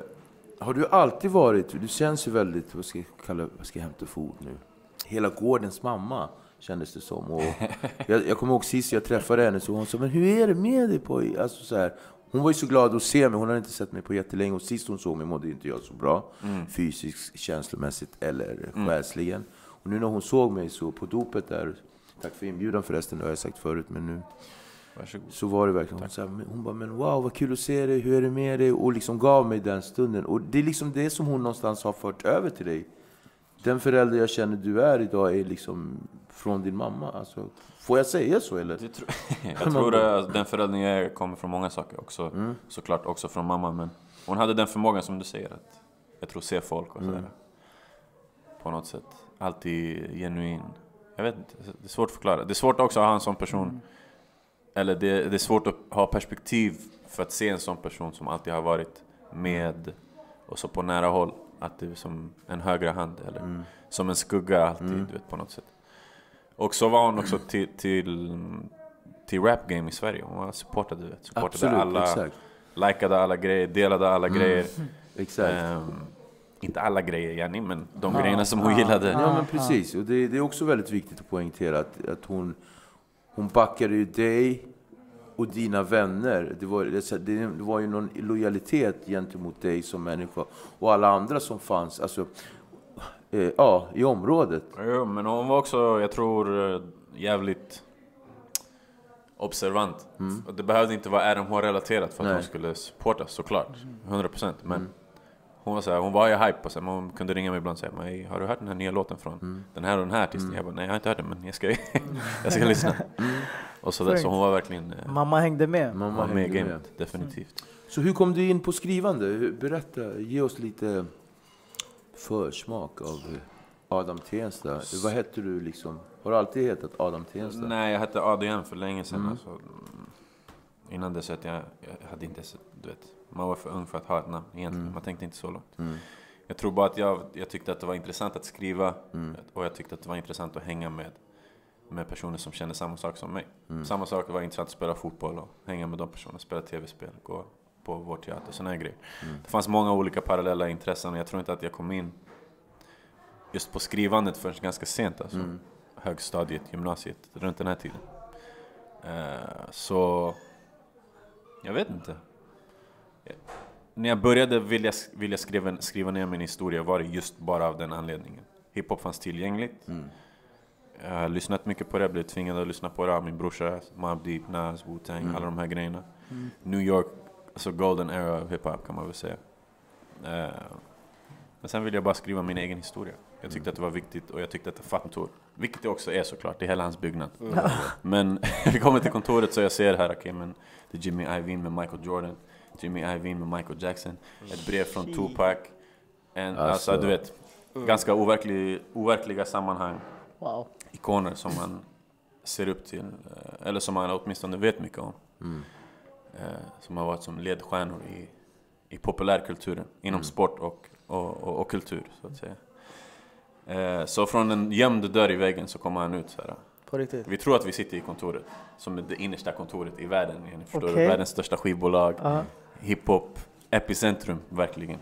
har du alltid varit, du känns ju väldigt, vad ska jag kalla, vad ska jag hämta för ord nu? Hela gårdens mamma kändes det som. Och jag, jag kommer ihåg sist jag träffade henne så hon sa, men hur är det med dig? På, alltså så här, hon var ju så glad att se mig, hon hade inte sett mig på jättelänge och sist hon såg mig mådde inte jag så bra. Fysiskt, känslomässigt eller själsligen. Och nu när hon såg mig så på dopet där, tack för inbjudan förresten, det har jag sagt förut, men nu Varsågod. så var det verkligen. Hon, men- hon bara, men wow vad kul att se dig, hur är det med dig? Och liksom gav mig den stunden. Och det är liksom det som hon någonstans har fört över till dig. Den förälder jag känner du är idag är liksom från din mamma. Alltså, får jag säga så eller? Tro- jag tror att den föräldern jag är kommer från många saker också. Såklart också från mamma. Men hon hade den förmågan som du säger. Att jag tror se folk och sådär. På något sätt. Alltid genuin. Jag vet inte. Det är svårt att förklara. Det är svårt också att ha en sån person. Eller det, det är svårt att ha perspektiv för att se en sån person som alltid har varit med och så på nära håll. Att det är som en högre hand eller som en skugga alltid, du vet, på något sätt. Och så var hon också till, till, till rap game i Sverige. Hon var supportade, du vet. Supportade Absolut, alla, exakt. likade alla grejer, delade alla grejer. Exakt. Ehm, inte alla grejer Jenny, men de grejerna som hon gillade. Ja men precis, och det, det är också väldigt viktigt att poängtera att, att hon, hon backade ju dig och dina vänner. Det var, det, var ju någon lojalitet gentemot dig som människa och alla andra som fanns alltså, eh, ja, i området. Jo, men hon var också, jag tror, eh, jävligt observant. Och Det behövde inte vara RMH-relaterat för att Nej. hon skulle supporta, såklart. 100% men hon var, så här, hon var ju hype och så här, men hon kunde ringa mig ibland och säga "Men har du hört den här nya låten från den här och den här artisten? Jag bara, nej jag har inte hört den men jag ska, jag ska lyssna. Och så, där, så hon var verkligen eh, Mamma hängde med. Mamma var med hängde med. gamet, definitivt. Så hur kom du in på skrivande? Berätta, ge oss lite försmak av Adam Tensta. Vad hette du liksom? Har du alltid hetat Adam Tensta? Nej, jag hette ADM för länge sedan. Alltså, mm, innan dess att jag, jag hade inte ens, du vet, man var för ung för att ha ett namn egentligen. Man tänkte inte så långt. Jag tror bara att jag, jag tyckte att det var intressant att skriva och jag tyckte att det var intressant att hänga med, med personer som kände samma sak som mig. Samma sak var intressant att spela fotboll och hänga med de personerna, spela tv-spel, gå på vår teater, sådana här grejer. Det fanns många olika parallella intressen och jag tror inte att jag kom in just på skrivandet förrän ganska sent. Alltså. Högstadiet, gymnasiet, runt den här tiden. Eh, så jag vet inte. När jag började vilja, vilja skriva, skriva ner min historia var det just bara av den anledningen. Hiphop fanns tillgängligt. Jag har lyssnat mycket på det, blivit tvingad att lyssna på det av min brorsa, Mobb Deep, Nas, Wu-Tang, alla de här grejerna. New York, alltså golden era av hiphop kan man väl säga. Eh, men sen ville jag bara skriva min egen historia. Jag tyckte att det var viktigt och jag tyckte att det kontor. Vilket det också är såklart, det är hela hans byggnad. Men vi kommer till kontoret så jag ser här, okej men det är Jimmy Iovine med Michael Jordan, Jimmy Iovine med Michael Jackson, ett brev från Tupac. En, alltså, Alltså. du vet, ganska overklig, overkliga sammanhang, Wow. ikoner som man ser upp till, eh, eller som man åtminstone vet mycket om. Eh, Som har varit som ledstjärnor i, i populärkulturen, inom sport och, och, och, och kultur så att säga. Eh, Så från en gömd dörr i väggen så kommer han ut så här. Vi tror att vi sitter i kontoret, som är det innersta kontoret i världen. Ni förstår? Världens största skivbolag, Ja. hiphop, epicentrum, verkligen.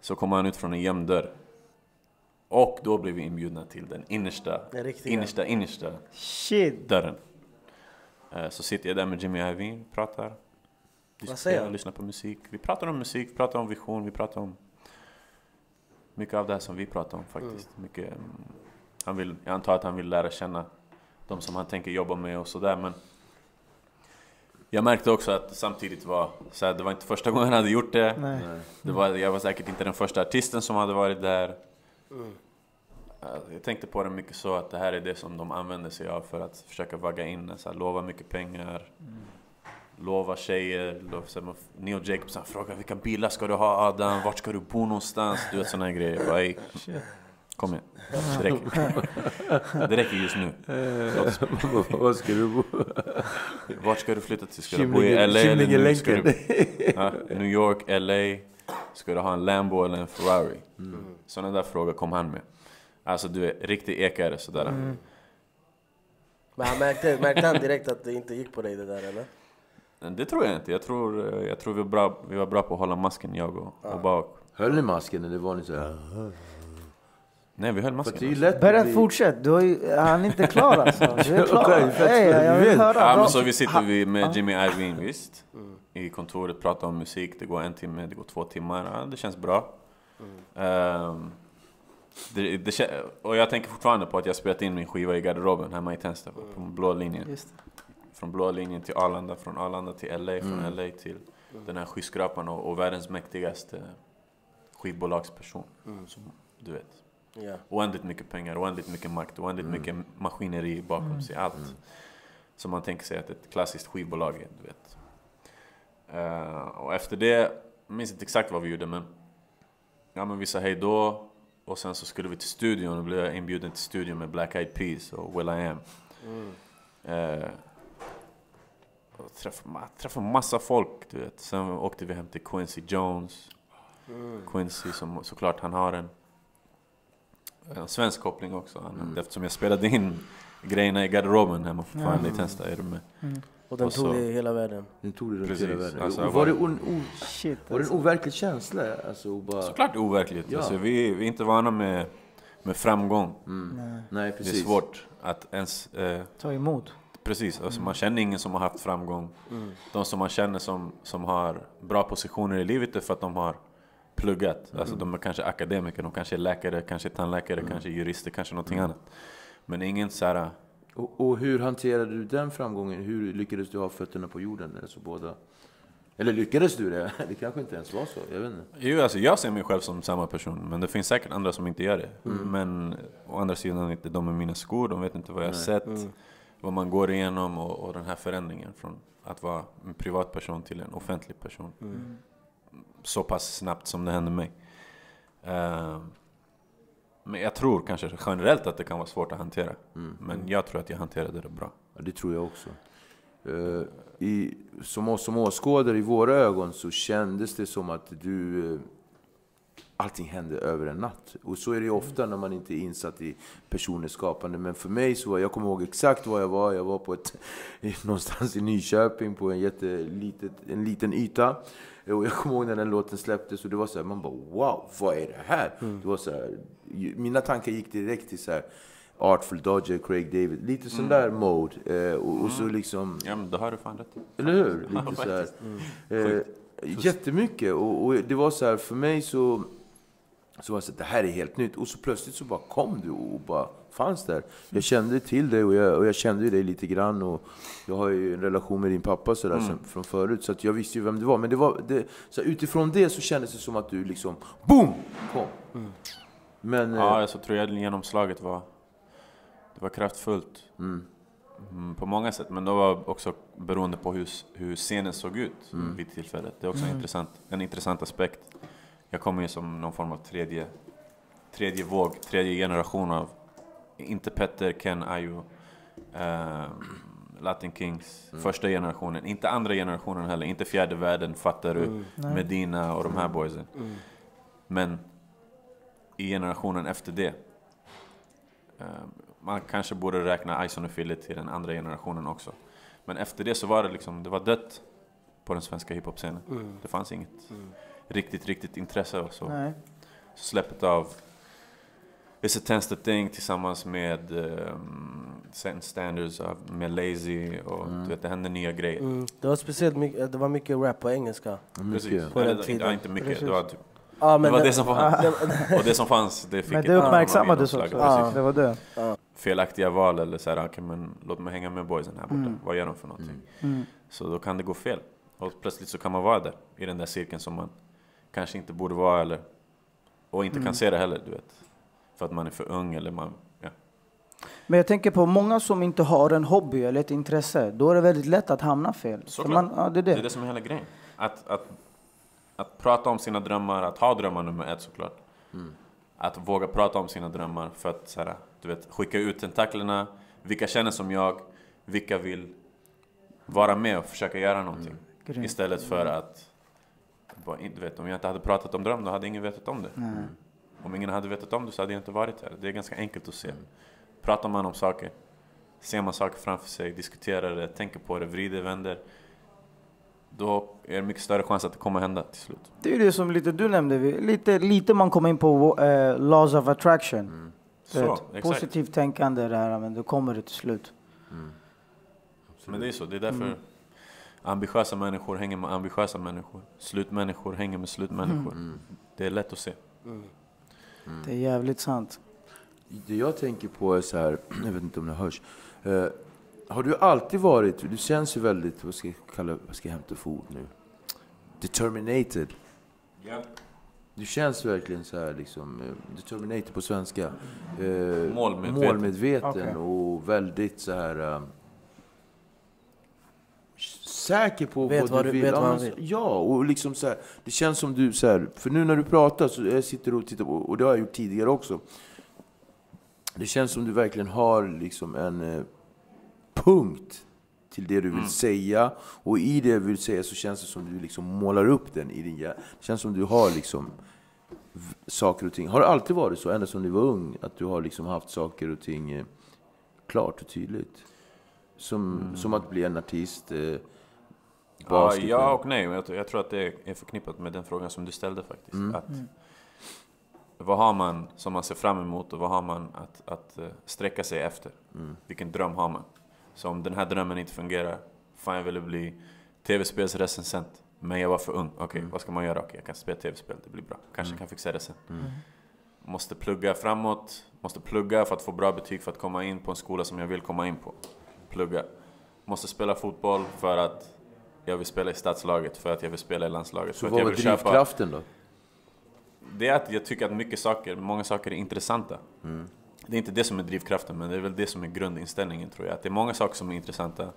Så kommer han ut från en gömd dörr. Och då blir vi inbjudna till den innersta, Den innersta, innersta Shit. dörren. Eh, Så sitter jag där med Jimmy Iovine, pratar, diskuterar, lyssnar på musik. Vi pratar om musik, vi pratar om vision, vi pratar om mycket av det här som vi pratar om faktiskt. Mm. Mycket, mm, Han vill, jag antar att han vill lära känna de som han tänker jobba med och sådär men jag märkte också att samtidigt var så här, det var inte första gången han hade gjort det. Nej. det var, jag var säkert inte den första artisten som hade varit där. Eh, Jag tänkte på det mycket så att det här är det som de använder sig av för att försöka vagga in så här, lova mycket pengar. Lova tjejer, lova, så här, man- Neo Jacobs han frågar vilka bilar ska du ha Adam? Vart ska du bo någonstans? Du vet sådana här grejer. Jag Bara, "Ey, kom igen, det räcker. Det räcker just nu. Oss- Vad ska du bo? Vart ska du flytta till? Ska du bo i LA eller nu? Ska du, ja, New York, LA? Ska du ha en Lambo eller en Ferrari? Sådana där frågor kom han med. Alltså du är riktig ekare sådär. Men han märkte, märkte han direkt att det inte gick på dig det där eller? Det tror jag inte. Jag tror, eh, jag tror vi, var bra, vi var bra på att hålla masken jag och, och bak. Höll ni masken eller var ni så här? Nej vi höll det är masken. Alltså. lätt Berätta, bli- fortsätt. Du har ju, han är inte klar alltså. Du är klar. Okej, fett, Hey, jag vill vet. höra. Ja, Bra. men så vi sitter vi med Jimmy Iovine visst. I kontoret, pratar om musik. Det går en timme, det går två timmar. Ja, det känns bra. Ehm, det, det, kä- och jag tänker fortfarande på att jag spelat in min skiva i garderoben hemma i Tensta. På blå linjen. Just det. Från blå linjen till Arlanda, från Arlanda till LA, från LA till den här skyskrapan och, och världens mäktigaste skivbolagsperson. Som, du vet. Ja. Oändligt mycket pengar, oändligt mycket makt, oändligt mycket maskineri bakom sig. Allt. Som man tänker sig att ett klassiskt skivbolag är, du vet. Eh, och efter det, jag minns inte exakt vad vi gjorde men Ja men vi sa hej då och sen så skulle vi till studion och blev inbjuden till studion med Black Eyed Peas och Will I Am. Eh, och träffade, träffade massa folk du vet. Sen åkte vi hem till Quincy Jones. Quincy som såklart han har en, en svensk koppling också. Han, Eftersom jag spelade in grejerna i garderoben hemma fortfarande i Tensta. Är du med? Och den Och tog dig hela världen. Den tog det runt hela världen. Alltså, var, var- det o, o, Shit var det en alltså. overklig känsla? Alltså, bara, Såklart overkligt. Ja. Alltså, vi, vi är inte vana med, med framgång. Nej. Nej, Det är svårt att ens... Eh, Ta emot. precis, alltså, man känner ingen som har haft framgång. De som man känner som, som har bra positioner i livet är för att de har pluggat. Alltså, de är kanske akademiker, de kanske är läkare, kanske tandläkare, kanske jurister, kanske någonting annat. Men ingen så här... Och, och hur hanterade du den framgången? Hur lyckades du ha fötterna på jorden? Alltså båda? Eller lyckades du det? Det kanske inte ens var så. Jag vet inte. Jo, alltså jag ser mig själv som samma person, men det finns säkert andra som inte gör det. Men å andra sidan, inte de är mina skor, de vet inte vad jag har sett, vad man går igenom och, och den här förändringen från att vara en privatperson till en offentlig person. Så pass snabbt som det hände mig. Eh, men jag tror kanske generellt att det kan vara svårt att hantera. Men jag tror att jag hanterade det bra. Ja, det tror jag också. Eh, i, som som åskådare, i våra ögon, så kändes det som att du... eh, allting hände över en natt. Och så är det ofta när man inte är insatt i personers skapande. Men för mig så var jag kommer ihåg exakt var jag var. Jag var på ett, någonstans i Nyköping på en jättelitet, en liten yta. Och jag kommer ihåg när den låten släpptes och det var så här, man bara wow, vad är det här? Det var så här, mina tankar gick direkt till så här Artful Dodger, Craig David, lite sån där mode. Eh, och, och så liksom, Ja, men det har du fan rätt eller hur? Lite så här. Eh, jättemycket. Och, och det var så här, för mig så, så var det så att det här är helt nytt. Och så plötsligt så bara kom du och bara fanns där. Jag kände till dig och jag, och jag kände dig lite grann. Och jag har ju en relation med din pappa så där, sen, från förut. Så att jag visste ju vem du var. Men det var, det, så här, utifrån det så kändes det som att du liksom, boom! Kom. Men, eh, Ja, så tror jag genomslaget var, det var kraftfullt. Mm, på många sätt, men det var också beroende på hur, hur scenen såg ut vid tillfället. Det är också en, intressant, en intressant aspekt. Jag kommer ju som någon form av tredje, tredje våg, tredje generation av, inte Petter, Ken, Ayo, eh, Latin Kings, första generationen. Inte andra generationen heller, inte fjärde världen, fattar du? Medina och de här boysen. Men i generationen efter det. Eh, Man kanske borde räkna Ison och Philly till den andra generationen också. Men efter det så var det liksom, det var dött på den svenska hiphop-scenen. Det fanns inget riktigt, riktigt intresse och så. Nej. Släppet av It's a Tense the Thing tillsammans med um, Standards av, med Lazy och du vet, det hände nya grejer. Mm. Det var speciellt mycket, det var mycket rap på engelska. Precis. På den Eller, tiden. ja, inte mycket, Precis. det var typ Ja, Det men var det- det som fanns. Och det som fanns, det fick Men det uppmärksammades också. Precis. Det var det. Felaktiga val eller så här, okej, men låt mig hänga med boysen här borta. Vad gör de för någonting? Så då kan det gå fel. Och plötsligt så kan man vara där, i den där cirkeln som man kanske inte borde vara eller och inte kan se det heller, du vet. För att man är för ung eller man, ja. Men jag tänker på många som inte har en hobby eller ett intresse. Då är det väldigt lätt att hamna fel. Man, ja, det är det. Det är det som är hela grejen. Att, att, att prata om sina drömmar, att ha drömmar nummer ett såklart. Att våga prata om sina drömmar för att så här, du vet, skicka ut tentaklerna. Vilka känner som jag, vilka vill vara med och försöka göra någonting. Grymt. Istället för att, du vet, om jag inte hade pratat om dröm, då hade ingen vetat om det. Om ingen hade vetat om det så hade jag inte varit här. Det är ganska enkelt att se. Pratar man om saker, ser man saker framför sig, diskuterar det, tänker på det, vrider, vänder. Då är det mycket större chans att det kommer hända till slut. Det är ju det som lite du nämnde, lite, lite man kommer in på eh, laws of attraction. Du Så. Positivt tänkande där, men då kommer det till slut. Men det är så, det är därför ambitiösa människor hänger med ambitiösa människor. Slutmänniskor hänger med slutmänniskor. Det är lätt att se. Det är jävligt sant. Det jag tänker på är så här, jag vet inte om det hörs. Eh, har du alltid varit, du känns ju väldigt, vad ska jag kalla, vad ska jag hämta för ord nu? Determinated. Du känns verkligen så här liksom, eh, determinated på svenska. Eh, Målmedveten. Målmedveten Okej. och väldigt så här... säker på Vet vad, vad du vill. vet Ja, vad han vill. Ja, och liksom så här, det känns som du så här, för nu när du pratar så jag sitter och tittar på, och det har jag gjort tidigare också. Det känns som du verkligen har liksom en eh, punkt till det du Mm. vill säga. Och i det du vill säga så känns det som du liksom målar upp den i din hjärna. Det känns som du har liksom saker och ting. Har det alltid varit så, ända sedan du var ung? Att du har liksom haft saker och ting eh, klart och tydligt? Som, som att bli en artist, eh, Ja, basket. ja och nej. Men jag, jag tror att det är förknippat med den frågan som du ställde faktiskt. Att, vad har man som man ser fram emot och vad har man att, att eh, sträcka sig efter? Vilken dröm har man? Så om den här drömmen inte fungerar, fan jag ville bli tv-spelsrecensent. Men jag var för ung. Okej, vad ska man göra? Okej, jag kan spela tv-spel, det blir bra. Kanske kan fixa det sen. Måste plugga framåt, måste plugga för att få bra betyg för att komma in på en skola som jag vill komma in på. Plugga. Måste spela fotboll för att jag vill spela i stadslaget, för att jag vill spela i landslaget. Så för att vad var vill köpa drivkraften då? det är att jag tycker att mycket saker, många saker är intressanta. Det är inte det som är drivkraften, men det är väl det som är grundinställningen tror jag. Att det är många saker som är intressanta.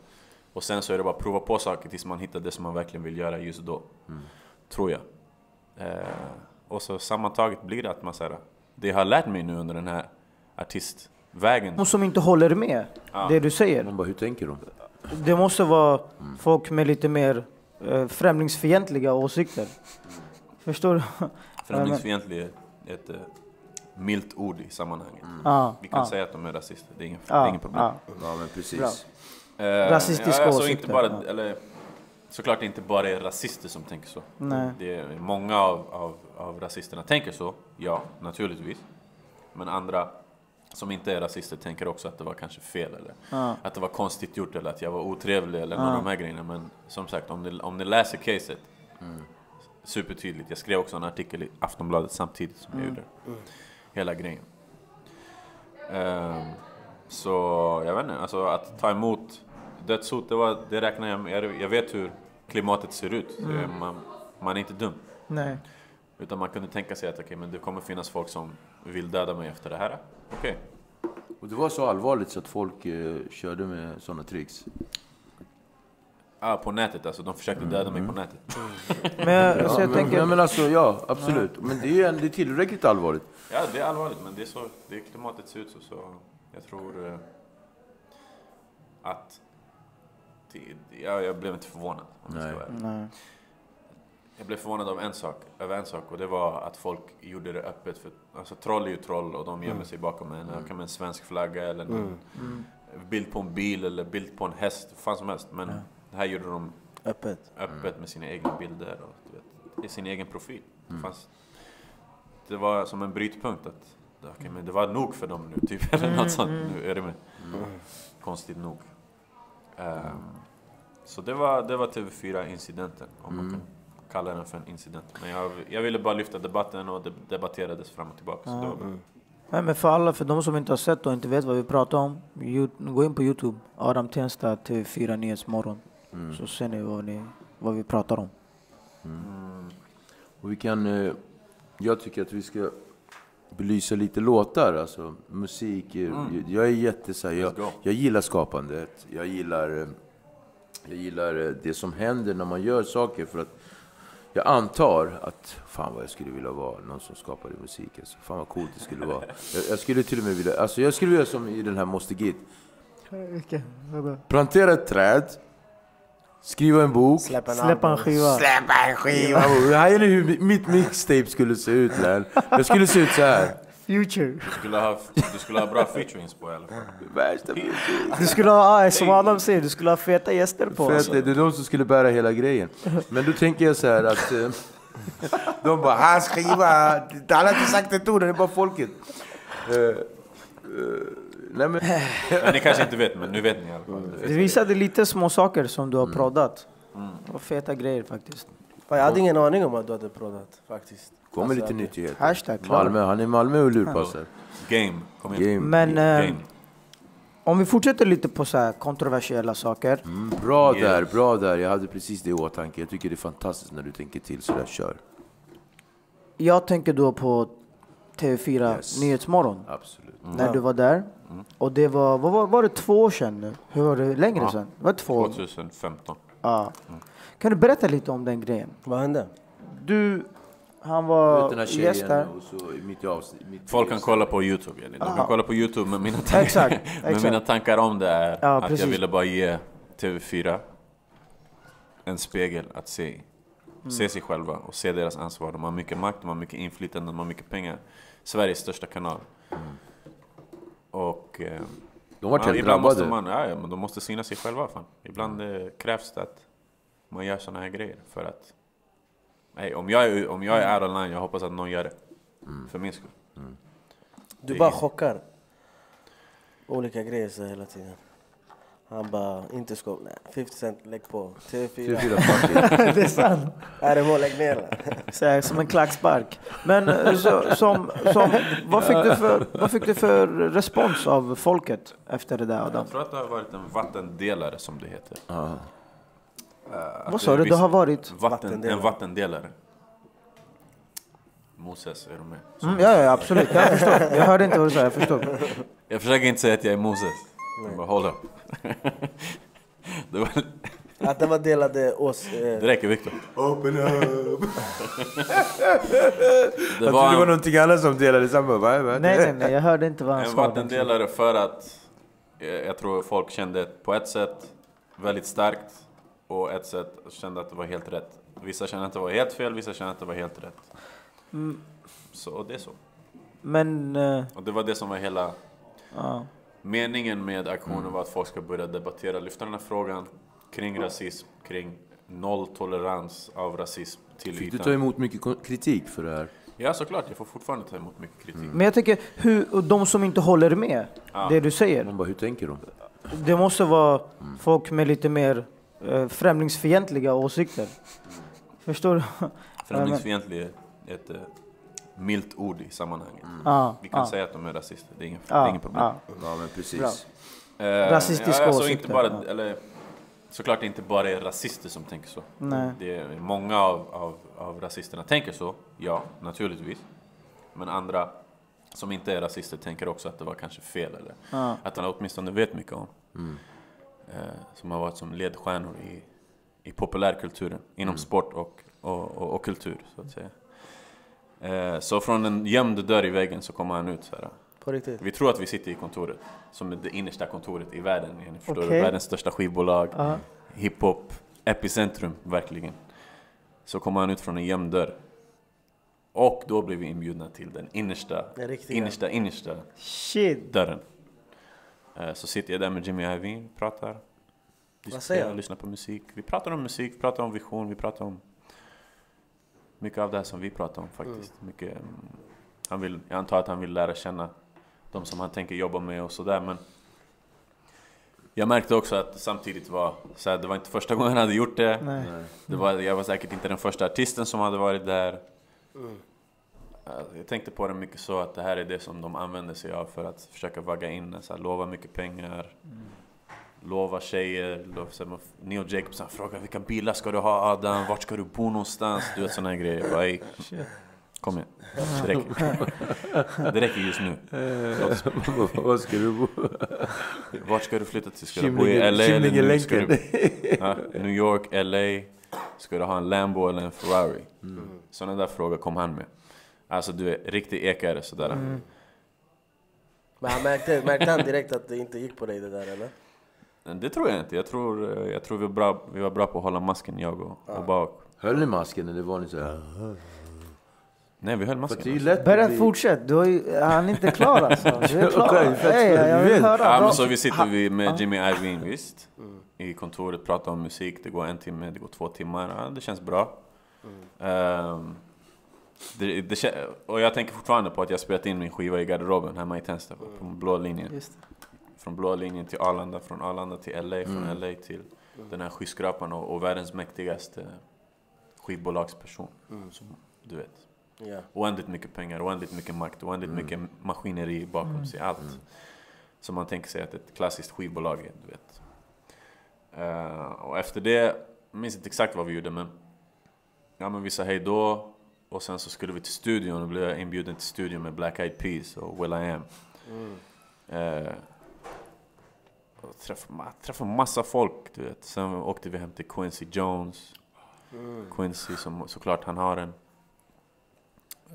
Och sen så är det bara att prova på saker tills man hittar det som man verkligen vill göra just då. Tror jag. Eh, och så sammantaget blir det att man säger det jag har lärt mig nu under den här artistvägen. Och som inte håller med det du säger. Man bara, hur tänker de? Det måste vara folk med lite mer eh, främlingsfientliga åsikter. Förstår du? Främlingsfientlig är ett eh, milt ord i sammanhanget. Ja, Vi kan ja. säga att de är rasister, det är ingen, det Ja, är ingen problem. ja. Ja men precis. Bra. Eh, Rasistiska alltså åsikter, Inte bara, ja. eller, såklart inte bara är rasister som tänker så. Nej. Det är många av, av, av rasisterna tänker så, ja, naturligtvis. Men andra som inte är rasister tänker också att det var kanske fel eller Ja. att det var konstigt gjort eller att jag var otrevlig eller någon av de här grejerna. Men som sagt, om ni, om ni läser caset supertydligt. Jag skrev också en artikel i Aftonbladet samtidigt som jag gjorde hela grejen. Ehm, så jag vet inte, alltså att ta emot dödshot, det, var, det räknar jag med. Jag, vet hur klimatet ser ut. Det- Man, man är inte dum. Nej. Utan man kunde tänka sig att okej, men det kommer finnas folk som vill döda mig efter det här. Okej. Och det var så allvarligt så att folk eh, körde med sådana tricks? Ah, på nätet alltså, de försökte döda mig på nätet. Men jag, alltså, jag men, tänker... men, men alltså, ja, absolut. Men det är det är tillräckligt allvarligt. Ja, det är allvarligt, men det är så det klimatet ser ut så. så jag tror eh, att... Det, ja, jag blev inte förvånad om jag ska vara. Nej. Jag blev förvånad av en sak, över en sak och det var att folk gjorde det öppet. För, alltså troll är ju troll och de gömmer sig bakom en, mm. en svensk flagga eller någon bild på en bil eller bild på en häst, vad fan som helst. Men det här gjorde de Öppet. öppet med sina egna bilder och du vet, i sin egen profil. Det, fanns, det var som en brytpunkt att okay, men det var nog för dem nu, typ. Eller något sånt. Nu är det med. Konstigt nog. Ehm, så det var, det var TV4-incidenten, om man kan kalla den för en incident. Men jag, jag ville bara lyfta debatten och det debatterades fram och tillbaka. Så det var bra. Nej, men för alla, för de som inte har sett och inte vet vad vi pratar om, gå in på Youtube, Adam Tensta TV4 Nyhetsmorgon. Så ser ni vad, ni vad vi pratar om. Och vi kan, eh, jag tycker att vi ska belysa lite låtar, alltså musik. eh, Jag, jag är jätte så här, jag, jag gillar skapandet. Jag gillar, eh, jag gillar det som händer när man gör saker. För att jag antar att, fan vad jag skulle vilja vara någon som skapade musik. Alltså. Fan vad coolt det skulle vara. Jag, jag skulle till och med vilja, alltså jag skulle vilja som i den här Måste Git. Plantera ett träd, skriva en bok. Släpp en Släppa en skiva. Släppa en skiva! Här är hur mitt mixtape skulle se ut man. Jag skulle se ut så här. Future. Du skulle ha, du skulle ha bra featurings på i alla fall. Värsta Du skulle ha, ah, som Adam säger, du skulle ha feta gäster på. Att Alltså. det är de som skulle bära hela grejen. Men då tänker jag så här att... eh, De bara, han har inte sagt ett ord, det är bara folket. Eh, eh, nej men, Men ni kanske inte vet, men nu vet ni i alla fall. Du visade lite små saker som du har proddat. Det var feta grejer faktiskt. Jag hade ingen aning om att du hade proddat faktiskt. Kommer Alltså, lite nyttigheter. Hashtag, klar. Malmö, han är i Malmö och lurpassar. Game, kom igen. Game. Men eh, Game. om vi fortsätter lite på så här kontroversiella saker. Mm, bra Yeah. där, bra där. Jag hade precis det i åtanke. Jag tycker det är fantastiskt när du tänker till sådär, kör. Jag tänker då på TV4 Yes. Nyhetsmorgon. Absolut. När du var där. Och det var, vad var, var det två år sedan nu? Hur var det längre Ja. sedan? Var det två? 2015. Ja. Kan du berätta lite om den grejen? Vad hände? Du, han var vet här gäst mitt Folk kan kolla på Youtube, Jenny. De kan kolla på Youtube, men mina, tankar, Exakt, men exakt. mina tankar om det är Ja, att precis. jag ville bara ge TV4 en spegel att se i. Mm. Se sig själva och se deras ansvar. De har mycket makt, de har mycket inflytande, de har mycket pengar. Sveriges största kanal. Och... Eh, De var ja, helt ibland måste drabbade. man, ja, ja, men de måste syna sig själva. Fan. Ibland eh, krävs det att man gör såna här grejer för att... Nej, om jag, är, om jag är out online, jag hoppas att någon gör det. För min skull. Du Det bara är- chockar. Olika grejer så hela tiden. Han bara, inte skåp. Nej, 50 cent, lägg på. TV4. TV4 fuck it. det är sant. RMH, lägg ner den. Så här, som en klackspark. Men eh, så, som, som, vad, fick du för, vad fick du för respons av folket efter det där Adam? Jag tror att det har varit en vattendelare som det heter. Ja. Att Vad sa du? Det har varit? Vatten, Vattendelare. en vattendelare. Moses, är du med? Mm, ja, ja, absolut. Jag förstår. Jag hörde inte vad du sa. Jag förstår. Jag försöker inte säga att jag är Moses. Jag bara, hold up. det, var, Att det var delade ås... Eh, det räcker Viktor. Open up! Det Jag trodde det var var en, någonting annat som delade samma. Va? Va? Nej, nej, nej. Jag hörde inte vad han en sa. vattendelare för att eh, jag tror folk kände på ett sätt väldigt starkt och ett sätt kände att det var helt rätt. Vissa kände att det var helt fel, vissa kände att det var helt rätt. Mm. Så och det är så. Men... eh, Och det var det som var hela ja. Meningen med aktionen var att folk ska börja debattera, lyfta den här frågan kring rasism, kring nolltolerans av rasism till Fick du ta emot mycket kritik för det här? Ja såklart, jag får fortfarande ta emot mycket kritik. Men jag tänker, hur, och de som inte håller med Ja. det du säger. Man bara, hur tänker de? Det måste vara folk med lite mer främlingsfientliga åsikter. Förstår du? Främlingsfientlig är ett eh, milt ord i sammanhanget. Ja, Vi kan ja, säga att de är rasister, det är inget, det är inget problem. ja. Ja men precis. Eh, Rasistiska ja, alltså åsikter, Inte bara, ja. eller, såklart det inte bara är rasister som tänker så. Nej. Det är många av, av, av rasisterna tänker så, ja, naturligtvis. Men andra som inte är rasister tänker också att det var kanske fel, eller att han åtminstone vet mycket om. Eh, som har varit som ledstjärnor i, i populärkulturen, inom sport och, och, och, och kultur, så att säga. Eh, så från en gömd dörr i väggen så kommer han ut så här. på riktigt. Vi tror att vi sitter i kontoret, som är det innersta kontoret i världen. Ni förstår du? Världens största skivbolag, Ja. hiphop, epicentrum, verkligen. Så kommer han ut från en gömd dörr. Och då blir vi inbjudna till den innersta, Den innersta, innersta Shit. dörren. Eh, Så sitter jag där med Jimmy Iovine, pratar, diskuterar, lyssnar på musik. Vi pratar om musik, vi pratar om vision, vi pratar om mycket av det här som vi pratar om faktiskt. Mm. Mycket, mm, han vill, jag antar att han vill lära känna de som han tänker jobba med och sådär men Jag märkte också att samtidigt var så här, det var inte första gången han hade gjort det. Nej. det var, jag var säkert inte den första artisten som hade varit där. Eh, Jag tänkte på det mycket så att det här är det som de använder sig av för att försöka vagga in så här, lova mycket pengar. Lova tjejer, lova, så här, man- Neo Jacobs han frågar vilka bilar ska du ha Adam? Vart ska du bo någonstans? Du vet sådana här grejer. Jag Bara, "Ey, kom igen, det räcker. Det räcker just nu. Vad ska du bo? Vart ska du flytta till? Ska du bo i LA eller New York? Ska du, ja, New York, LA? Ska du ha en Lambo eller en Ferrari? Sådana där frågor kom han med. Alltså du är riktig ekare sådär. Men han märkte, märkte han direkt att det inte gick på dig det där eller? Det tror jag inte. Jag tror, eh, jag tror vi, var bra, vi var bra på att hålla masken jag och, och bak. Höll ni masken eller var ni så här? Nej vi höll masken. att Berätta, bli- fortsätt. Du är, ju- han är inte klar alltså. Du är klar. Hey, jag vill höra. Ja, men så vi sitter vi med Jimmy Iovine visst. I kontoret, pratar om musik. Det går en timme, det går två timmar. Ja, det känns bra. Ehm, det, det, och jag tänker fortfarande på att jag spelat in min skiva i garderoben hemma i Tensta. På blå linjen. Just det. Från blå linjen till Arlanda, från Arlanda till LA, från LA till den här skyskrapan och, och världens mäktigaste skivbolagsperson. Som, du vet. Ja. Oändligt mycket pengar, oändligt mycket makt, oändligt mycket maskineri bakom sig. Allt. Som man tänker sig att ett klassiskt skivbolag är, du vet. Eh, och efter det, jag minns inte exakt vad vi gjorde men... Ja men vi sa hej då och sen så skulle vi till studion och blev jag inbjuden till studion med Black Eyed Peas och Will I Am. Eh, och träffade, träffade massa folk, du vet. Sen åkte vi hem till Quincy Jones. Quincy som såklart han har en,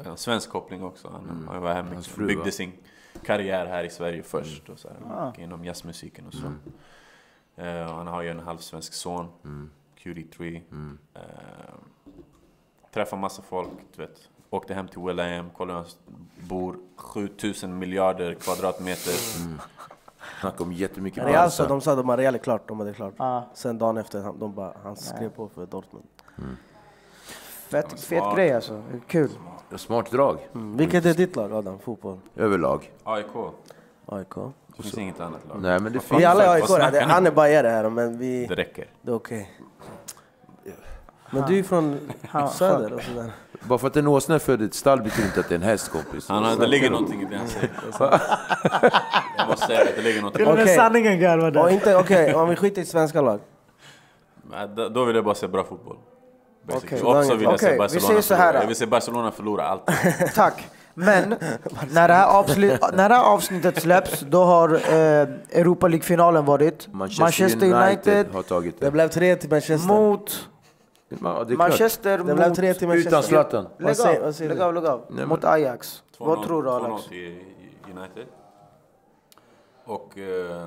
en svensk koppling också. Han, han var här mycket, fru, byggde va? sin karriär här i Sverige först. Och så här, Ah. mycket inom jazzmusiken och så. Eh, och han har ju en halvsvensk son, QD3. Eh, träffade massa folk, du vet. Åkte hem till Will I Am, kollade hur han bor 7000 miljarder kvadratmeter. Snacka om jättemycket Real sa, de sa att de hade Real är klart, de hade klart. Ja. Sen dagen efter, han, de bara, han skrev på för Dortmund. Fett, fet smart. grej alltså. Kul. Smart drag, Mm. Vilket är ditt lag Adam, fotboll? överlag. AIK, AIK? det finns inget annat lag. Nej men det Vi finns... alla är AIK, han är bajare här men vi, Det räcker. det är okej. Men du är från söder och sådär. Bara för att en åsna är född i ett stall betyder inte att det är en häst kompis. Han har, det ligger någonting i det han säger. Jag måste säga det, det ligger någonting. Okej. Okay. sanningen garva Och där. inte, okej, om vi skiter i svenska lag. Men då- Då vill jag bara se bra fotboll. basically. Okej, Och så vill jag okej, se vi Barcelona säger så här förlora. då. Jag vill se Barcelona förlora allt. Tack. Men när det, här avslut, när det här avsnittet släpps, då har eh, Europa League-finalen varit. Manchester, United, har tagit Det det. blev tre till Manchester. mot Ja, det är klart. Manchester Det blev mot... tre till Manchester. Utan Zlatan. Lägg av, vad säger lägg av, lägg av. men- Mot Ajax. Vad 2-0 tror du 2-0 Alex? till United. Och eh,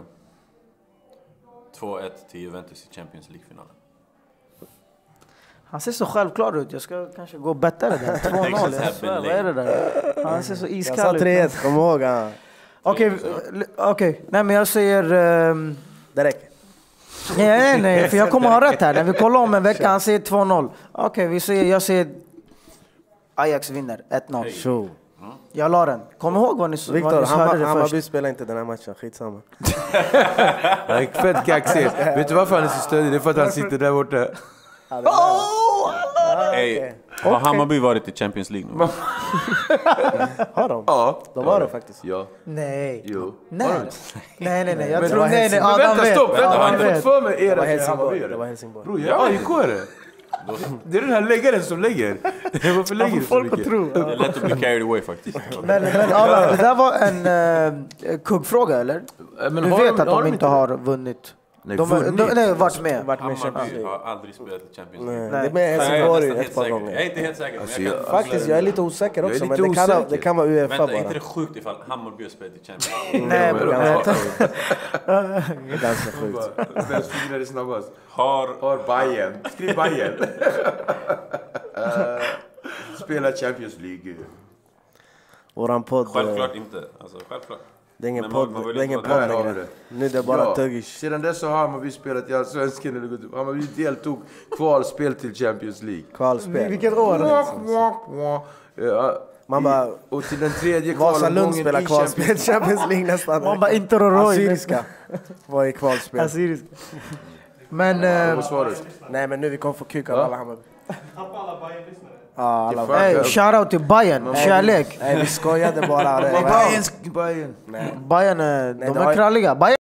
2-1 till Juventus i Champions League-finalen. Han ser så självklar ut. Jag ska kanske gå och betta det där. 2-0. Exakt så här Jag svär, belägg. Vad är det där? Han ser så Jag iskall sa ut. 3-1, kom ihåg. Okej, l- okej. Nej men jag säger... ehm, Det räcker. Nej, nej, nej, för jag kommer ha rätt här. När vi kollar om en vecka, han säger 2-0. Okej, vi säger, jag säger Ajax vinner 1-0. Show. Jag la den. Kom ihåg vad ni, vad Viktor, ni hörde det Hammarby spelar inte den här matchen, skitsamma. Han är fett kaxig. Vet du varför han är så stöddig? Det är för att han sitter där borta. Hey, har Hammarby varit i Champions League nu? Har de? Ja. De har det faktiskt. Ja. Nej. Jo. Nej. nej, nej, nej. Jag Men tror det var nej, nej. Men vänta, stopp! Vänta, har inte vet. fått för mig er jag är Helsingborg. Det var? Helsingborg. Bror, jag är AIK-are! Det är den här läggaren som lägger. Varför lägger du så Folk mycket? tro. Det är lätt att bli carried away faktiskt. Men, men Adam, det där var en uh, kuggfråga eller? Äh, Men Du vet de- att har de de inte har vunnit? Nej, De har vunnit. de- nej, varit med. Varit med Hammarby har aldrig spelat i Champions Nej, League. Det är med Nej, jag är Helsingborg ett par gånger. Jag är inte helt säker. Alltså, jag kan- jag- Faktiskt, jag är lite osäker också, lite men det kan, det kan vara Uefa Vänta, är bara. inte det sjukt ifall Hammarby har spelat i Champions League? Nej, men- bror. Det är ganska sjukt. Vem fingrar är snabbast? Har... Har Bayern. Skriv Bayern. Eh, Spela Champions League. Våran podd, eh, Självklart inte. Alltså, självklart. Det är ingen podd, man- man det är ingen podd längre. Nu är det bara Ja, tuggish. Sedan dess så har Hammarby spelat i Allsvenskan. eller gått upp. Hammarby deltog kvalspel till Champions League. Kvalspel. Vilket år? Ja, Man bara, Och till den tredje Vasalund spelar i kvalspel, Champions Champions League nästan. Man bara inte Roy. Assyriska var i kvalspel. Assyriska. Men... Vad Eh? Nej men nu vi kommer få kuk av Ja. alla Hammarby. Tappa alla Bajen-lyssnare. Ja, alla hey, shoutout till Bayern. Kärlek. Nej vi skojade bara. Bayern. Nej. Bayern, Nej, de är kralliga. Bayern